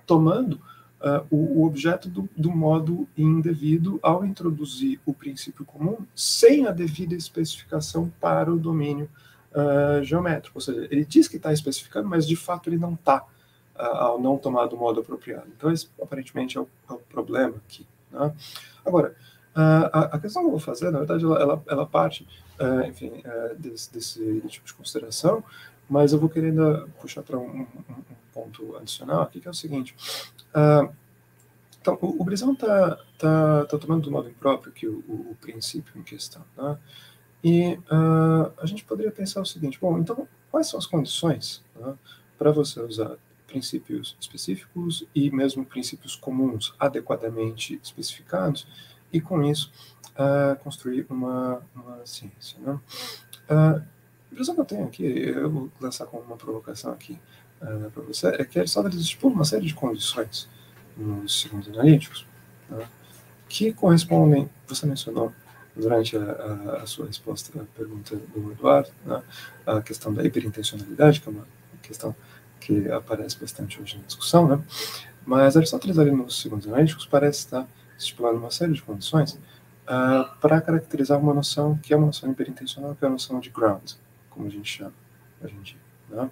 C: tomando uh, o, o, objeto do, do, modo indevido ao introduzir o princípio comum sem a devida especificação para o domínio uh, geométrico. Ou seja, ele diz que está especificando, mas de fato ele não está uh, ao não tomar do modo apropriado. Então, esse aparentemente é o, é o problema aqui. Né? Agora, a, a, questão que eu vou fazer, na verdade, ela, ela, ela parte, enfim, desse, desse tipo de consideração, mas eu vou querer ainda puxar para um, um, ponto adicional aqui, que é o seguinte. Uh, então, o, o Brisão está tá, tá tomando do modo impróprio aqui o, o, o princípio em questão. Né? E uh, a gente poderia pensar o seguinte: bom, então, quais são as condições né, para você usar princípios específicos e mesmo princípios comuns adequadamente especificados e, com isso, uh, construir uma, uma ciência? Né? Uh, a impressão que eu tenho aqui, eu vou lançar como uma provocação aqui é que Aristóteles estipula uma série de condições nos segundos analíticos né, que correspondem, você mencionou durante a, a, a, sua resposta à pergunta do Eduardo, né, a questão da hiperintencionalidade, que é uma questão que aparece bastante hoje na discussão, né, mas Aristóteles ali nos segundos analíticos parece estar estipulando uma série de condições uh, para caracterizar uma noção que é uma noção hiperintencional, que é a noção de ground como a gente chama hoje em dia. Né?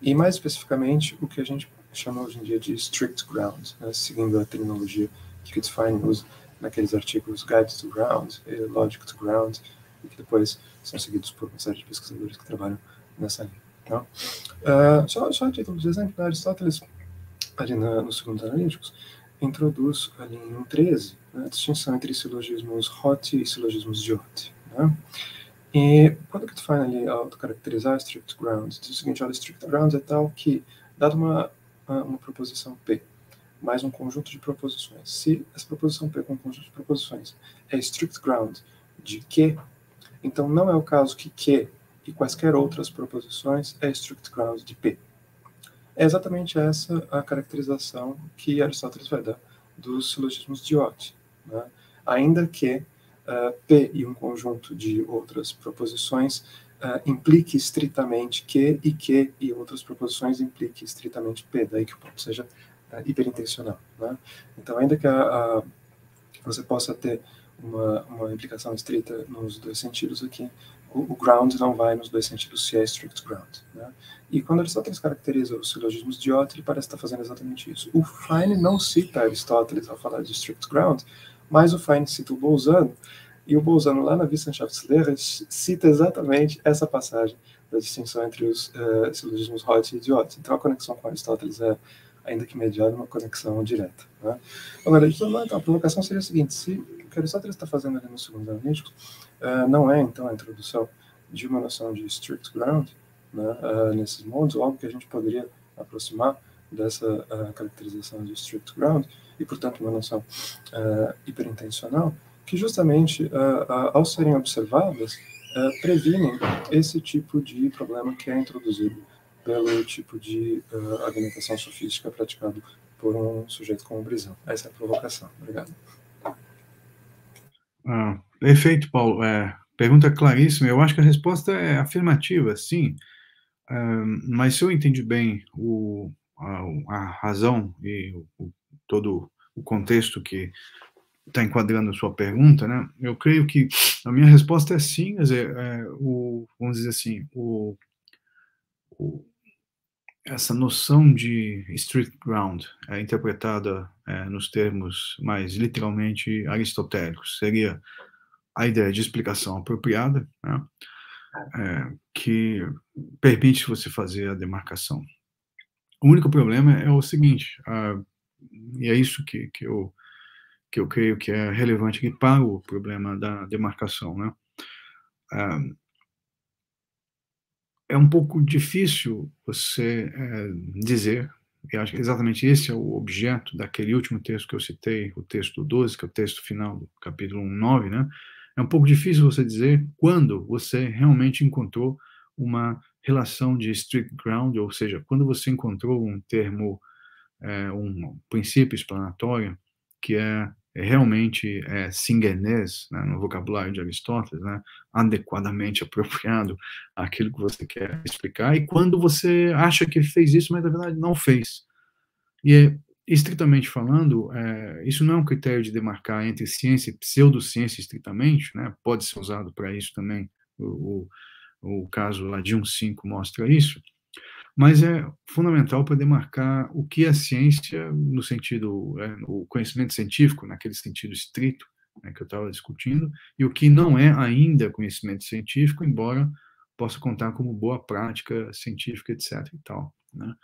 C: E mais especificamente, o que a gente chama hoje em dia de strict grounds, né? seguindo a terminologia que Fitzfine usa naqueles artigos Guides to Grounds, Logic to Grounds, e que depois são seguidos por uma série de pesquisadores que trabalham nessa linha. Tá? Uh, só, só a título de exemplo, Aristóteles, ali na, nos segundos analíticos, introduz ali em 1.13 né, a distinção entre silogismos hot e silogismos jot. Né? E quando que tu faz ali autocaracterizar strict grounds, diz o seguinte, olha, strict grounds é tal que, dado uma, uma proposição P, mais um conjunto de proposições, se essa proposição P com um conjunto de proposições é strict ground de que, então não é o caso que que e quaisquer outras proposições é strict ground de P. É exatamente essa a caracterização que Aristóteles vai dar dos silogismos de Ott. Né? Ainda que P e um conjunto de outras proposições uh, implique estritamente Q e Q e outras proposições implique estritamente P, daí que o ponto seja uh, hiperintencional. Né? Então, ainda que a, a, você possa ter uma, uma implicação estrita nos dois sentidos aqui, o, o, ground não vai nos dois sentidos se é strict ground. Né? E quando Aristóteles caracteriza os silogismos de Otto, ele parece estar fazendo exatamente isso. O Fine não cita Aristóteles ao falar de strict ground, mas o Fine cita o Bolzano, e o Bolzano, lá na Wissenschaftslehre, cita exatamente essa passagem da distinção entre os uh, silogismos Hot e Idiot. Então, a conexão com Aristóteles é, ainda que mediada, uma conexão direta. Né? Agora, então, a provocação seria a seguinte: se o que Aristóteles está fazendo ali no segundo analítico uh, não é, então, a introdução de uma noção de strict ground né, uh, nesses modos, algo que a gente poderia aproximar dessa caracterização de strict ground, e, portanto, uma noção hiperintencional, que justamente, uh, uh, ao serem observadas, uh, previnem esse tipo de problema que é introduzido pelo tipo de argumentação sofística praticado por um sujeito como Brisão. Essa é a provocação. Obrigado.
B: Ah, perfeito, Paulo. É, pergunta claríssima. Eu acho que a resposta é afirmativa, sim. mas se eu entendi bem o, a, a razão e o, todo o contexto que está enquadrando a sua pergunta, né? Eu creio que a minha resposta é sim, dizer, é, o, vamos dizer assim, o, o, essa noção de street ground é interpretada é, nos termos mais literalmente aristotélicos, seria a ideia de explicação apropriada, né? é, que permite você fazer a demarcação. O único problema é o seguinte, e é isso que, que eu que eu creio que é relevante aqui para o problema da demarcação, né? Ah, é um pouco difícil você é, dizer, e acho que exatamente esse é o objeto daquele último texto que eu citei, o texto 12, que é o texto final do capítulo 9, né? É um pouco difícil você dizer quando você realmente encontrou uma relação de strict ground, ou seja, quando você encontrou um termo, é, um princípio explanatório que é é realmente é, singenês, né, no vocabulário de Aristóteles, né, adequadamente apropriado àquilo que você quer explicar, e quando você acha que fez isso, mas na verdade não fez. E, estritamente falando, é, isso não é um critério de demarcar entre ciência e pseudociência estritamente, né, pode ser usado para isso também, o, o, o caso lá de 1.5 mostra isso, mas é fundamental para demarcar o que é ciência no sentido, é, o conhecimento científico, naquele sentido estrito né, que eu estava discutindo, e o que não é ainda conhecimento científico, embora possa contar como boa prática científica, etc. e tal. Né?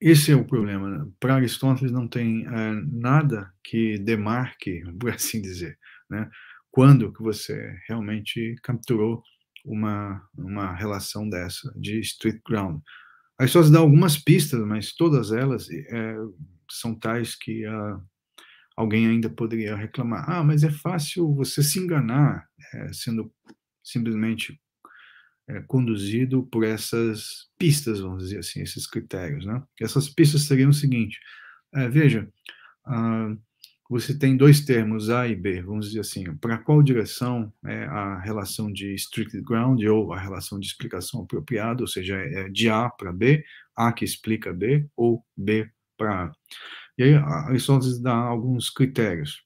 B: esse é o problema. Né? Para Aristóteles não tem é, nada que demarque, por assim dizer, né? quando que você realmente capturou uma, uma relação dessa, de street ground. Só se dá algumas pistas, mas todas elas é, são tais que uh, alguém ainda poderia reclamar. Ah, mas é fácil você se enganar é, sendo simplesmente é, conduzido por essas pistas, vamos dizer assim, esses critérios. Né? Essas pistas seriam o seguinte: veja, uh, você tem dois termos, A e B, vamos dizer assim, para qual direção é a relação de strict ground ou a relação de explicação apropriada, ou seja, é de A para B, A que explica B, ou B para A. E aí Aristóteles dá alguns critérios.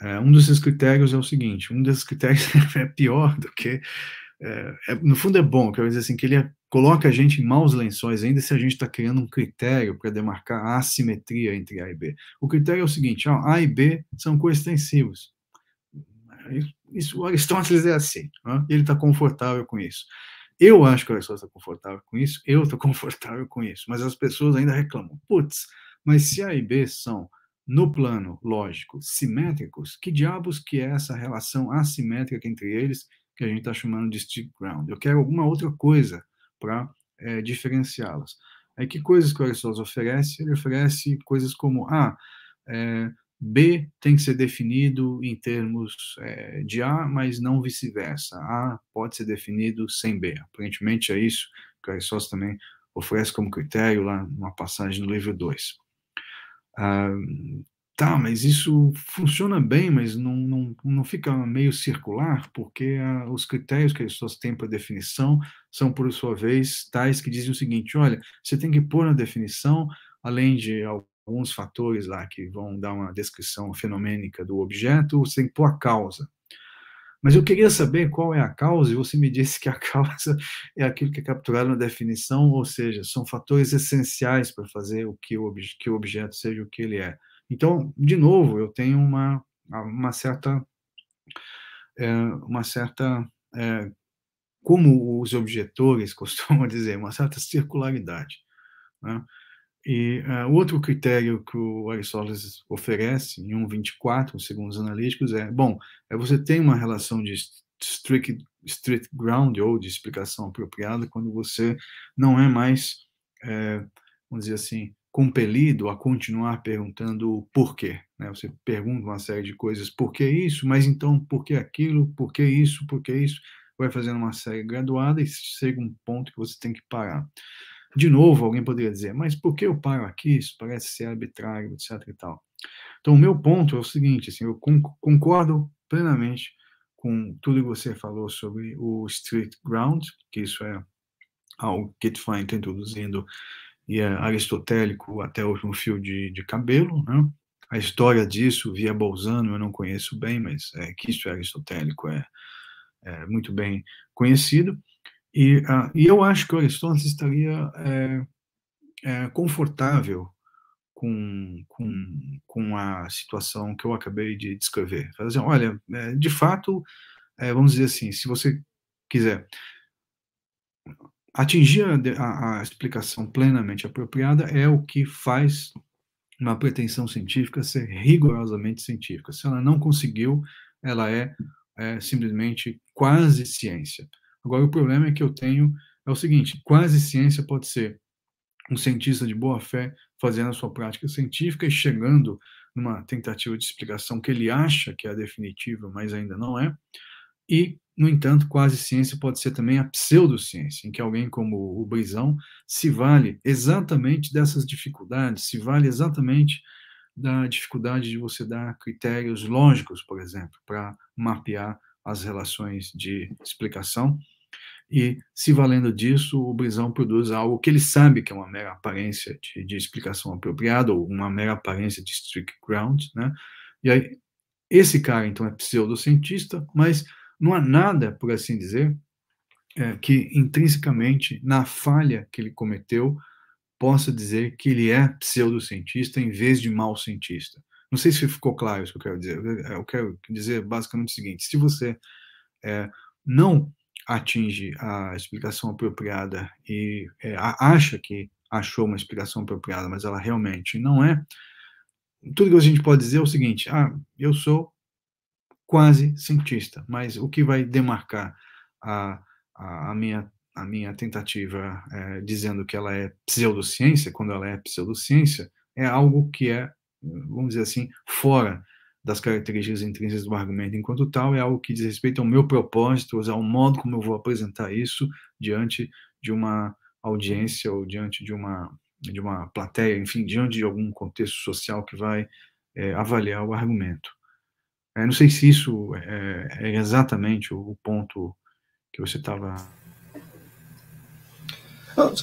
B: É, um desses critérios é o seguinte, um desses critérios é pior do que, é, é, no fundo é bom, quer dizer assim, que ele coloca a gente em maus lençóis, ainda se a gente está criando um critério para demarcar a assimetria entre A e B. O critério é o seguinte: ó, A e B são coextensivos. Isso, Aristóteles é assim, ele está confortável com isso. Eu acho que o Aristóteles está confortável com isso, eu estou confortável com isso, mas as pessoas ainda reclamam. Putz, mas se A e B são, no plano lógico, simétricos, que diabos que é essa relação assimétrica entre eles que a gente está chamando de stick ground? Eu quero alguma outra coisa para é, diferenciá-las. Aí que coisas que o Aristóteles oferece? Ele oferece coisas como, ah, é, B tem que ser definido em termos é, de A, mas não vice-versa. A pode ser definido sem B. Aparentemente é isso que o Aristóteles também oferece como critério lá numa passagem no livro 2. Ah, Tá, mas isso funciona bem, mas não, não, não fica meio circular, porque ah, os critérios que as pessoas têm para definição são, por sua vez, tais que dizem o seguinte: olha, você tem que pôr na definição, além de alguns fatores lá que vão dar uma descrição fenomênica do objeto, você tem que pôr a causa. Mas eu queria saber qual é a causa, e você me disse que a causa é aquilo que é capturado na definição, ou seja, são fatores essenciais para fazer o que o, que o objeto seja o que ele é. Então, de novo, eu tenho uma, uma certa. É, uma certa. É, como os objetores costumam dizer, uma certa circularidade. Né? E uh, outro critério que o Aristóteles oferece em 1.24, segundo os analíticos, é, bom, é você tem uma relação de strict, strict ground ou de explicação apropriada quando você não é mais, é, vamos dizer assim, compelido a continuar perguntando o porquê. Né? Você pergunta uma série de coisas, por que isso? Mas então, por que aquilo? Por que isso? Por que isso? Vai fazendo uma série graduada e chega um ponto que você tem que parar. De novo, alguém poderia dizer, mas por que eu paro aqui? Isso parece ser arbitrário, etc. e tal. Então, o meu ponto é o seguinte: assim, eu concordo plenamente com tudo que você falou sobre o street ground, que isso é algo que Kitfine está introduzindo e é aristotélico até o fio de, de cabelo. Né? A história disso, via Bolzano, eu não conheço bem, mas é, que isso é aristotélico é, é muito bem conhecido. E, uh, e eu acho que o Aristóteles estaria é, é, confortável com, com, com a situação que eu acabei de descrever. Fazer, olha, é, de fato, vamos dizer assim, se você quiser atingir a, a, a, explicação plenamente apropriada é o que faz uma pretensão científica ser rigorosamente científica. Se ela não conseguiu, ela é, é simplesmente quase ciência. Agora, o problema é que eu tenho é o seguinte: quase ciência pode ser um cientista de boa fé fazendo a sua prática científica e chegando numa tentativa de explicação que ele acha que é definitiva, mas ainda não é. E, no entanto, quase ciência pode ser também a pseudociência, em que alguém como o Brisão se vale exatamente dessas dificuldades, se vale exatamente da dificuldade de você dar critérios lógicos, por exemplo, para mapear as relações de explicação e, se valendo disso, o Brisão produz algo que ele sabe que é uma mera aparência de, de explicação apropriada, ou uma mera aparência de strict ground, né? E aí, esse cara, então, é pseudocientista, mas não há nada, por assim dizer, é, que intrinsecamente, na falha que ele cometeu, possa dizer que ele é pseudocientista em vez de mau cientista. Não sei se ficou claro isso que eu quero dizer. Eu quero dizer basicamente o seguinte: se você é, não atinge a explicação apropriada e é, acha que achou uma explicação apropriada, mas ela realmente não é, tudo que a gente pode dizer é o seguinte: ah, eu sou quase cientista, mas o que vai demarcar a, a, a minha a minha tentativa é, dizendo que ela é pseudociência, quando ela é pseudociência, é algo que é, vamos dizer assim, fora das características intrínsecas do argumento enquanto tal, é algo que diz respeito ao meu propósito, ao modo como eu vou apresentar isso diante de uma audiência ou diante de uma, de uma plateia, enfim, diante de algum contexto social que vai é, avaliar o argumento. É, não sei se isso é, é exatamente o, ponto que você estava.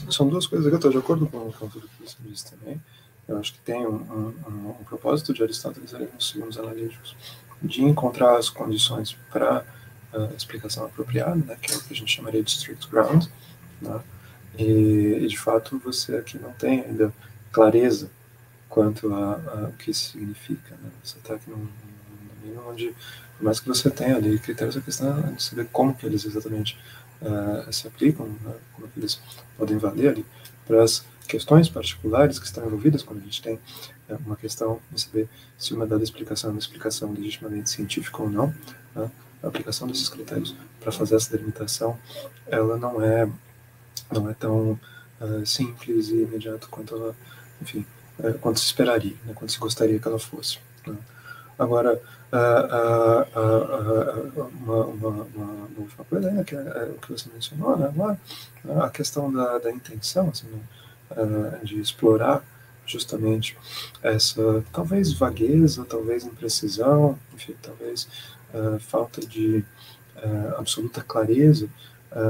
C: São duas coisas que eu estou de acordo com, com tudo que você disse também. Eu acho que tem um, um, um propósito de Aristóteles nos segundos analíticos de encontrar as condições para uh, explicação apropriada, né, que é o que a gente chamaria de strict ground, né, e, e, de fato você aqui não tem ainda clareza quanto a, a o que isso significa. Né, você está aqui num, domínio onde, por mais que você tenha ali critérios, a questão é de saber como que eles exatamente uh, se aplicam, né, como que eles podem valer ali para as questões particulares que estão envolvidas quando a gente tem é, uma questão de saber se uma dada explicação é uma explicação legitimamente científica ou não. Né? A aplicação desses critérios para fazer essa delimitação, ela não é não é tão uh, simples e imediata quanto ela, enfim, quanto se esperaria, né? quanto se gostaria que ela fosse. Né? Agora, uh, uma, uma, uma, última coisa ainda, que é, é, o que você mencionou, né? Agora, a questão da, da intenção, assim, né? uh, de explorar justamente essa talvez vagueza, talvez imprecisão, enfim, talvez falta de absoluta clareza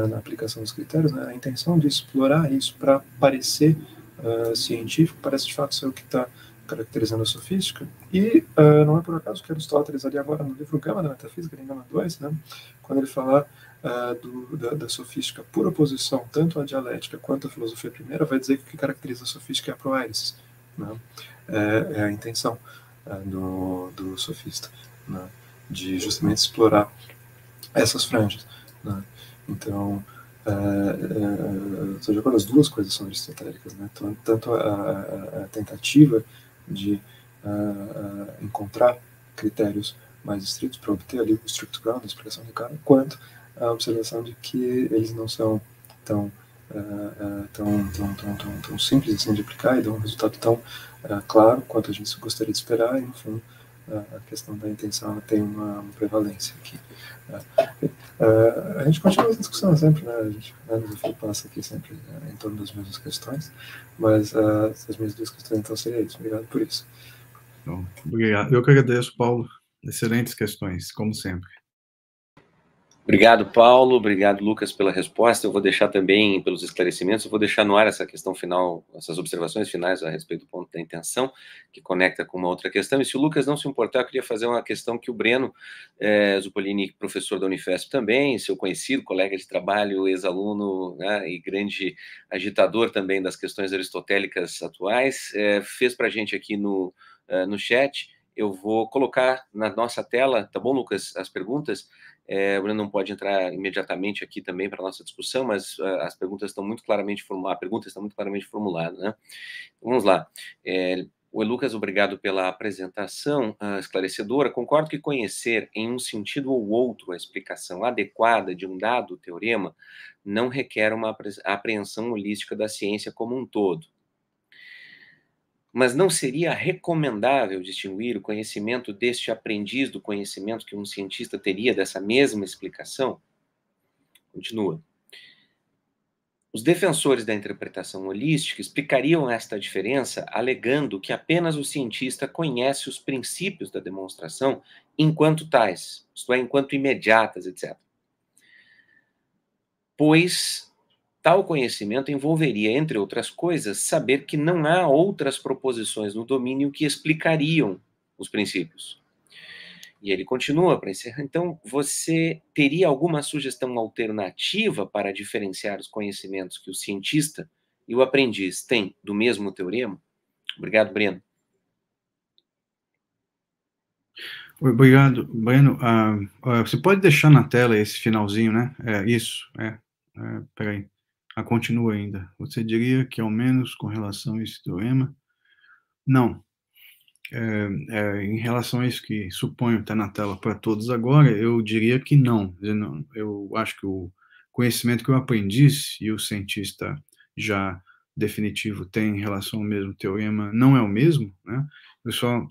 C: na aplicação dos critérios, né? a intenção de explorar isso para parecer científico parece de fato ser o que está caracterizando a sofística, e uh, não é por acaso que Aristóteles, ali agora no livro Gama da Metafísica, em Gama 2, né, quando ele fala uh, do, da, da, sofística por oposição tanto à dialética quanto à filosofia primeira, vai dizer que o que caracteriza a sofística é a proéris, né, é, é, a intenção uh, do, do sofista, né, de justamente explorar essas franjas. Né. Então, uh, de as duas coisas são aristotélicas, né? tanto a, a, a tentativa de uh, encontrar critérios mais estritos. Para obter ali o strict ground, a explicação de cara, quanto a observação de que eles não são tão, uh, tão, tão, tão, tão, tão, simples assim de aplicar e dão um resultado tão claro quanto a gente gostaria de esperar, e no fundo a questão da intenção tem uma, prevalência aqui. a gente continua essa discussão sempre, né? A gente, né, desafio passa aqui sempre né, em torno das mesmas questões, mas uh, as minhas duas questões então seria isso. Obrigado por isso.
B: Bom, obrigado. Eu que agradeço, Paulo. Excelentes questões, como sempre.
A: Obrigado, Paulo. Obrigado, Lucas, pela resposta. Eu vou deixar também, pelos esclarecimentos, eu vou deixar no ar essa questão final, essas observações finais a respeito do ponto da intenção, que conecta com uma outra questão. E se o Lucas não se importar, eu queria fazer uma questão que o Breno é, Zupolini, professor da Unifesp também, seu conhecido, colega de trabalho, ex-aluno né, e grande agitador também das questões aristotélicas atuais, é, fez para a gente aqui no, uh, no chat. Eu vou colocar na nossa tela, tá bom, Lucas, as perguntas? É, o Bruno não pode entrar imediatamente aqui também para a nossa discussão, mas uh, as perguntas estão muito claramente formuladas, a pergunta está muito claramente formulada, né? Vamos lá. É, o Lucas, obrigado pela apresentação uh, esclarecedora. Concordo que conhecer em um sentido ou outro a explicação adequada de um dado teorema não requer uma apreensão holística da ciência como um todo. Mas não seria recomendável distinguir o conhecimento deste aprendiz do conhecimento que um cientista teria dessa mesma explicação? Continua. Os defensores da interpretação holística explicariam esta diferença alegando que apenas o cientista conhece os princípios da demonstração enquanto tais, isto é, enquanto imediatas, etc. Pois Tal conhecimento envolveria, entre outras coisas, saber que não há outras proposições no domínio que explicariam os princípios. E ele continua para encerrar. Então, você teria alguma sugestão alternativa para diferenciar os conhecimentos que o cientista e o aprendiz têm do mesmo teorema? Obrigado, Breno.
B: Obrigado, Breno. Uh, você pode deixar na tela esse finalzinho, né? É, isso, é. é peraí. Ah, continua ainda. Você diria que, ao menos com relação a esse teorema, não. É, é, em relação a isso que suponho está na tela para todos agora, eu diria que não. Eu, não. eu acho que o conhecimento que o aprendiz e o cientista já definitivo tem em relação ao mesmo teorema não é o mesmo. Né? Eu só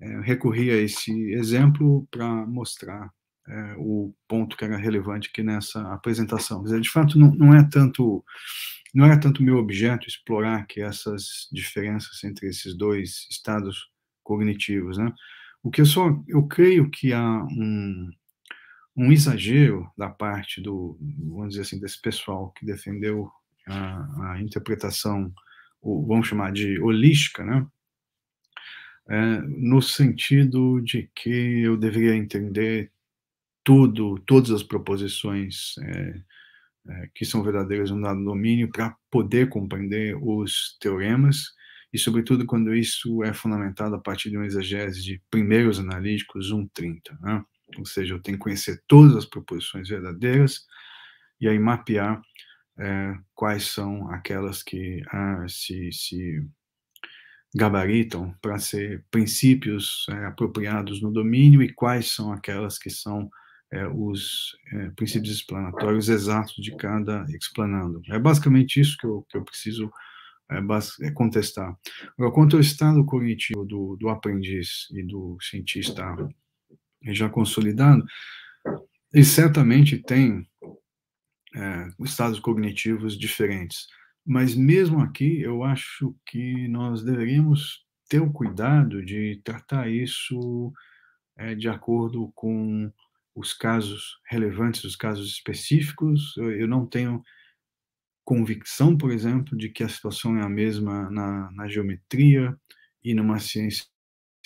B: é, recorri a esse exemplo para mostrar é, o ponto que era relevante aqui nessa apresentação. Dizer, de fato, não, não, é tanto não era tanto meu objeto explorar que essas diferenças entre esses dois estados cognitivos, né? O que eu só eu creio que há um, um exagero da parte do vamos dizer assim desse pessoal que defendeu a, a interpretação, o, vamos chamar de holística, né? É, no sentido de que eu deveria entender tudo, todas as proposições é, é, que são verdadeiras no dado domínio para poder compreender os teoremas, e sobretudo quando isso é fundamentado a partir de uma exegese de primeiros analíticos 1.30. Né? Ou seja, eu tenho que conhecer todas as proposições verdadeiras e aí mapear é, quais são aquelas que ah, se, se gabaritam para ser princípios é, apropriados no domínio e quais são aquelas que são é, os é, princípios explanatórios exatos de cada explanando. É basicamente isso que eu, que eu preciso é, é contestar. Agora, quanto ao estado cognitivo do, do aprendiz e do cientista já consolidado, eles certamente têm é, estados cognitivos diferentes. Mas mesmo aqui, eu acho que nós deveríamos ter o cuidado de tratar isso é, de acordo com os casos relevantes, os casos específicos. Eu não tenho convicção, por exemplo, de que a situação é a mesma na, na geometria e numa ciência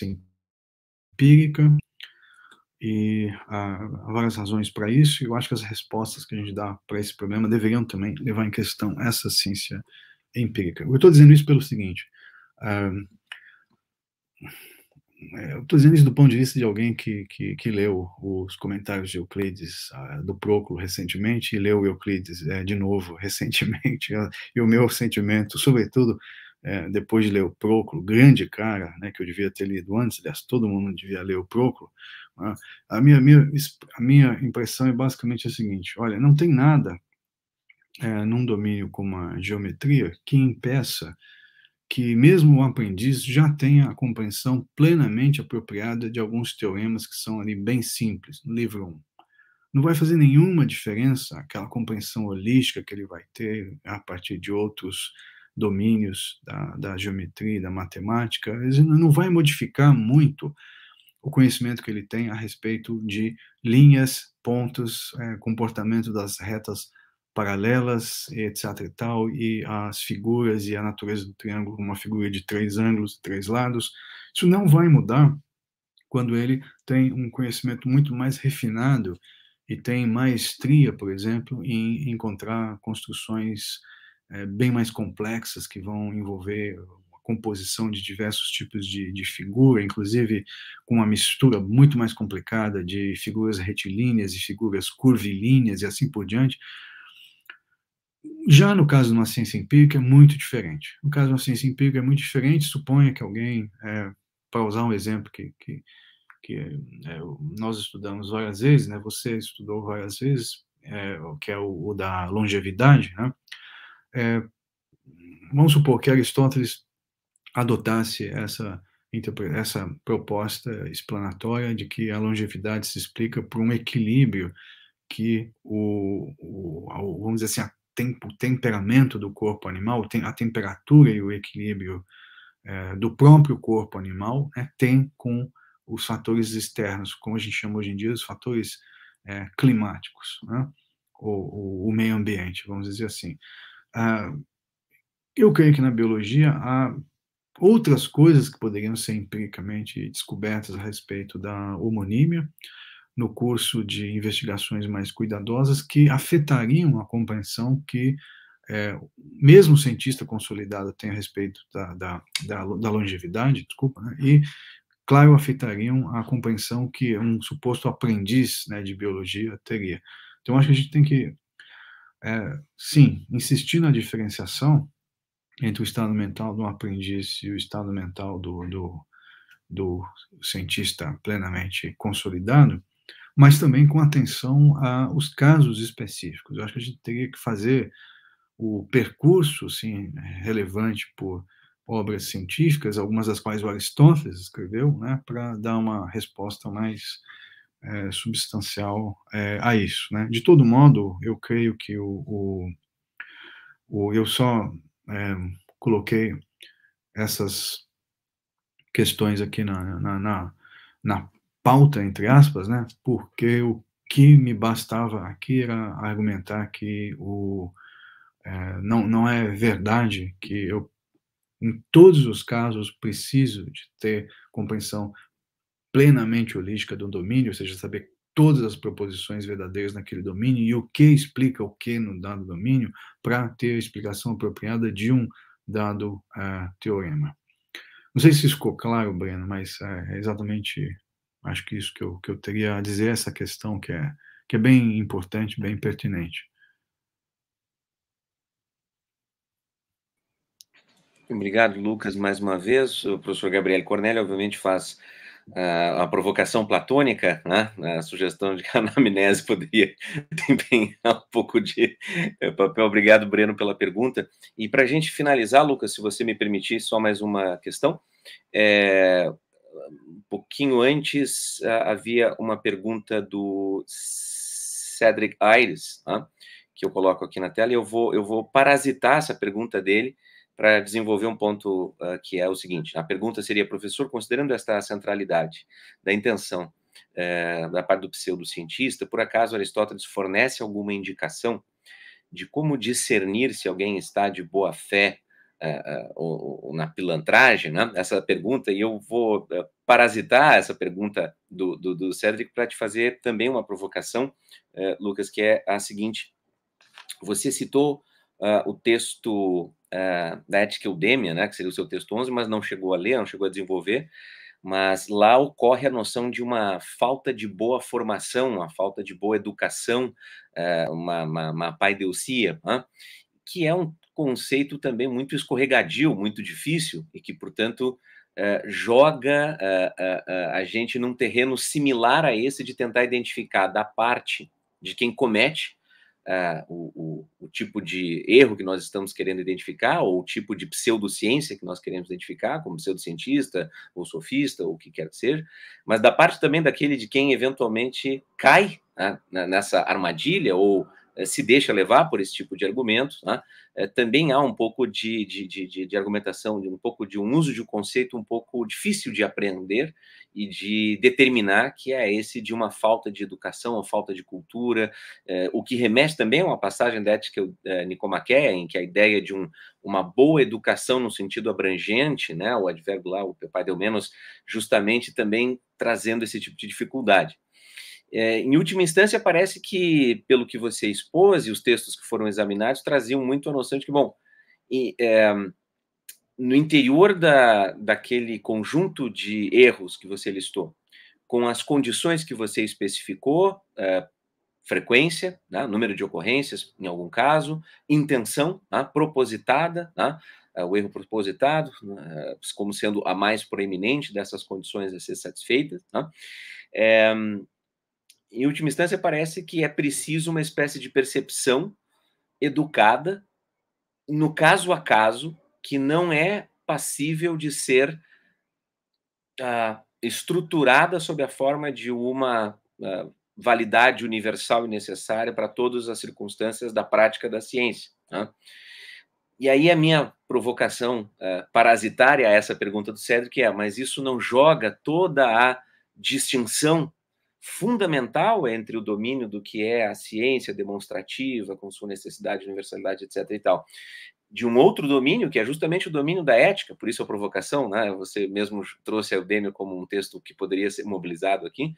B: empírica, e há, várias razões para isso, eu acho que as respostas que a gente dá para esse problema deveriam também levar em questão essa ciência empírica. Eu estou dizendo isso pelo seguinte, uh, eu estou dizendo isso do ponto de vista de alguém que, que, que leu os comentários de Euclides uh, do Próculo recentemente e leu Euclides uh, de novo recentemente. e o meu sentimento, sobretudo é, depois de ler o Próculo, grande cara, né, que eu devia ter lido antes, aliás, todo mundo devia ler o Próculo, né, a, minha, minha, a minha impressão é basicamente a seguinte: olha, não tem nada é, num domínio como a geometria que impeça que mesmo o aprendiz já tenha a compreensão plenamente apropriada de alguns teoremas que são ali bem simples, no livro 1. Não vai fazer nenhuma diferença aquela compreensão holística que ele vai ter a partir de outros domínios da, da geometria, da matemática, não vai modificar muito o conhecimento que ele tem a respeito de linhas, pontos, é, comportamento das retas paralelas, etc. e tal, e as figuras e a natureza do triângulo, uma figura de três ângulos, três lados. Isso não vai mudar quando ele tem um conhecimento muito mais refinado e tem maestria, por exemplo, em encontrar construções é, bem mais complexas que vão envolver a composição de diversos tipos de, de figura, inclusive com uma mistura muito mais complicada de figuras retilíneas e figuras curvilíneas e assim por diante. Já no caso de uma ciência empírica é muito diferente. No caso de uma ciência empírica é muito diferente. Suponha que alguém, é, para usar um exemplo que, que, que é, nós estudamos várias vezes, né? Você estudou várias vezes, é, que é o, o da longevidade, né? é, vamos supor que Aristóteles adotasse essa, essa proposta explanatória de que a longevidade se explica por um equilíbrio que o, o vamos dizer assim, tem, o temperamento do corpo animal, tem, a temperatura e o equilíbrio é, do próprio corpo animal né, tem com os fatores externos, como a gente chama hoje em dia, os fatores é, climáticos, né, o, o, o meio ambiente, vamos dizer assim. Ah, eu creio que na biologia há outras coisas que poderiam ser empiricamente descobertas a respeito da homonímia no curso de investigações mais cuidadosas que afetariam a compreensão que é, mesmo cientista consolidado tem a respeito da, da, da, da longevidade, desculpa, né, e, claro, afetariam a compreensão que um suposto aprendiz né, de biologia teria. Então, acho que a gente tem que é, sim, insistir na diferenciação entre o estado mental do aprendiz e o estado mental do, do, do cientista plenamente consolidado, mas também com atenção aos casos específicos. Eu acho que a gente teria que fazer o percurso sim, relevante por obras científicas, algumas das quais o Aristóteles escreveu, né, para dar uma resposta mais é, substancial é, a isso. Né? De todo modo, eu creio que o, o, o eu só é, coloquei essas questões aqui na, na, na, na, pauta, entre aspas, né? porque o que me bastava aqui era argumentar que o, é, não, não é verdade que eu, em todos os casos, preciso de ter compreensão plenamente holística do domínio, ou seja, saber todas as proposições verdadeiras naquele domínio e o que explica o que no dado domínio para ter a explicação apropriada de um dado uh, teorema. Não sei se ficou claro, Breno, mas uh, é exatamente, acho que isso que eu, que eu teria a dizer, essa questão que é, que é bem importante, bem pertinente.
A: Obrigado, Lucas, mais uma vez. O professor Gabriel Cornélio, obviamente, faz a provocação platônica, né? a sugestão de que a anamnese poderia desempenhar um pouco de eh, papel. Obrigado, Breno, pela pergunta. E para a gente finalizar, Lucas, se você me permitir, só mais uma questão. É, um pouquinho antes, havia uma pergunta do Cedric Aires, né? que eu coloco aqui na tela, e eu vou, eu vou parasitar essa pergunta dele para desenvolver um ponto uh, que é o seguinte: a pergunta seria, professor, considerando esta centralidade da intenção uh, da parte do pseudocientista, por acaso Aristóteles fornece alguma indicação de como discernir se alguém está de boa fé uh, ou, na pilantragem, né? essa pergunta, e eu vou uh, parasitar essa pergunta do, do, do Cedric para te fazer também uma provocação, uh, Lucas, que é a seguinte: você citou o texto da Ética Eudêmia, né, que seria o seu texto 11, mas não chegou a ler, não chegou a desenvolver, mas lá ocorre a noção de uma falta de boa formação, uma falta de boa educação, uma, uma, uma paideucia, né? que é um conceito também muito escorregadio, muito difícil, e que, portanto, uh, joga uh, uh, a gente num terreno similar a esse de tentar identificar da parte de quem comete o, o, o, tipo de erro que nós estamos querendo identificar, ou o tipo de pseudociência que nós queremos identificar, como pseudocientista, ou sofista, ou o que quer que seja, mas da parte também daquele de quem eventualmente cai né, nessa armadilha, ou eh, se deixa levar por esse tipo de argumento, né? é, também há um pouco de, de, de, de, argumentação, um pouco de um uso de um conceito um pouco difícil de aprender e de determinar, que é esse de uma falta de educação, uma falta de cultura, é, o que remete também a uma passagem da ética é, Nicomaquia, em que a ideia de um, uma boa educação no sentido abrangente, né, o advérbio lá, o pai deu menos, justamente também trazendo esse tipo de dificuldade. É, em última instância, parece que, pelo que você expôs e os textos que foram examinados, traziam muito a noção de que, bom, e, é, no interior da, daquele conjunto de erros que você listou, com as condições que você especificou, é, frequência, né, número de ocorrências, em algum caso, intenção né, propositada, né, é, o erro propositado, né, como sendo a mais proeminente dessas condições a ser satisfeitas, né, é, em última instância, parece que é preciso uma espécie de percepção educada, no caso a caso, que não é passível de ser uh, estruturada sob a forma de uma uh, validade universal e necessária para todas as circunstâncias da prática da ciência. Né? E aí a minha provocação uh, parasitária a essa pergunta do Cédric é, mas isso não joga toda a distinção fundamental entre o domínio do que é a ciência demonstrativa, com sua necessidade, universalidade, etc. e tal, de um outro domínio, que é justamente o domínio da ética, por isso a provocação, né? Você mesmo trouxe a Eudêmio como um texto que poderia ser mobilizado aqui,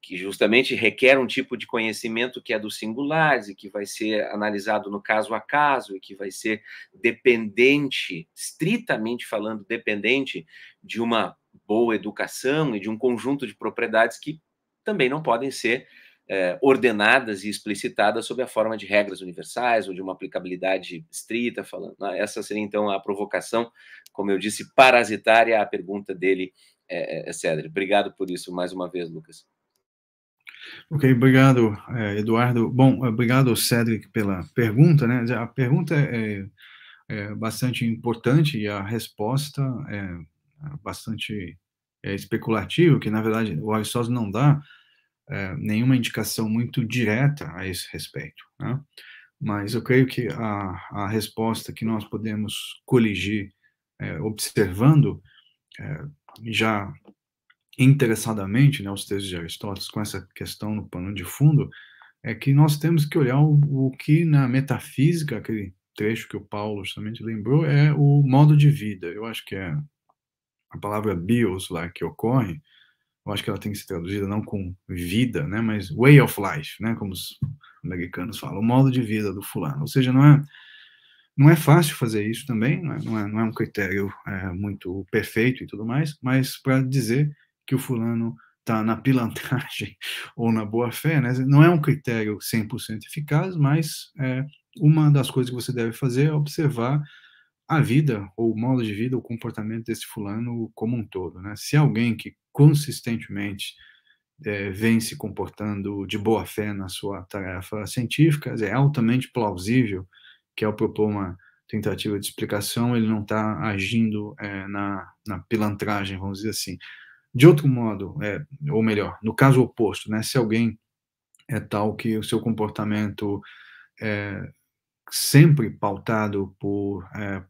A: que justamente requer um tipo de conhecimento que é dos singulares e que vai ser analisado no caso a caso e que vai ser dependente, estritamente falando, dependente de uma boa educação e de um conjunto de propriedades que também não podem ser é, ordenadas e explicitadas sob a forma de regras universais ou de uma aplicabilidade estrita, falando. Né? Essa seria então a provocação, como eu disse, parasitária à pergunta dele, é, é, Cedric. Obrigado por isso mais uma vez, Lucas.
B: Ok, obrigado, Eduardo. Bom, obrigado, Cedric, pela pergunta. Né? A pergunta é, é bastante importante e a resposta é bastante é, especulativo, que na verdade o Aristóteles não dá é, nenhuma indicação muito direta a esse respeito. Né? Mas eu creio que a, a resposta que nós podemos coligir é, observando é, já interessadamente né, os textos de Aristóteles com essa questão no pano de fundo é que nós temos que olhar o, o que na metafísica, aquele trecho que o Paulo justamente lembrou, é o modo de vida. Eu acho que é a palavra bios lá que ocorre, eu acho que ela tem que ser traduzida não com vida, né, mas way of life, né, como os americanos falam, o modo de vida do fulano. Ou seja, não é não é fácil fazer isso também, não é, não é, não é um critério é, muito perfeito e tudo mais, mas para dizer que o fulano está na pilantragem ou na boa fé, né, não é um critério 100% eficaz, mas é, uma das coisas que você deve fazer é observar a vida, ou o modo de vida, o comportamento desse fulano como um todo. Né? Se alguém que consistentemente é, vem se comportando de boa fé na sua tarefa científica, é altamente plausível que ao propor uma tentativa de explicação, ele não está agindo é, na, na pilantragem, vamos dizer assim. De outro modo, é, ou melhor, no caso oposto, né, se alguém é tal que o seu comportamento é sempre pautado por é,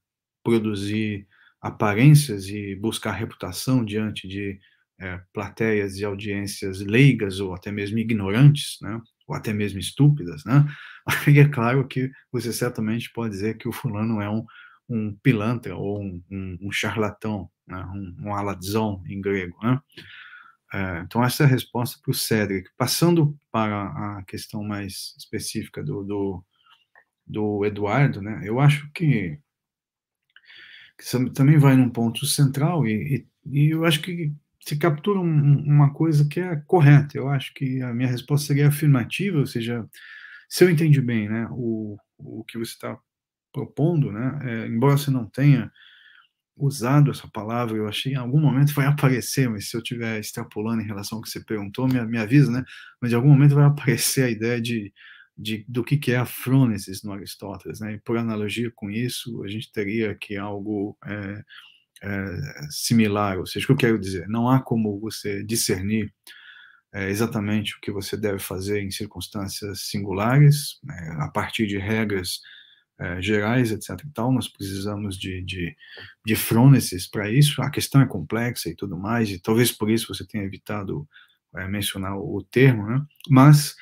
B: produzir aparências e buscar reputação diante de é, plateias e audiências leigas ou até mesmo ignorantes, né? ou até mesmo estúpidas, né? Aí é claro que você certamente pode dizer que o fulano é um um pilantra ou um, um, um charlatão, né? um, um aladzão em grego. Né? É, então, essa é a resposta para o Cedric. Passando para a questão mais específica do, do, do Eduardo, né? eu acho que, que também vai num ponto central e, e, e eu acho que se captura um, uma coisa que é correta. Eu acho que a minha resposta seria afirmativa, ou seja, se eu entendi bem, né, o, o que você está propondo, né, é, embora você não tenha usado essa palavra, eu achei em algum momento vai aparecer, mas se eu estiver extrapolando em relação ao que você perguntou, me, me avisa, né, mas em algum momento vai aparecer a ideia de, de do que, que é a frônesis no Aristóteles, né, e por analogia com isso, a gente teria que algo... É, é, similar, ou seja, o que eu quero dizer, não há como você discernir é, exatamente o que você deve fazer em circunstâncias singulares, né, a partir de regras é, gerais, etc. E tal, nós precisamos de, de, de frônesis para isso. A questão é complexa e tudo mais, e talvez por isso você tenha evitado é, mencionar o termo, né? mas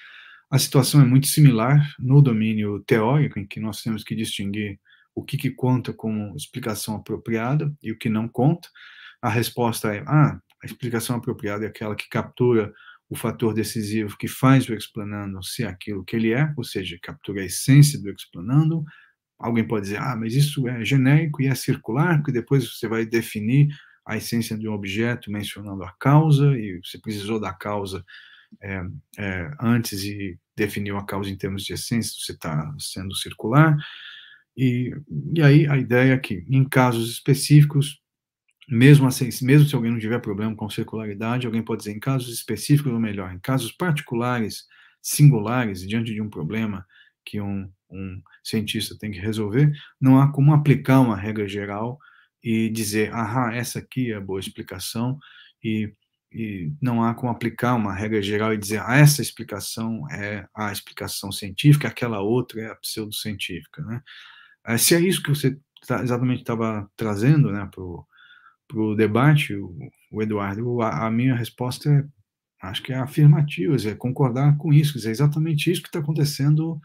B: a situação é muito similar no domínio teórico, em que nós temos que distinguir o que, que conta como explicação apropriada e o que não conta. A resposta é: ah, a explicação apropriada é aquela que captura o fator decisivo que faz o explanando ser aquilo que ele é, ou seja, captura a essência do explanando. Alguém pode dizer, ah, mas isso é genérico e é circular, porque depois você vai definir a essência de um objeto mencionando a causa, e você precisou da causa é, é, antes e definiu a causa em termos de essência, você está sendo circular. E, e aí a ideia é que, em casos específicos, mesmo assim, mesmo se alguém não tiver problema com circularidade, alguém pode dizer, em casos específicos, ou melhor, em casos particulares, singulares, diante de um problema que um, um cientista tem que resolver, não há como aplicar uma regra geral e dizer, ah, essa aqui é a boa explicação, e, e não há como aplicar uma regra geral e dizer, ah, essa explicação é a explicação científica, aquela outra é a pseudocientífica, né? É, se é isso que você tá, exatamente estava trazendo né, para o debate, o Eduardo, a, a, minha resposta é, acho que é afirmativa, é concordar com isso, é exatamente isso que está acontecendo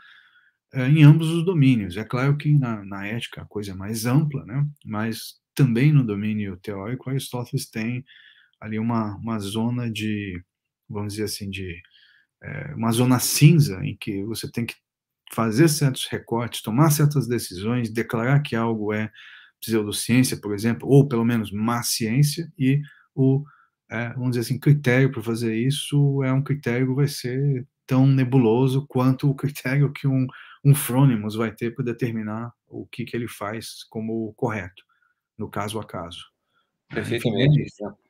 B: é, em ambos os domínios. É claro que na, na ética a coisa é mais ampla, né, mas também no domínio teórico, Aristóteles tem ali uma, uma zona de, vamos dizer assim, de é, uma zona cinza em que você tem que fazer certos recortes, tomar certas decisões, declarar que algo é pseudociência, por exemplo, ou pelo menos má ciência, e o, é, vamos dizer assim, critério para fazer isso é um critério que vai ser tão nebuloso quanto o critério que um, um frônimos vai ter para determinar o que, que ele faz como correto, no caso a caso.
A: Perfeitamente. É é,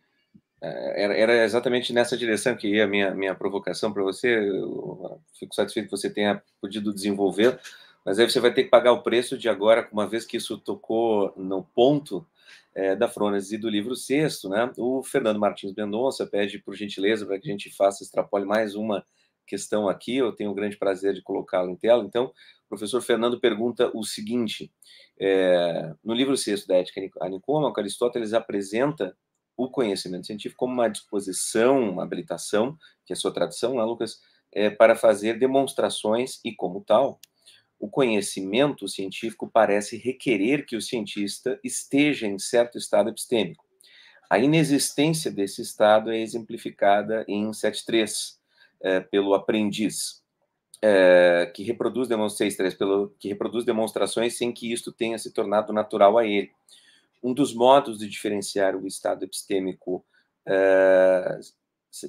A: era, era, exatamente nessa direção que ia a minha, minha provocação para você. Eu fico satisfeito que você tenha podido desenvolver, mas aí você vai ter que pagar o preço de agora, uma vez que isso tocou no ponto é, da frônese do livro sexto, né? O Fernando Martins Mendonça pede, por gentileza, para que a gente faça, extrapole mais uma questão aqui. Eu tenho o grande prazer de colocá-lo em tela. Então, o professor Fernando pergunta o seguinte: é, no livro sexto da Ética Nicômaco, Aristóteles apresenta o conhecimento científico como uma disposição, uma habilitação, que é a sua tradição, né, Lucas, é, para fazer demonstrações e, como tal, o conhecimento científico parece requerer que o cientista esteja em certo estado epistêmico. A inexistência desse estado é exemplificada em 7.3, é, pelo aprendiz, é, que, reproduz 6.3, pelo, que reproduz demonstrações sem que isto tenha se tornado natural a ele um dos modos de diferenciar o estado epistêmico uh,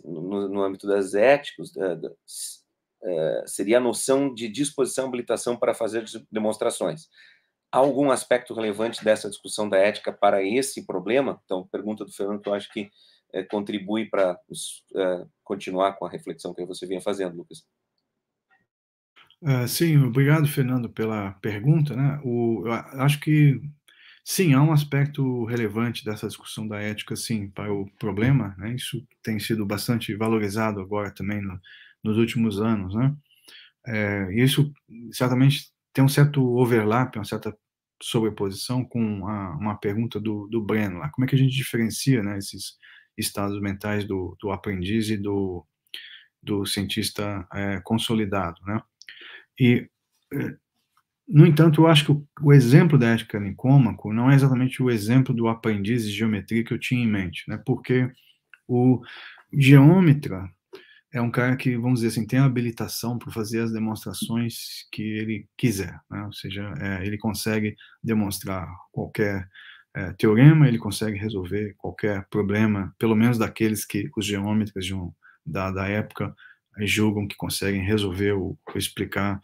A: no, no, âmbito das éticos uh, uh, seria a noção de disposição habilitação para fazer demonstrações. Há algum aspecto relevante dessa discussão da ética para esse problema? Então, pergunta do Fernando que eu acho que contribui para continuar com a reflexão que você vinha fazendo, Lucas.
B: Uh, sim, obrigado, Fernando, pela pergunta. Né? O, eu acho que Sim, há um aspecto relevante dessa discussão da ética, sim, para o problema, né? Isso tem sido bastante valorizado agora também no, nos últimos anos, né? É, isso certamente tem um certo overlap, uma certa sobreposição com a, uma pergunta do, do Breno lá. Como é que a gente diferencia, né, esses estados mentais do, do aprendiz e do, do cientista é, consolidado, né? E é, no entanto, eu acho que o, o exemplo da ética nicômaco não é exatamente o exemplo do aprendiz de geometria que eu tinha em mente, né? porque o geômetra é um cara que, vamos dizer assim, tem habilitação para fazer as demonstrações que ele quiser, né? ou seja, é, ele consegue demonstrar qualquer é, teorema, ele consegue resolver qualquer problema, pelo menos daqueles que os geômetras de um, da, da época julgam que conseguem resolver ou, ou explicar,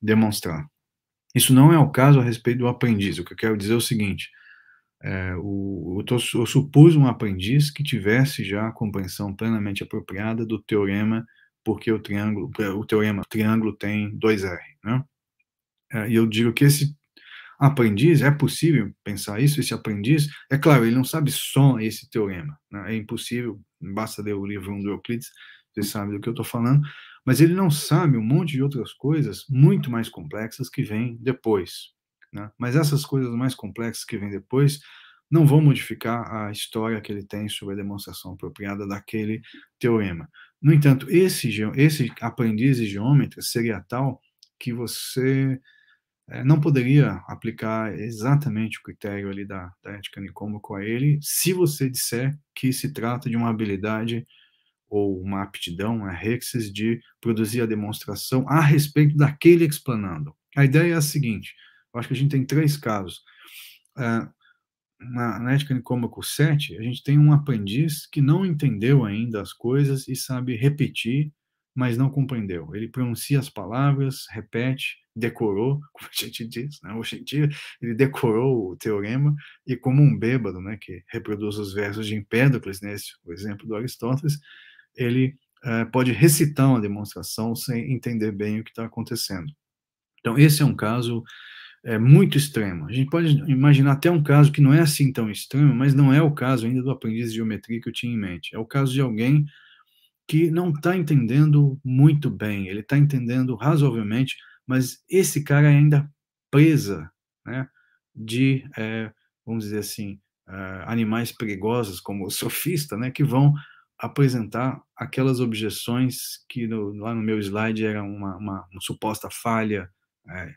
B: demonstrar. Isso não é o caso a respeito do aprendiz. O que eu quero dizer é o seguinte: é, o, eu, eu, supus um aprendiz que tivesse já a compreensão plenamente apropriada do teorema, porque o triângulo, o teorema triângulo tem 2R. Né? É, e eu digo que esse aprendiz, é possível pensar isso, esse aprendiz, é claro, ele não sabe só esse teorema, né? é impossível, basta ler o livro 1 do Euclides, você sabe do que eu estou falando, mas ele não sabe um monte de outras coisas muito mais complexas que vêm depois. Né? Mas essas coisas mais complexas que vêm depois não vão modificar a história que ele tem sobre a demonstração apropriada daquele teorema. No entanto, esse, esse aprendiz de geômetra seria tal que você é, não poderia aplicar exatamente o critério ali da, da ética nicômaco a ele se você disser que se trata de uma habilidade ou uma aptidão, a rexis, de produzir a demonstração a respeito daquele explanando. A ideia é a seguinte, eu acho que a gente tem três casos. Uh, na, na Ética Nicômaco 7, a gente tem um aprendiz que não entendeu ainda as coisas e sabe repetir, mas não compreendeu. Ele pronuncia as palavras, repete, decorou, como a gente diz, né? hoje em dia, ele decorou o teorema, e como um bêbado, né, que reproduz os versos de Empédocles, nesse o exemplo do Aristóteles, ele é, pode recitar uma demonstração sem entender bem o que está acontecendo. Então, esse é um caso é, muito extremo. A gente pode imaginar até um caso que não é assim tão extremo, mas não é o caso ainda do aprendiz de geometria que eu tinha em mente. É o caso de alguém que não está entendendo muito bem, ele está entendendo razoavelmente, mas esse cara ainda presa né, de, é, vamos dizer assim, animais perigosos, como o sofista, né, que vão apresentar aquelas objeções que no, lá no meu slide era uma, uma, uma suposta falha é,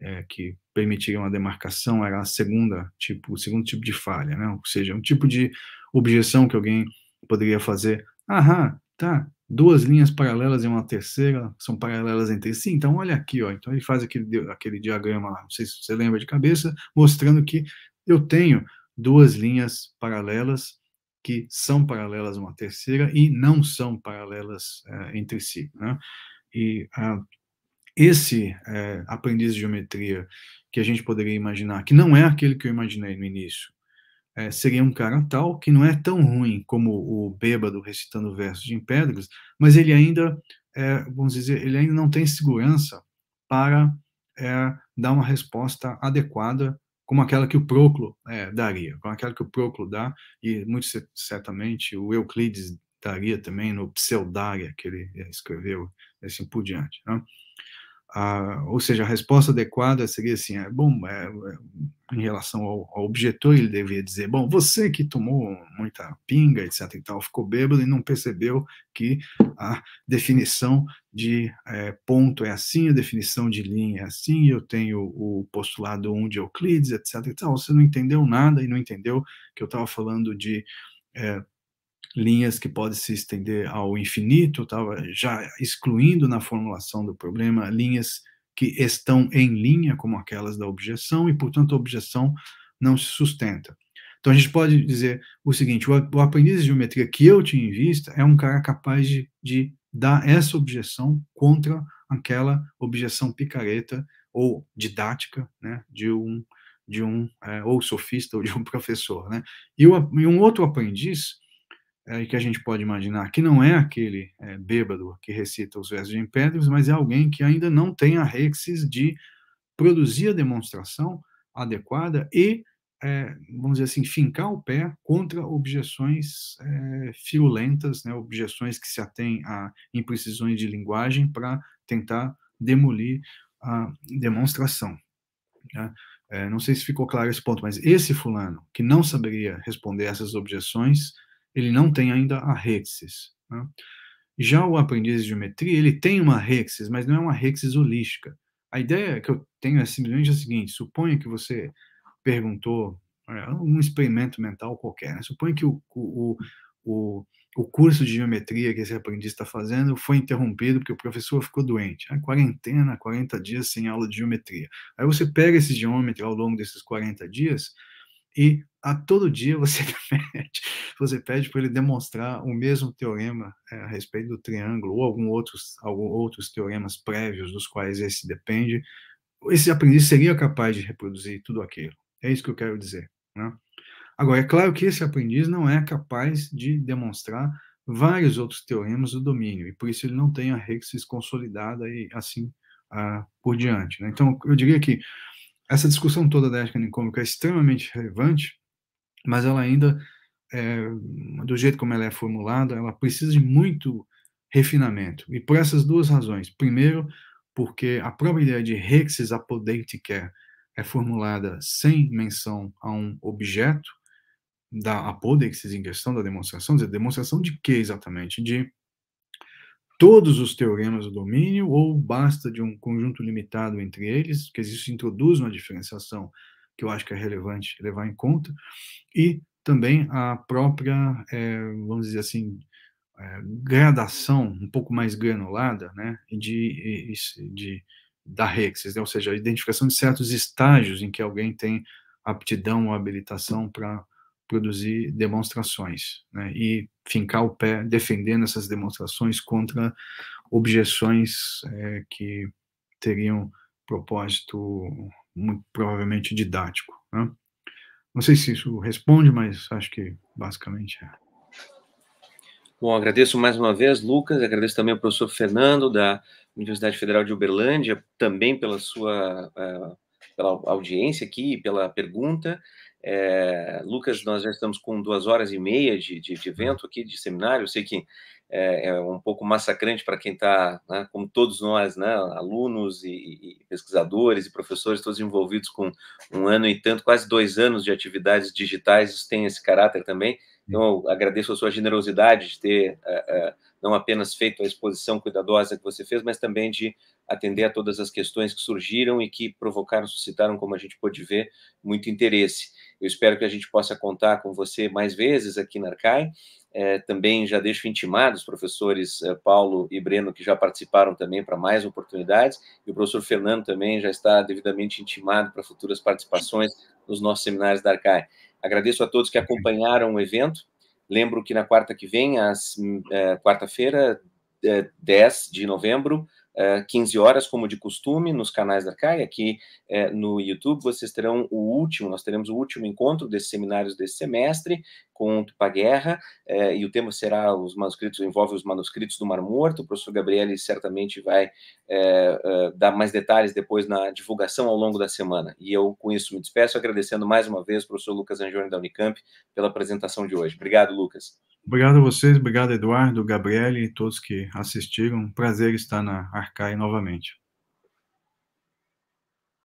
B: é, que permitiria uma demarcação, era a segunda tipo, o segundo tipo de falha, né? ou seja, um tipo de objeção que alguém poderia fazer, aham, tá, duas linhas paralelas e uma terceira são paralelas entre si, então olha aqui, ó, então ele faz aquele, aquele diagrama lá, não sei se você lembra de cabeça, mostrando que eu tenho duas linhas paralelas que são paralelas uma terceira e não são paralelas é, entre si. Né? E uh, esse é, aprendiz de geometria que a gente poderia imaginar, que não é aquele que eu imaginei no início, é, seria um cara tal que não é tão ruim como o bêbado recitando versos de Empédocles, mas ele ainda, vamos dizer, ele ainda não tem segurança para dar uma resposta adequada como aquela que o Proclo é, daria, como aquela que o Proclo dá, e muito certamente o Euclides daria também no Pseudária, que ele escreveu, assim por diante. Né? Ou seja, a resposta adequada seria assim, é, bom, é, é, em relação ao, ao, objetor, ele deveria dizer, bom, você que tomou muita pinga, etc e tal, ficou bêbado e não percebeu que a definição de é, ponto é assim, a definição de linha é assim, eu tenho o postulado 1 de Euclides, etc e tal, você não entendeu nada e não entendeu que eu estava falando de é, linhas que podem se estender ao infinito, estava já excluindo na formulação do problema linhas que estão em linha, como aquelas da objeção, e, portanto, a objeção não se sustenta. Então, a gente pode dizer o seguinte: o, aprendiz de geometria que eu tinha em vista é um cara capaz de, de dar essa objeção contra aquela objeção picareta ou didática né, de um, de um é, ou sofista ou de um professor. Né? E, o, e um outro aprendiz é, que a gente pode imaginar que não é aquele é, bêbado que recita os versos de Empédocles, mas é alguém que ainda não tem a rexis de produzir a demonstração adequada e, é, vamos dizer assim, fincar o pé contra objeções é, firulentas, né, objeções que se atêm a imprecisões de linguagem para tentar demolir a demonstração. Né? É, não sei se ficou claro esse ponto, mas esse fulano que não saberia responder essas objeções, ele não tem ainda a rexis. Né? Já o aprendiz de geometria, ele tem uma rexis, mas não é uma rexis holística. a ideia que eu tenho é simplesmente a seguinte: suponha que você perguntou é, um experimento mental qualquer. Né? Suponha que o, o, o, o curso de geometria que esse aprendiz está fazendo foi interrompido porque o professor ficou doente. A quarentena, 40 dias sem aula de geometria. Aí você pega esse geômetra ao longo desses 40 dias e a todo dia você pede, você pede para ele demonstrar o mesmo teorema é, a respeito do triângulo ou algum outros, algum outros teoremas prévios dos quais esse depende. Esse aprendiz seria capaz de reproduzir tudo aquilo. É isso que eu quero dizer. Né? Agora, é claro que esse aprendiz não é capaz de demonstrar vários outros teoremas do domínio, e por isso ele não tem a Rexis consolidada e assim ah, por diante. Né? Então, eu diria que essa discussão toda da ética nicômica é extremamente relevante, mas ela ainda, é, do jeito como ela é formulada, ela precisa de muito refinamento. E por essas duas razões. Primeiro, porque a própria ideia de Rexis apodeitiker é formulada sem menção a um objeto da apodeixis em questão da demonstração, dizer, demonstração de que exatamente? De todos os teoremas do domínio ou basta de um conjunto limitado entre eles, que isso introduz uma diferenciação que eu acho que é relevante levar em conta, e também a própria, é, vamos dizer assim, é, gradação um pouco mais granulada né, de, de da Rexis, né? ou seja, a identificação de certos estágios em que alguém tem aptidão ou habilitação para produzir demonstrações né? e fincar o pé defendendo essas demonstrações contra objeções é, que teriam propósito muito provavelmente didático. Né? Não sei se isso responde, mas acho que basicamente é.
A: Bom, agradeço mais uma vez, Lucas, agradeço também ao professor Fernando, da Universidade Federal de Uberlândia, também pela sua uh, pela audiência aqui, pela pergunta. É, Lucas, nós já estamos com duas horas e meia de, de, de evento aqui, de seminário. Eu sei que é, é um pouco massacrante para quem está, né, como todos nós, né, alunos e, e, pesquisadores e professores, todos envolvidos com um ano e tanto, quase dois anos de atividades digitais, isso tem esse caráter também. Então, eu agradeço a sua generosidade de ter uh, uh, não apenas feito a exposição cuidadosa que você fez, mas também de atender a todas as questões que surgiram e que provocaram, suscitaram, como a gente pôde ver, muito interesse. Eu espero que a gente possa contar com você mais vezes aqui na Arcai. É, também já deixo intimado os professores é, Paulo e Breno, que já participaram também para mais oportunidades, e o professor Fernando também já está devidamente intimado para futuras participações nos nossos seminários da Arcai. Agradeço a todos que acompanharam o evento. Lembro que na quarta que vem, às é, quarta-feira, é, 10 de novembro, 15 horas, como de costume, nos canais da CAI, aqui é, no YouTube, vocês terão o último, nós teremos o último encontro desses seminários desse semestre, com Tupa Guerra, é, e o tema será os manuscritos, envolve os manuscritos do Mar Morto, o professor Gabriele certamente vai é, dar mais detalhes depois na divulgação ao longo da semana, e eu com isso me despeço, agradecendo mais uma vez o professor Lucas Angione da Unicamp pela apresentação de hoje. Obrigado, Lucas.
B: Obrigado a vocês, obrigado Eduardo, Gabriele e todos que assistiram. prazer estar na Arcai novamente.